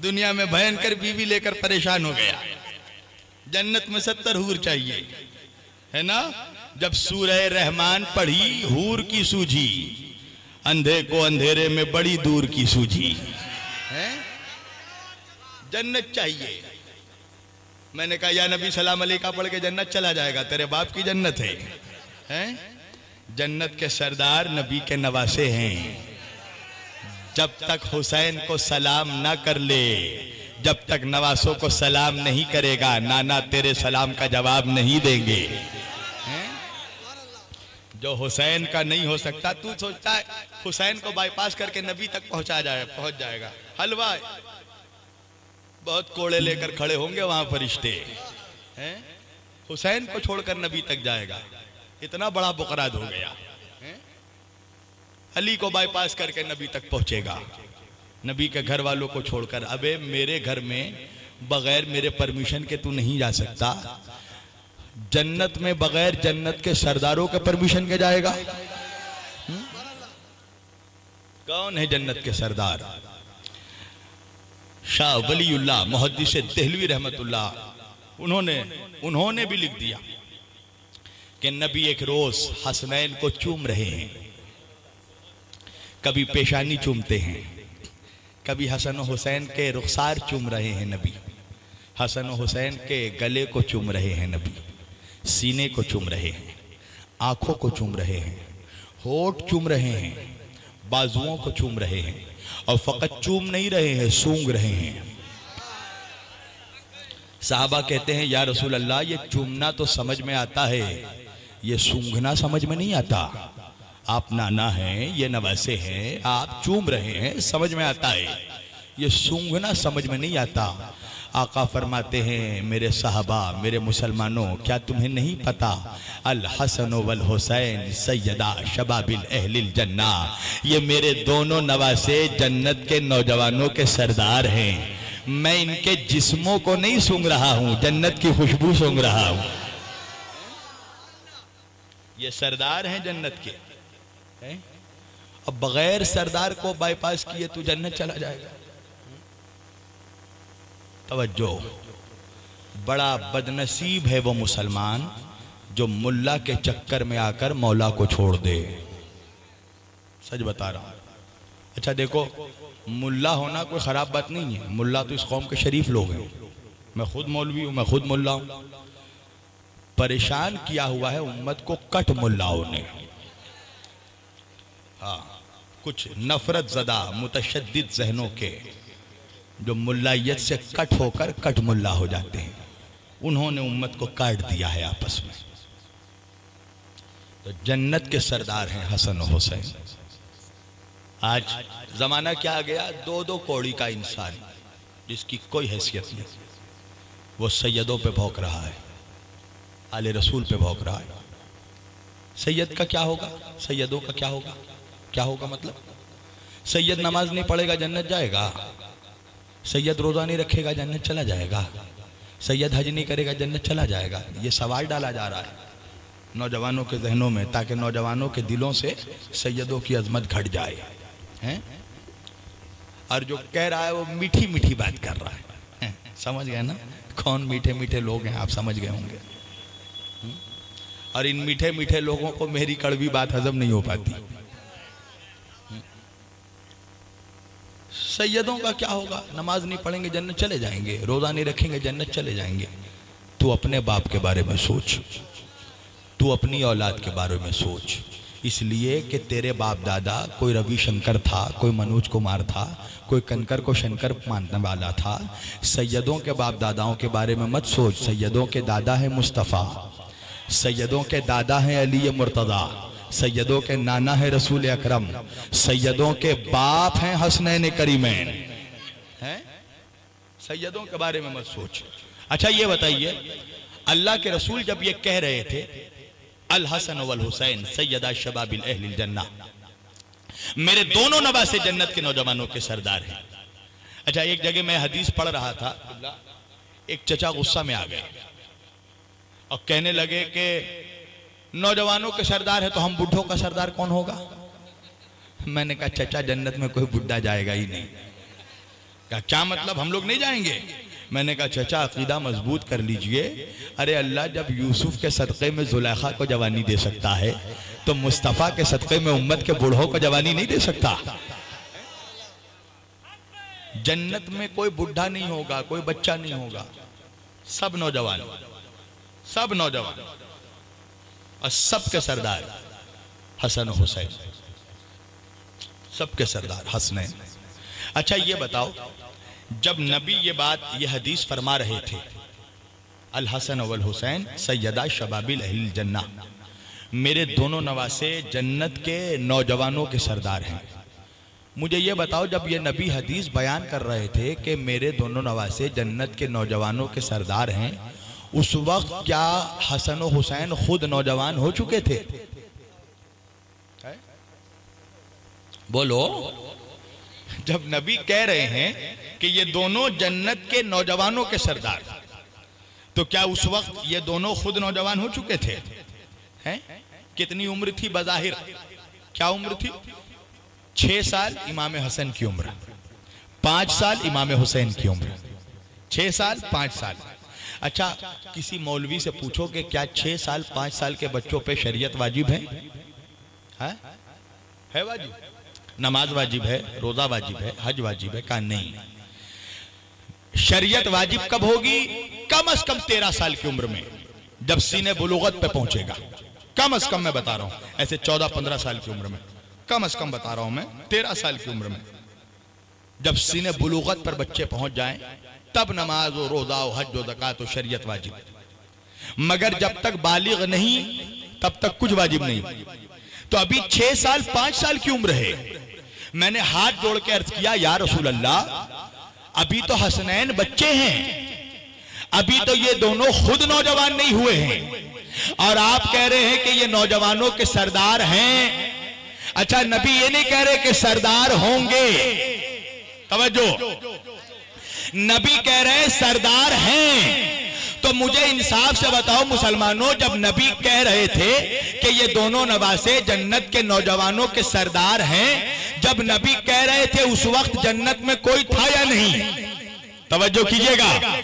दुनिया में भयंकर बीवी लेकर परेशान हो गया। जन्नत में सत्तर हूर चाहिए। है ना? जब सूरह रहमान पढ़ी, हूर की सूझी। अंधे को अंधेरे में बड़ी दूर की सूझी। है? जन्नत चाहिए। मैंने कहा, या नबी सलाम अली का पढ़ के जन्नत चला जाएगा, तेरे बाप की जन्नत है। हैं? जन्नत के सरदार नबी के नवासे हैं। जब तक हुसैन को सलाम ना कर ले, जब तक नवासों को सलाम नहीं करेगा, नाना तेरे सलाम का जवाब नहीं देंगे। जो हुसैन का नहीं हो सकता, तू सोचता है, हुसैन को बाईपास करके नबी तक पहुँचा जाए, पहुँच जाएगा। हलवा बहुत कोड़े लेकर खड़े होंगे वहाँ फरिश्ते। हैं? हुसैन को छोड़कर नबी तक जाएगा। इतना बड़ा बुकराद हो गया? अली को बाईपास करके नबी तक पहुंचेगा। नबी के घर वालों को छोड़कर, अबे मेरे घर में बगैर मेरे परमिशन के तू नहीं जा सकता। जन्नत में बगैर जन्नत के सरदारों के परमिशन के जाएगा। हुँ? कौन है जन्नत के सरदार? शाह वलीउल्लाह मुहद्दिस दहलवी रहमतुल्लाह। उन्होंने उन्होंने भी लिख दिया। कि नबी एक रोज हसनैन को चूम रहे हैं। कभी पेशानी चूमते हैं। कभी हसन हुसैन के रुखसार चूम रहे हैं नबी। हसन हुसैन के गले को चूम रहे हैं नबी। सीने को चूम रहे हैं। आँखों को चूम रहे हैं। होठ चूम रहे हैं। बाजुओं को चूम रहे हैं। और फकत चूम नहीं रहे हैं, सूंघ रहे हैं। साहबा कहते हैं, या रसूल अल्लाह ये चूमना तो समझ में आता है। ये सूंघना समझ में नहीं आता। आप नाना हैं, ये नवासे हैं, आप चूम रहे हैं, समझ में आता है। ये सूंघना समझ में नहीं आता। आका फरमाते हैं, मेरे साहबा, मेरे मुसलमानों, क्या तुम्हें नहीं पता? अल हसन वल हुसैन सैयदा शबाबिल अहलिल जन्ना। ये मेरे दोनों नवासे जन्नत के नौजवानों के सरदार हैं। मैं इनके जिस्मों को नहीं सूंघ रहा हूँ, जन्नत की खुशबू सूंघ रहा हूँ। ये सरदार हैं जन्नत के। हैं? अब बगैर सरदार को बाईपास किए तू जन्नत चला जाएगा। तवज्जो। बड़ा बदनसीब है वो मुसलमान जो मुल्ला के चक्कर में आकर मौला को छोड़ दे। सच बता रहा हूँ। अच्छा देखो, मुल्ला होना कोई ख़राब बात नहीं है। मुल्ला तो इस कौम के शरीफ लोग हैं। मैं खुद मौलवी हूँ, मैं खुद मुल्ला हूँ। परेशान किया हुआ है उम्मत को कट मुल्लाओं ने। हाँ कुछ नफरत जदा मुतशद जहनों के, जो मुल्लायत से कट होकर कट मुल्ला हो जाते हैं। उन्होंने उम्मत को काट दिया है आपस में। तो जन्नत के सरदार हैं हसन हुसैन। आज जमाना क्या आ गया? दो दो कौड़ी का इंसान, जिसकी कोई हैसियत नहीं। वो सैयदों पे भौंक रहा है। आले रसूल पे भौंक रहा है। सैयद का क्या होगा? सैयदों का क्या होगा? क्या होगा मतलब? सैयद नमाज़ नहीं पढ़ेगा, जन्नत जाएगा। सैयद रोज़ा नहीं रखेगा, जन्नत चला जाएगा। सैयद हज नहीं करेगा, जन्नत चला जाएगा। ये सवाल डाला जा रहा है। नौजवानों के जहनों में, ताकि नौजवानों के दिलों से सैयदों की अजमत घट जाए। हैं? और जो कह रहा है, वो मीठी मीठी बात कर रहा है। हैं? समझ गए ना? कौन मीठे मीठे लोग हैं? आप समझ गए होंगे? और इन मीठे मीठे लोगों को मेरी कड़वी बात हजम नहीं हो पाती। सैयदों का क्या होगा? नमाज़ नहीं पढ़ेंगे, जन्नत चले जाएँगे। रोज़ा नहीं रखेंगे, जन्नत चले जाएँगे। तू अपने बाप के बारे में सोच। तू अपनी औलाद के बारे में सोच। इसलिए कि तेरे बाप दादा कोई रविशंकर था, कोई मनोज कुमार था, कोई कनकर को शंकर मानने वाला था। सैयदों के बाप दादाओं के बारे में मत सोच। सैयदों के दादा है मुस्तफ़ा। सैयदों के दादा हैं अली मुर्तदा सैयदों के नाना है रसूल अकरम, सैयदों के बाप हैं हसनैन करीमैन। हैं? सैयदों के बारे में मत सोच। अच्छा ये बताइए, अल्लाह के रसूल जब ये कह रहे थे, अल हसन वल हुसैन, सैयदा शबाबिल अहलिल जन्ना, मेरे दोनों नवासे जन्नत के नौजवानों के सरदार हैं। अच्छा एक जगह मैं हदीस पढ़ रहा था, एक चचा गुस्सा में आ गए और कहने लगे कि नौजवानों के सरदार है तो हम बुढ़ों का सरदार कौन होगा? मैंने कहा, चचा, जन्नत में कोई बुढ़ा जाएगा ही नहीं। क्या क्या मतलब? हम लोग नहीं जाएँगे? मैंने कहा, चचा, अकीदा मज़बूत कर लीजिए। अरे अल्लाह, जब यूसुफ के सदक़े में जुलेखा को जवानी दे सकता है तो मुस्तफ़ा के सदक़े में उम्मत के बूढ़ों को जवानी नहीं दे सकता। जन्नत में कोई बुढ़ा नहीं होगा, कोई बच्चा नहीं होगा। सब नौजवान। सब नौजवान, और सबके सरदार हसन हुसैन। सबके सरदार हसनैन अच्छा ये बताओ, जब नबी ये बात, ये हदीस फरमा रहे थे, अल हसन अवल हुसैन सैयदा शबाबिल अहिल जन्ना, मेरे दोनों नवासे जन्नत के नौजवानों के सरदार हैं। मुझे ये बताओ, जब ये नबी हदीस बयान कर रहे थे कि मेरे दोनों नवासे जन्नत के नौजवानों के सरदार हैं उस वक्त क्या हसन हुसैन खुद नौजवान हो चुके थे? बोलो। जब नबी कह रहे हैं कि ये दोनों जन्नत के नौजवानों के सरदार तो क्या उस वक्त ये दोनों खुद नौजवान हो चुके थे? हैं? कितनी उम्र थी बजाहिर? क्या उम्र थी? छह साल इमाम हसन की उम्र, पाँच साल इमाम हुसैन की उम्र, छह साल, पाँच साल। अच्छा किसी मौलवी से पूछो कि क्या छह साल पाँच साल के बच्चों पे शरीयत वाजिब है? है, है वाजिब। नमाज़ वाजिब है रोजा वाजिब है हज वाजिब है कहा नहीं। शरीयत वाजिब कब होगी? कम अज कम तेरह साल की उम्र में। जब सीने बुलुगत पे पहुंचेगा। कम अज कम मैं बता रहा हूँ ऐसे चौदह पंद्रह साल की उम्र में। कम अज कम बता रहा हूँ मैं तेरह साल की उम्र में। जब सीने बुलुगत पर बच्चे पहुँच जाएँ तब नमाज़ और रोजा और हज और जक़ात और शरीयत वाजिब। मगर जब तक बालिग नहीं, तब तक कुछ वाजिब नहीं। तो अभी छह साल, पाँच साल की उम्र है। मैंने हाथ जोड़ के अर्ज़ किया, या रसूल अल्लाह अभी तो हसनैन बच्चे हैं। अभी तो ये दोनों खुद नौजवान नहीं हुए हैं। और आप कह रहे हैं कि ये नौजवानों के सरदार हैं। अच्छा नबी ये नहीं कह रहे कि सरदार होंगे। तवज्जो। नबी कह रहे हैं, सरदार हैं। तो मुझे इंसाफ से बताओ, मुसलमानों, जब नबी कह रहे थे कि ये दोनों नवासे जन्नत के नौजवानों के सरदार हैं, जब नबी कह रहे थे, उस वक्त जन्नत में कोई था या नहीं? तवज्जो कीजिएगा।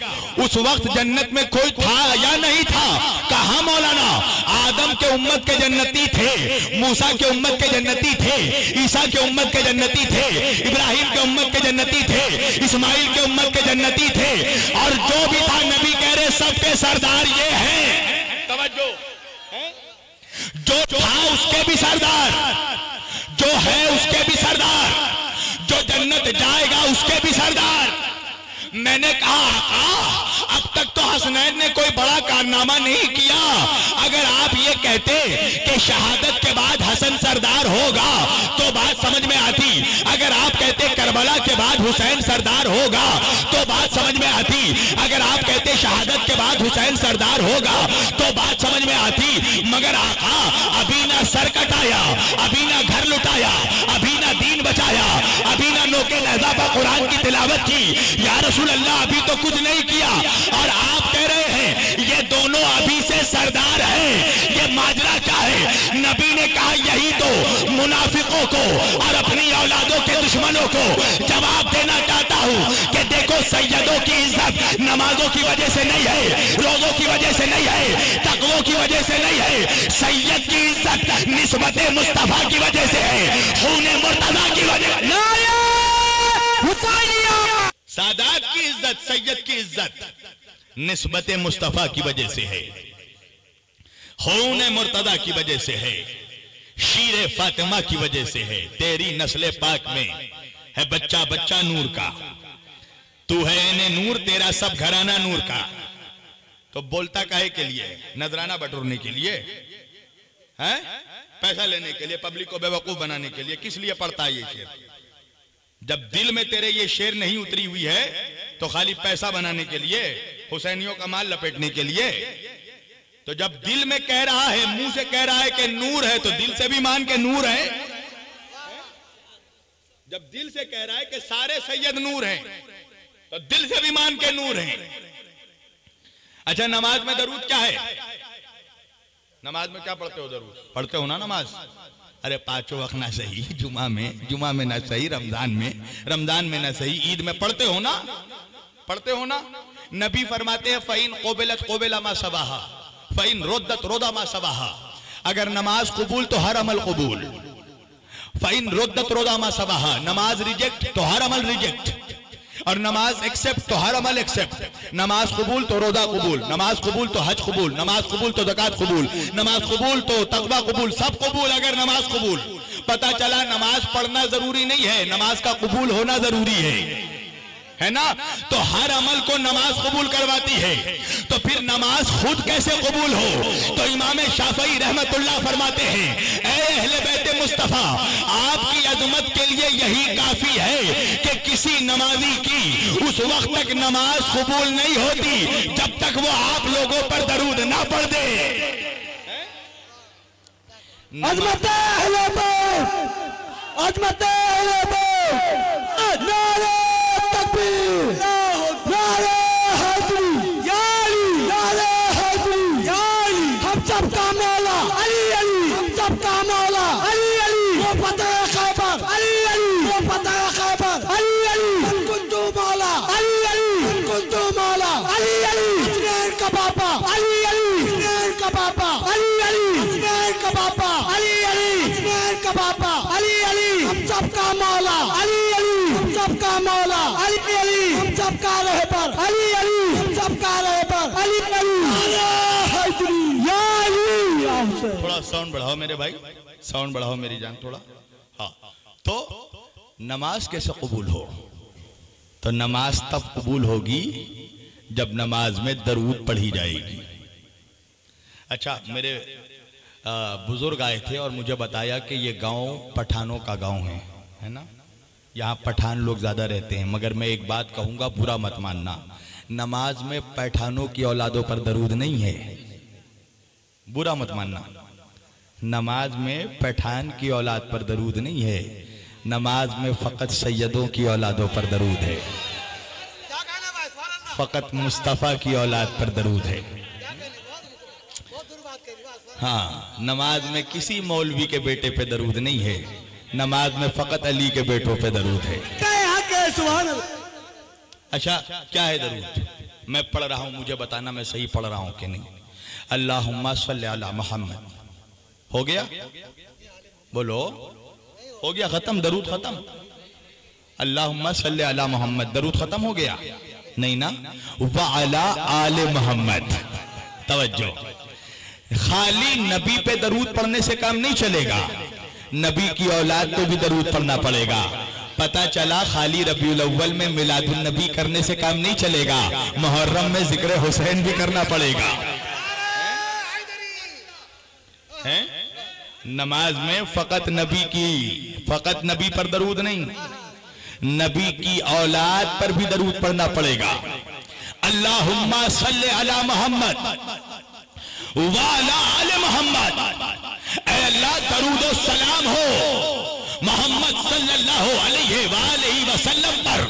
उस वक्त जन्नत में कोई था या नहीं था? कहा मौलाना, आदम के उम्मत के जन्नती थे, मूसा के उम्मत के जन्नती थे, ईसा के उम्मत के जन्नती थे, इब्राहिम के उम्मत के जन्नती थे, इस्माइल के उम्मत के जन्नती थे। और जो भी था, नबी कह रहे, सबके सरदार ये हैं। तवज्जो। जो था, उसके भी सरदार। जो है, उसके भी सरदार। जो जन्नत जाएगा, उसके भी सरदार। मैंने कहा आका अब तक तो हसनैन ने कोई बड़ा कारनामा नहीं किया। अगर आप ये कहते कि शहादत के बाद हसन सरदार होगा तो बात समझ में आती। अगर आप कहते करबला के बाद हुसैन सरदार होगा तो बात समझ में आती। अगर आप कहते शहादत के बाद हुसैन सरदार होगा तो बात समझ में आती। मगर आका, अभी ना सर कटाया अभी ना घर लुटाया, अभी बचाया अभी ना नोके लहजाबा कुरान की तिलावत की। या रसूल अल्लाह अभी तो कुछ नहीं किया। और आप कह रहे हैं दोनों अभी से सरदार हैं। ये माजरा क्या है? नबी ने कहा यही तो मुनाफिकों को और अपनी औलादों के दुश्मनों को जवाब देना चाहता हूँ कि देखो सैयदों की इज़्ज़त नमाजों की वजह से नहीं है रोजों की वजह से नहीं है तकवों की वजह से नहीं है। सैयद की इज़्ज़त निस्बत मुस्तफ़ा की वजह से है खून मुर्तजा की वजह सादात की इज़्ज़त सैयद की इज़्ज़त। निस्बत मुस्तफ़ा की वजह से है। खून मुर्तदा की वजह से है। शीर फातिमा की वजह से है। तेरी नस्ल पाक में है बच्चा बच्चा नूर का। तू है एने नूर, तेरा सब घराना नूर का। तो बोलता काहे के लिए? नजराना बटोरने के लिए? है? पैसा लेने के लिए, पब्लिक को बेवकूफ़ बनाने के लिए। किस लिए पढ़ता है ये शेर? जब दिल में तेरे ये शेर नहीं उतरी हुई है तो खाली पैसा बनाने के लिए, हुसैनियों का माल लपेटने के लिए। तो जब दिल में कह रहा है, मुँह से कह रहा है कि नूर है तो दिल से भी मान के नूर है। जब दिल से कह रहा है कि सारे सैयद नूर हैं तो दिल से भी मान के नूर हैं। अच्छा नमाज़ में दरूद क्या है? नमाज़ में क्या पढ़ते हो दरूद? पढ़ते हो ना नमाज़? अरे पाँचों वक्त ना सही जुमा में जुमा में ना सही, रमज़ान में। रमज़ान में ना सही, ईद में पढ़ते हो ना? पढ़ते हो ना? नबी फरमाते हैं, फ़ैन कोबेलत कोबेला मा सबाहा, फ़ैन रोदत रोदा मा सबाहा। अगर नमाज़ कबूल तो हर अमल कबूल। फ़ैन रोदत रोदा मा सबाहा, नमाज़ रिजेक्ट तो हर अमल रिजेक्ट। और नमाज़ एक्सेप्ट तो हर अमल एक्सेप्ट नमाज़ कबूल तो रोजा कबूल। नमाज़ कबूल तो हज कबूल। नमाज़ कबूल तो जकत कबूल। नमाज़ कबूल तो तकबा कबूल। सब कबूल अगर नमाज़ कबूल। पता चला नमाज़ पढ़ना ज़रूरी नहीं है। नमाज़ का कबूल होना ज़रूरी है। है ना? तो हर अमल को नमाज़ कबूल करवाती है। तो फिर नमाज़ खुद कैसे कबूल हो? तो इमाम शाफई रहमतुल्लाह फरमाते हैं अहले बैत मुस्तफ़ा, आपकी अजमत के लिए यही काफ़ी है कि किसी नमाजी की उस वक्त तक नमाज़ कबूल नहीं होती, जब तक वो आप लोगों पर दरूद ना पढ़ दे। अजमत अजमत भाई, साउंड बढ़ाओ मेरी जान थोड़ा। हाँ तो नमाज़ कैसे कबूल हो? तो नमाज़ तब कबूल होगी जब नमाज़ में दरूद पढ़ी जाएगी। अच्छा मेरे बुज़ुर्ग आए थे और मुझे बताया कि ये गाँव पठानों का गाँव है है ना? यहाँ पठान लोग ज़्यादा रहते हैं, मगर मैं एक बात कहूँगा, बुरा मत मानना। नमाज़ में पठानों की औलादों पर दरूद नहीं है। बुरा मत मानना। नमाज़ में पठान की औलाद पर दरूद नहीं है। नमाज़ में फकत सैदों की औलादों पर दरूद है। फकत मुस्तफ़ा की औलाद पर दरूद है। हाँ नमाज़ में किसी मौलवी के बेटे पे दरूद नहीं है। नमाज़ में फकत अली के बेटों पे दरूद है। अच्छा क्या है दरूद? मैं पढ़ रहा हूँ, मुझे बताना मैं सही पढ़ रहा हूँ कि नहीं? अल्लाह अला मोहम्मद। हो गया? बोलो। हो गया, खत्म, दरूद खत्म। अल्लाह अला मोहम्मद, दरूद खत्म हो गया? नहीं ना? वाला आले मोहम्मद। तवज्जो। खाली नबी पे दरूद पढ़ने से काम नहीं चलेगा। नबी की औलाद को भी दरूद पढ़ना पड़ेगा। पता चला, खाली रबीउल अव्वल में मिलादुल नबी करने से काम नहीं चलेगा। मुहर्रम में ज़िक्र हुसैन भी करना पड़ेगा। हैं? नमाज़ में फकत नबी की, फकत नबी पर दरूद नहीं, नबी की औलाद पर भी दरूद पढ़ना पड़ेगा। अल्लाहुम्मा सल्ले अला मोहम्मद, वाला आले मोहम्मद। अल्लाह, दरूद सलाम हो मोहम्मद सल्लल्लाहु अलैहि वसल्लम पर।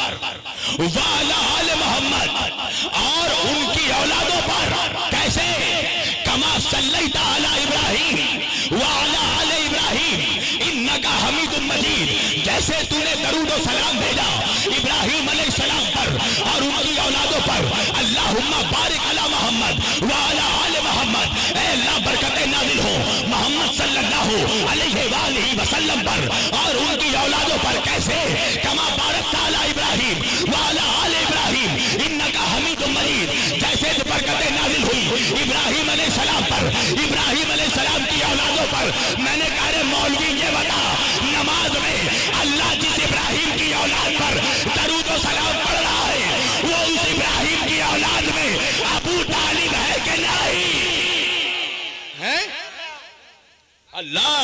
वाला आले मोहम्मद, और उनकी औलादों पर। कैसे? कमा सल्लैता अला इब्राहिम। इब्राहिम, इन्नका हमीदुम मजीद। जैसे तूने दरूद और सलाम भेजा इब्राहिम सलाम पर और उनकी औलादों पर, अल्लाहुम्मा बारिक अला मोहम्मद वाला आले मोहम्मद। अल्लाह, बरकतें नाजिल हो मोहम्मद सल्लल्लाहु अलैहि वसल्लम पर और उनकी औलादों पर कैसे? कमा बारक पर मैंने कहा रे मौलवी, ये बता, नमाज़ में अल्लाह जिस इब्राहिम की औलाद पर दरूद सलाम पढ़ रहा है, वो उस इब्राहिम की औलाद में अबू तालिब है कि नहीं? है? अल्लाह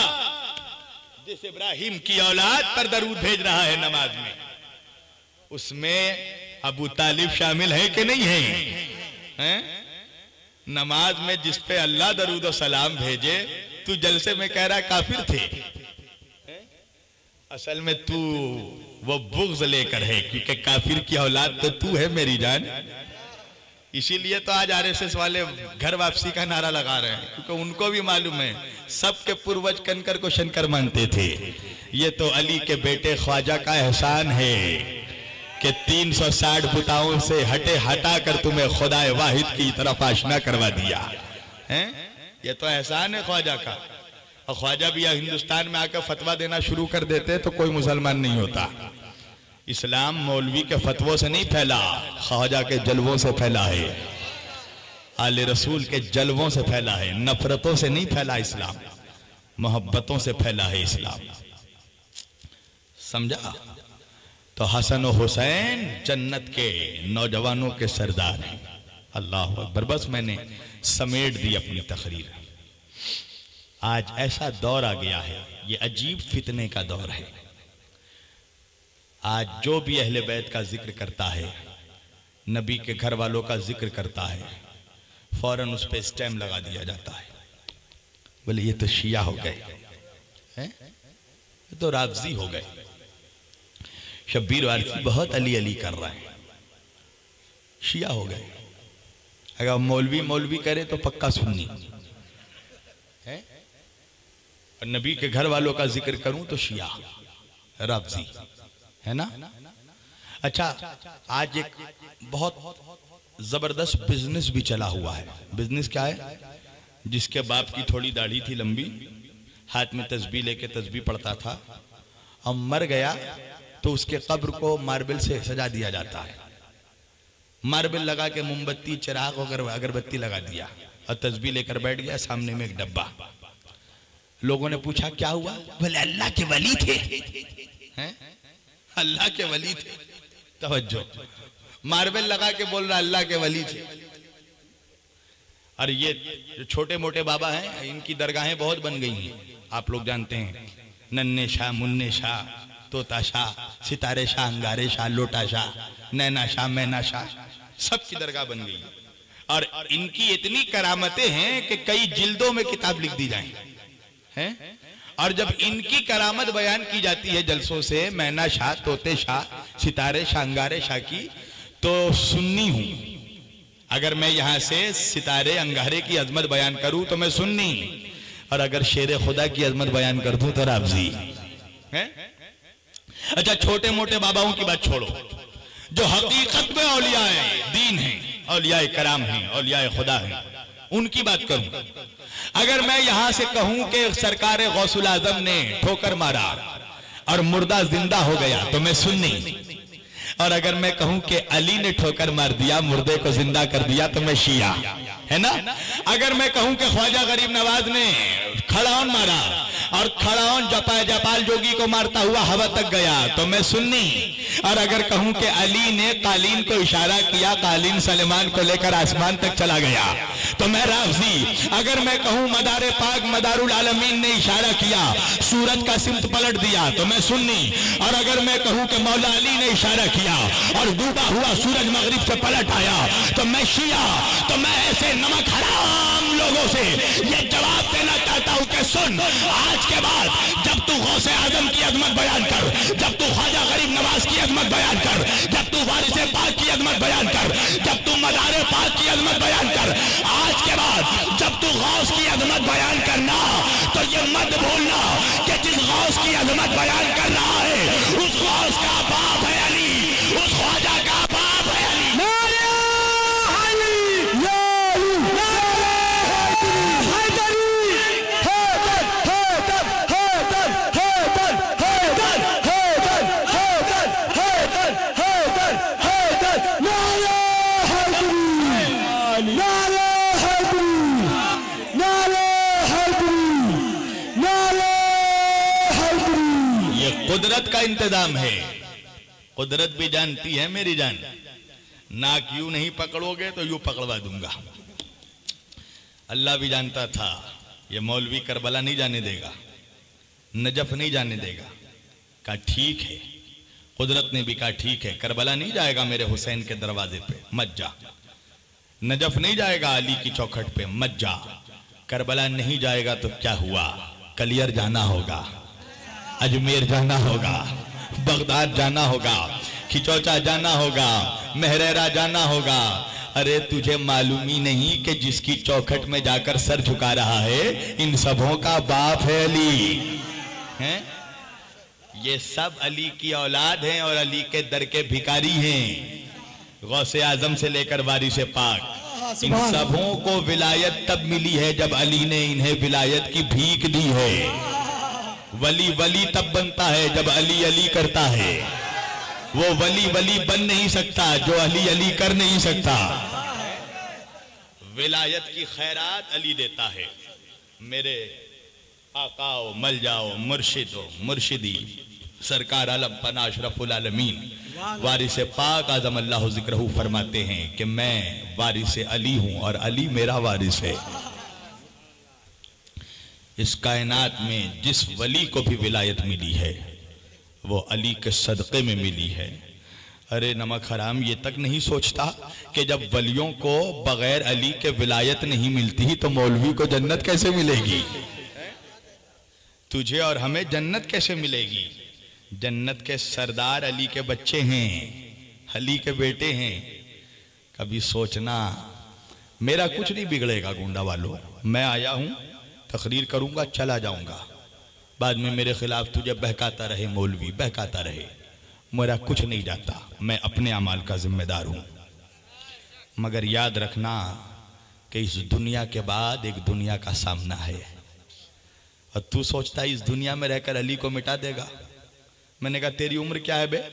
जिस इब्राहिम की औलाद पर दरूद भेज रहा है नमाज़ में, उसमें अबू तालिब शामिल है कि नहीं है? हैं? नमाज़ में जिस पे अल्लाह दरूद सलाम भेजे तू जलसे में कह रहा है काफिर थे। असल में तू वो बुग्ज लेकर है, क्योंकि काफिर की औलाद तो तू है मेरी जान। इसीलिए तो आज आरएसएस वाले घर वापसी का नारा लगा रहे हैं, क्योंकि उनको भी मालूम है, सबके पूर्वज कनकर को शंकर मानते थे। ये तो अली के बेटे ख्वाजा का एहसान है कि 360 बुताओं से हटे, हटा कर तुम्हें खुदाए वाहिद की तरफ़ आशना करवा दिया। है? ये तो एहसान है ख्वाजा का। और ख्वाजा भी हिंदुस्तान में आकर फतवा देना शुरू कर देते तो कोई मुसलमान नहीं होता। इस्लाम मौलवी के फतवों से नहीं फैला, ख्वाजा के जलवों से फैला है। आले रसूल के जलवों से फैला है, नफरतों से नहीं फैला इस्लाम, मोहब्बतों से फैला है इस्लाम। समझा? तो हसन हुसैन जन्नत के नौजवानों के सरदार हैं। अल्लाह अकबर। बस मैंने समेट दी अपनी तकरीर। आज ऐसा दौर आ गया है, ये अजीब फितने का दौर है। आज जो भी अहले बैत का ज़िक्र करता है, नबी के घर वालों का ज़िक्र करता है, फ़ौरन उस पर स्टैम लगा दिया जाता है। बोले, ये तो शिया हो गए। ये तो राफजी हो गए। शब्बीर वारसी बहुत अली अली कर रहा है। शिया हो गए। अगर मौलवी मौलवी करे तो पक्का सुन्नी। है? और नबी के घर वालों का ज़िक्र करूँ तो शिया राफजी है ना? अच्छा आज एक बहुत ज़बरदस्त बिज़नेस भी चला हुआ है। बिज़नेस क्या है? जिसके बाप की थोड़ी दाढ़ी थी लंबी, हाथ में तस्बी लेके तस्बी पड़ता था। और मर गया तो उसके कब्र को मार्बल से सजा दिया जाता है। मार्बल लगा के मोमबत्ती, चिराग अगर अगरबत्ती लगा दिया। और तस्बी लेकर बैठ गया, सामने में एक डब्बा। लोगों ने पूछा, क्या हुआ? बोले, अल्लाह के वली थे। अल्लाह के वली थे। तवज्जो। मार्बल लगा के बोल रहा, अल्लाह के वली थे। और ये जो छोटे मोटे बाबा हैं, इनकी दरगाहें बहुत बन गई हैं। आप लोग जानते हैं नन्ने शाह, मुन्ने शाह, तोता शाह, सितारे शाह, अंगारे शाह, लोटा शाह, नैना शाह, मैना शाह। सबकी दरगाह बन गई। और इनकी इतनी करामतें हैं कि कई जिल्दों में किताब लिख दी जाए। हैं? और जब इनकी करामत बयान की जाती है जलसों से मैना शाह, तोते शाह, सितारे, शांगारे शाह की तो सुन्नी हूँ। अगर मैं यहाँ से सितारे, अंगारे की अजमत बयान करूँ तो मैं सुन्नी। और अगर शेर खुदा की अजमत बयान कर दूँ तो राबजी। है? अच्छा छोटे मोटे बाबाओं की बात छोड़ो। जो हकीकत में औलिया दीन है औलिया कराम है औलिया खुदा है। उनकी बात करूँ, अगर मैं यहाँ से कहूँ कि सरकार गौसुल आज़म ने ठोकर मारा और मुर्दा ज़िंदा हो गया तो मैं सुन नहीं और अगर मैं कहूँ कि अली ने ठोकर मार दिया, मुर्दे को ज़िंदा कर दिया तो मैं शिया। है ना? अगर मैं कहूँ कि ख्वाजा गरीब नवाज़ ने खड़ाउन मारा और खड़ाउन जपा जपाल जोगी को मारता हुआ हवा तक गया तो मैं सुन्नी। और अगर कहूँ कि अली ने कालीन को इशारा किया, कालीन सलेमान को लेकर आसमान तक चला गया तो मैं राफजी अगर मैं कहूँ मदारे पाक, मदारुल आलमीन ने इशारा किया, सूरज का सिमत पलट दिया तो मैं सुन्नी। और अगर मैं कहूँ कि मौला अली ने इशारा किया और डूबा हुआ सूरज मगरिब से पलट आया तो मैं शिया। तो मैं ऐसे नमक हराम लोगों से। ये जवाब देना चाहता हूँ कि सुन, आज के बाद जब तू गौसे आज़म की अजमत बयान कर, जब तू ख्वाजा गरीब नवाज़ की अजमत बयान कर, जब तू वारिस पाक की अजमत बयान कर, जब तू मदार पाक की अजमत बयान कर, आज के बाद जब तू गौस की अजमत बयान करना तो ये मत भूलना कि जिस गौस की अजमत बयान कर रहा है, उस गौस का बाप का इंतज़ाम है। कुदरत भी जानती है मेरी जान। नाक यूँ नहीं पकड़ोगे तो यूँ पकड़वा दूँगा। अल्लाह भी जानता था, ये मौलवी करबला नहीं जाने देगा, नजफ नहीं जाने देगा। कहा, ठीक है। कुदरत ने भी कहा, ठीक है, करबला नहीं जाएगा मेरे हुसैन के दरवाजे पे, मत जा। नजफ नहीं जाएगा अली की चौखट पे, मत जा। करबला नहीं जाएगा तो क्या हुआ? कलियर जाना होगा। अजमेर जाना होगा बगदाद जाना होगा खिचौचा जाना होगा महरेरा जाना होगा। अरे तुझे मालूम ही नहीं कि जिसकी चौखट में जाकर सर झुका रहा है इन सबों का बाप है अली। हैं? ये सब अली की औलाद हैं और अली के दर के भिकारी हैं। गौसे आज़म से लेकर वारिस पाक। इन सबों को विलायत तब मिली है जब अली ने इन्हें विलायत की भीख दी है। वली वली तब बनता है जब अली अली करता है। वो वली वली बन नहीं सकता, जो अली अली कर नहीं सकता। विलायत की खैरात अली देता है। मेरे आकाओ मल जाओ मुर्शिदो, मुर्शिदी, सरकार आलम, पना अशरफुल आलमीन, वारिस पाक आज़म अल्लाह ज़िक्र फरमाते हैं कि मैं वारिस अली हूँ और अली मेरा वारिस है। इस कायनात में जिस वली को भी विलायत मिली है, वो अली के सदक़े में मिली है। अरे नमक हराम, ये तक नहीं सोचता कि जब वलियों को बगैर अली के विलायत नहीं मिलती तो मौलवी को जन्नत कैसे मिलेगी? तुझे और हमें जन्नत कैसे मिलेगी? जन्नत के सरदार अली के बच्चे हैं, अली के बेटे हैं। कभी सोचना, मेरा कुछ नहीं बिगड़ेगा गुंडा वालों मैं आया हूँ तकरीर करूँगा, चला जाऊँगा। बाद में मेरे खिलाफ तुझे बहकाता रहे, मौलवी, बहकाता रहे। मेरा कुछ नहीं जाता। मैं अपने अमाल का जिम्मेदार हूँ। मगर याद रखना कि इस दुनिया के बाद एक दुनिया का सामना है। और तू सोचता है इस दुनिया में रहकर अली को मिटा देगा। मैंने कहा, तेरी उम्र क्या है बे?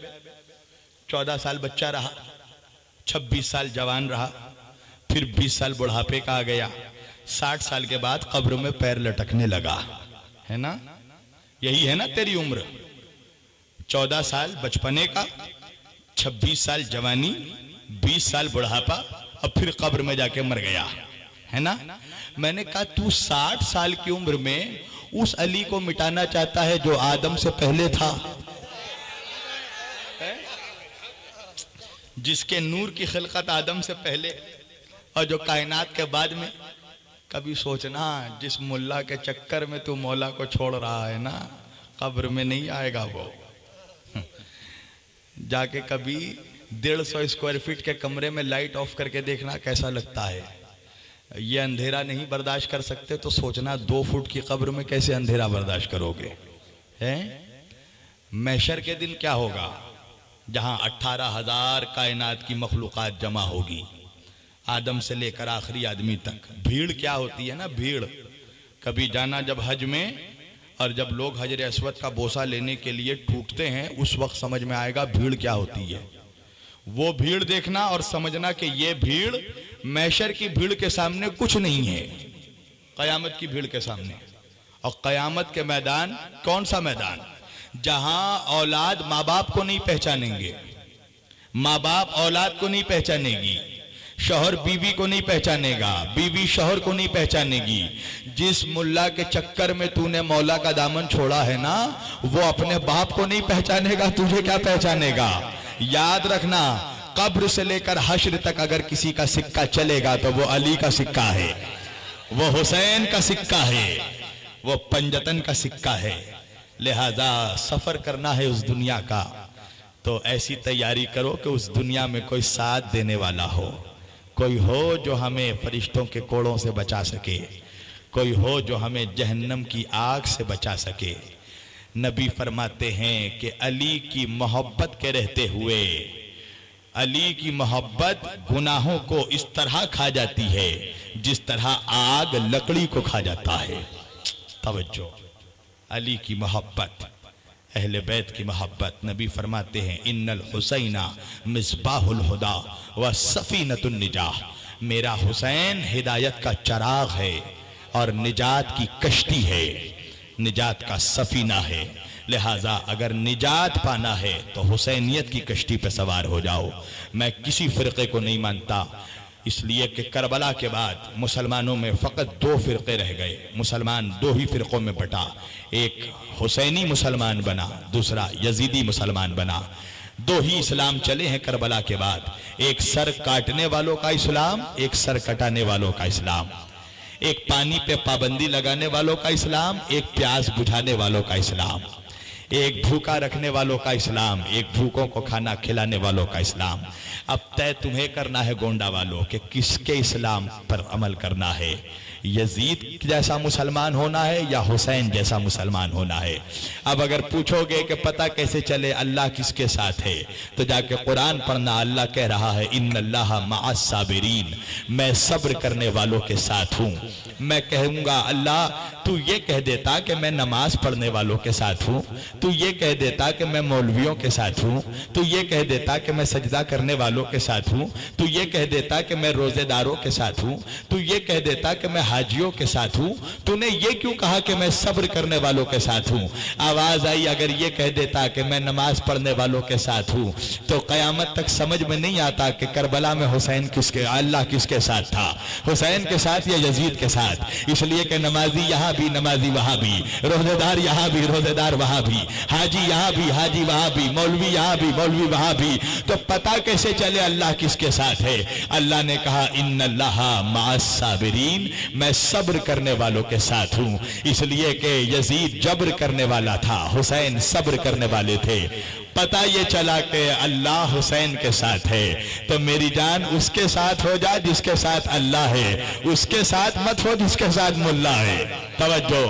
चौदह साल बच्चा रहा, छब्बीस साल जवान रहा, फिर बीस साल बुढ़ापे का आ गया। साठ साल के बाद कब्र में पैर लटकने लगा। है ना? यही है ना तेरी उम्र? चौदह साल बचपने का, छब्बीस साल जवानी, बीस साल बुढ़ापा और फिर कब्र में जाके मर गया। है ना? मैंने कहा, तू साठ साल की उम्र में उस अली को मिटाना चाहता है जो आदम से पहले था? जिसके नूर की खिलकत आदम से पहले और जो कायनात के बाद में कभी सोचना, जिस मुल्ला के चक्कर में तू मौला को छोड़ रहा है ना, कब्र में नहीं आएगा वो। (laughs) जाके कभी डेढ़ सौ स्क्वायर फीट के कमरे में लाइट ऑफ़ करके देखना कैसा लगता है। ये अंधेरा नहीं बर्दाश्त कर सकते तो सोचना दो फुट की कब्र में कैसे अंधेरा बर्दाश्त करोगे? हैं? मैशर के दिन क्या होगा? जहाँ अट्ठारह हज़ार कायनात की मखलूक़ात जमा होगी। आदम से लेकर आखिरी आदमी तक। भीड़ क्या होती है ना? भीड़। कभी जाना जब हज में और जब लोग हजर असवद का बोसा लेने के लिए टूटते हैं, उस वक्त समझ में आएगा भीड़ क्या होती है। वो भीड़ देखना और समझना कि ये भीड़ मैशर की भीड़ के सामने कुछ नहीं है। कयामत की भीड़ के सामने। और कयामत के मैदान कौन सा मैदान? जहाँ औलाद माँ बाप को नहीं पहचानेंगे। माँ बाप औलाद को नहीं पहचानेगी। शोहर बीवी को नहीं पहचानेगा, बीवी शोहर को नहीं पहचानेगी। जिस मुल्ला के चक्कर में तूने मौला का दामन छोड़ा है ना, वो अपने बाप को नहीं पहचानेगा, तुझे क्या पहचानेगा? याद रखना, कब्र से लेकर हश्र तक अगर किसी का सिक्का चलेगा तो वो अली का सिक्का है, वो हुसैन का सिक्का है, वो पंजतन का सिक्का है। लिहाजा सफ़र करना है उस दुनिया का तो ऐसी तैयारी करो कि उस दुनिया में कोई साथ देने वाला हो। कोई हो जो हमें फरिश्तों के कोड़ों से बचा सके, कोई हो जो हमें जहन्नम की आग से बचा सके। नबी फरमाते हैं कि अली की मोहब्बत के रहते हुए, अली की मोहब्बत गुनाहों को इस तरह खा जाती है, जिस तरह आग लकड़ी को खा जाता है। तवज्जो, अली की मोहब्बत। अहले बैत की मोहब्बत नबी फरमाते हैं, इन्नल हुसैना मिसबाहुल हुदा व सफीनतुन निजाह. मेरा हुसैन हिदायत का चराग है और निजात की कश्ती है। निजात का सफीना है। लिहाजा अगर निजात पाना है तो हुसैनियत की कश्ती पर सवार हो जाओ। मैं किसी फ़िरक़े को नहीं मानता। इसलिए कि करबला के बाद मुसलमानों में फ़कत दो फ़िरक़े रह गए। मुसलमान दो ही फ़िरक़ों में बटा। एक हुसैनी मुसलमान बना, दूसरा यजीदी मुसलमान बना। दो ही इस्लाम चले हैं करबला के बाद। एक सर काटने वालों का इस्लाम, एक सर कटाने वालों का इस्लाम। एक पानी पे पाबंदी लगाने वालों का इस्लाम, एक प्यास बुझाने वालों का इस्लाम। एक भूखा रखने वालों का इस्लाम, एक भूखों को खाना खिलाने वालों का इस्लाम। अब तय तुम्हें करना है गोंडा वालों, के किसके इस्लाम पर अमल करना है। यजीद जैसा मुसलमान होना है या हुसैन जैसा मुसलमान होना है? अब अगर पूछोगे कि पता कैसे चले अल्लाह किसके साथ है तो जाके कुरान पढ़ना अल्लाह कह रहा है इन अल्लाह मासाबरीन मैं सब्र करने वालों के साथ हूँ। मैं कहूँगा, अल्लाह, तू ये कह देता कि मैं नमाज़ पढ़ने वालों के साथ हूँ, तू ये कह देता कि मैं मौलवियों के साथ हूँ, तू ये कह देता कि मैं सजदा करने वालों के साथ हूँ, तू ये कह देता कि मैं रोजेदारों के साथ हूँ, तू ये कह देता कि मैं हाजियों के साथ हूँ। तूने ये क्यों कहा कि मैं सब्र करने वालों के साथ हूँ? आवाज़ आई, अगर ये कह देता कि मैं नमाज़ पढ़ने वालों के साथ हूँ तो कयामत तक समझ में नहीं आता कि करबला में हुसैन किसके, अल्लाह किसके साथ था। हुसैन के साथ या यजीद के साथ? इसलिए कि नमाजी यहाँ भी, नमाजी वहाँ भी। रोजेदार यहाँ भी, रोजेदार वहाँ भी। हाजी यहाँ भी, हाजी वहाँ भी। मौलवी यहाँ भी, मौलवी वहाँ भी। तो पता कैसे चले अल्लाह किसके साथ है? अल्लाह ने कहा इन अल्लाह मासाबरीन मैं सब्र करने वालों के साथ हूँ। इसलिए कि यजीद जब्र करने वाला था, हुसैन सब्र करने वाले थे। पता ये चला कि अल्लाह हुसैन के साथ है। तो मेरी जान उसके साथ हो जा जिसके साथ अल्लाह है। उसके साथ मत हो जिसके साथ मुल्ला है। तवज्जो।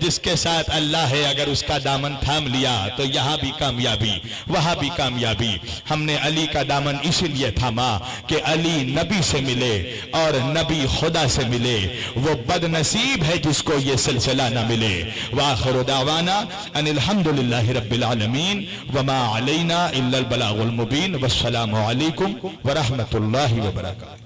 जिसके साथ अल्लाह है, अगर उसका दामन थाम लिया तो यहाँ भी कामयाबी, वहाँ भी कामयाबी। हमने अली का दामन इसीलिए थामा कि अली नबी से मिले और नबी खुदा से मिले। वो बदनसीब है जिसको ये सिलसिला न मिले। वाखिर दावाना अनिलहमदिल्ला रबालमीन वमा अलैना इल्लल बलागुल मुबीन। वस्सलामु अलैकुम वरहमतुल्लाहि वबरकातुहू।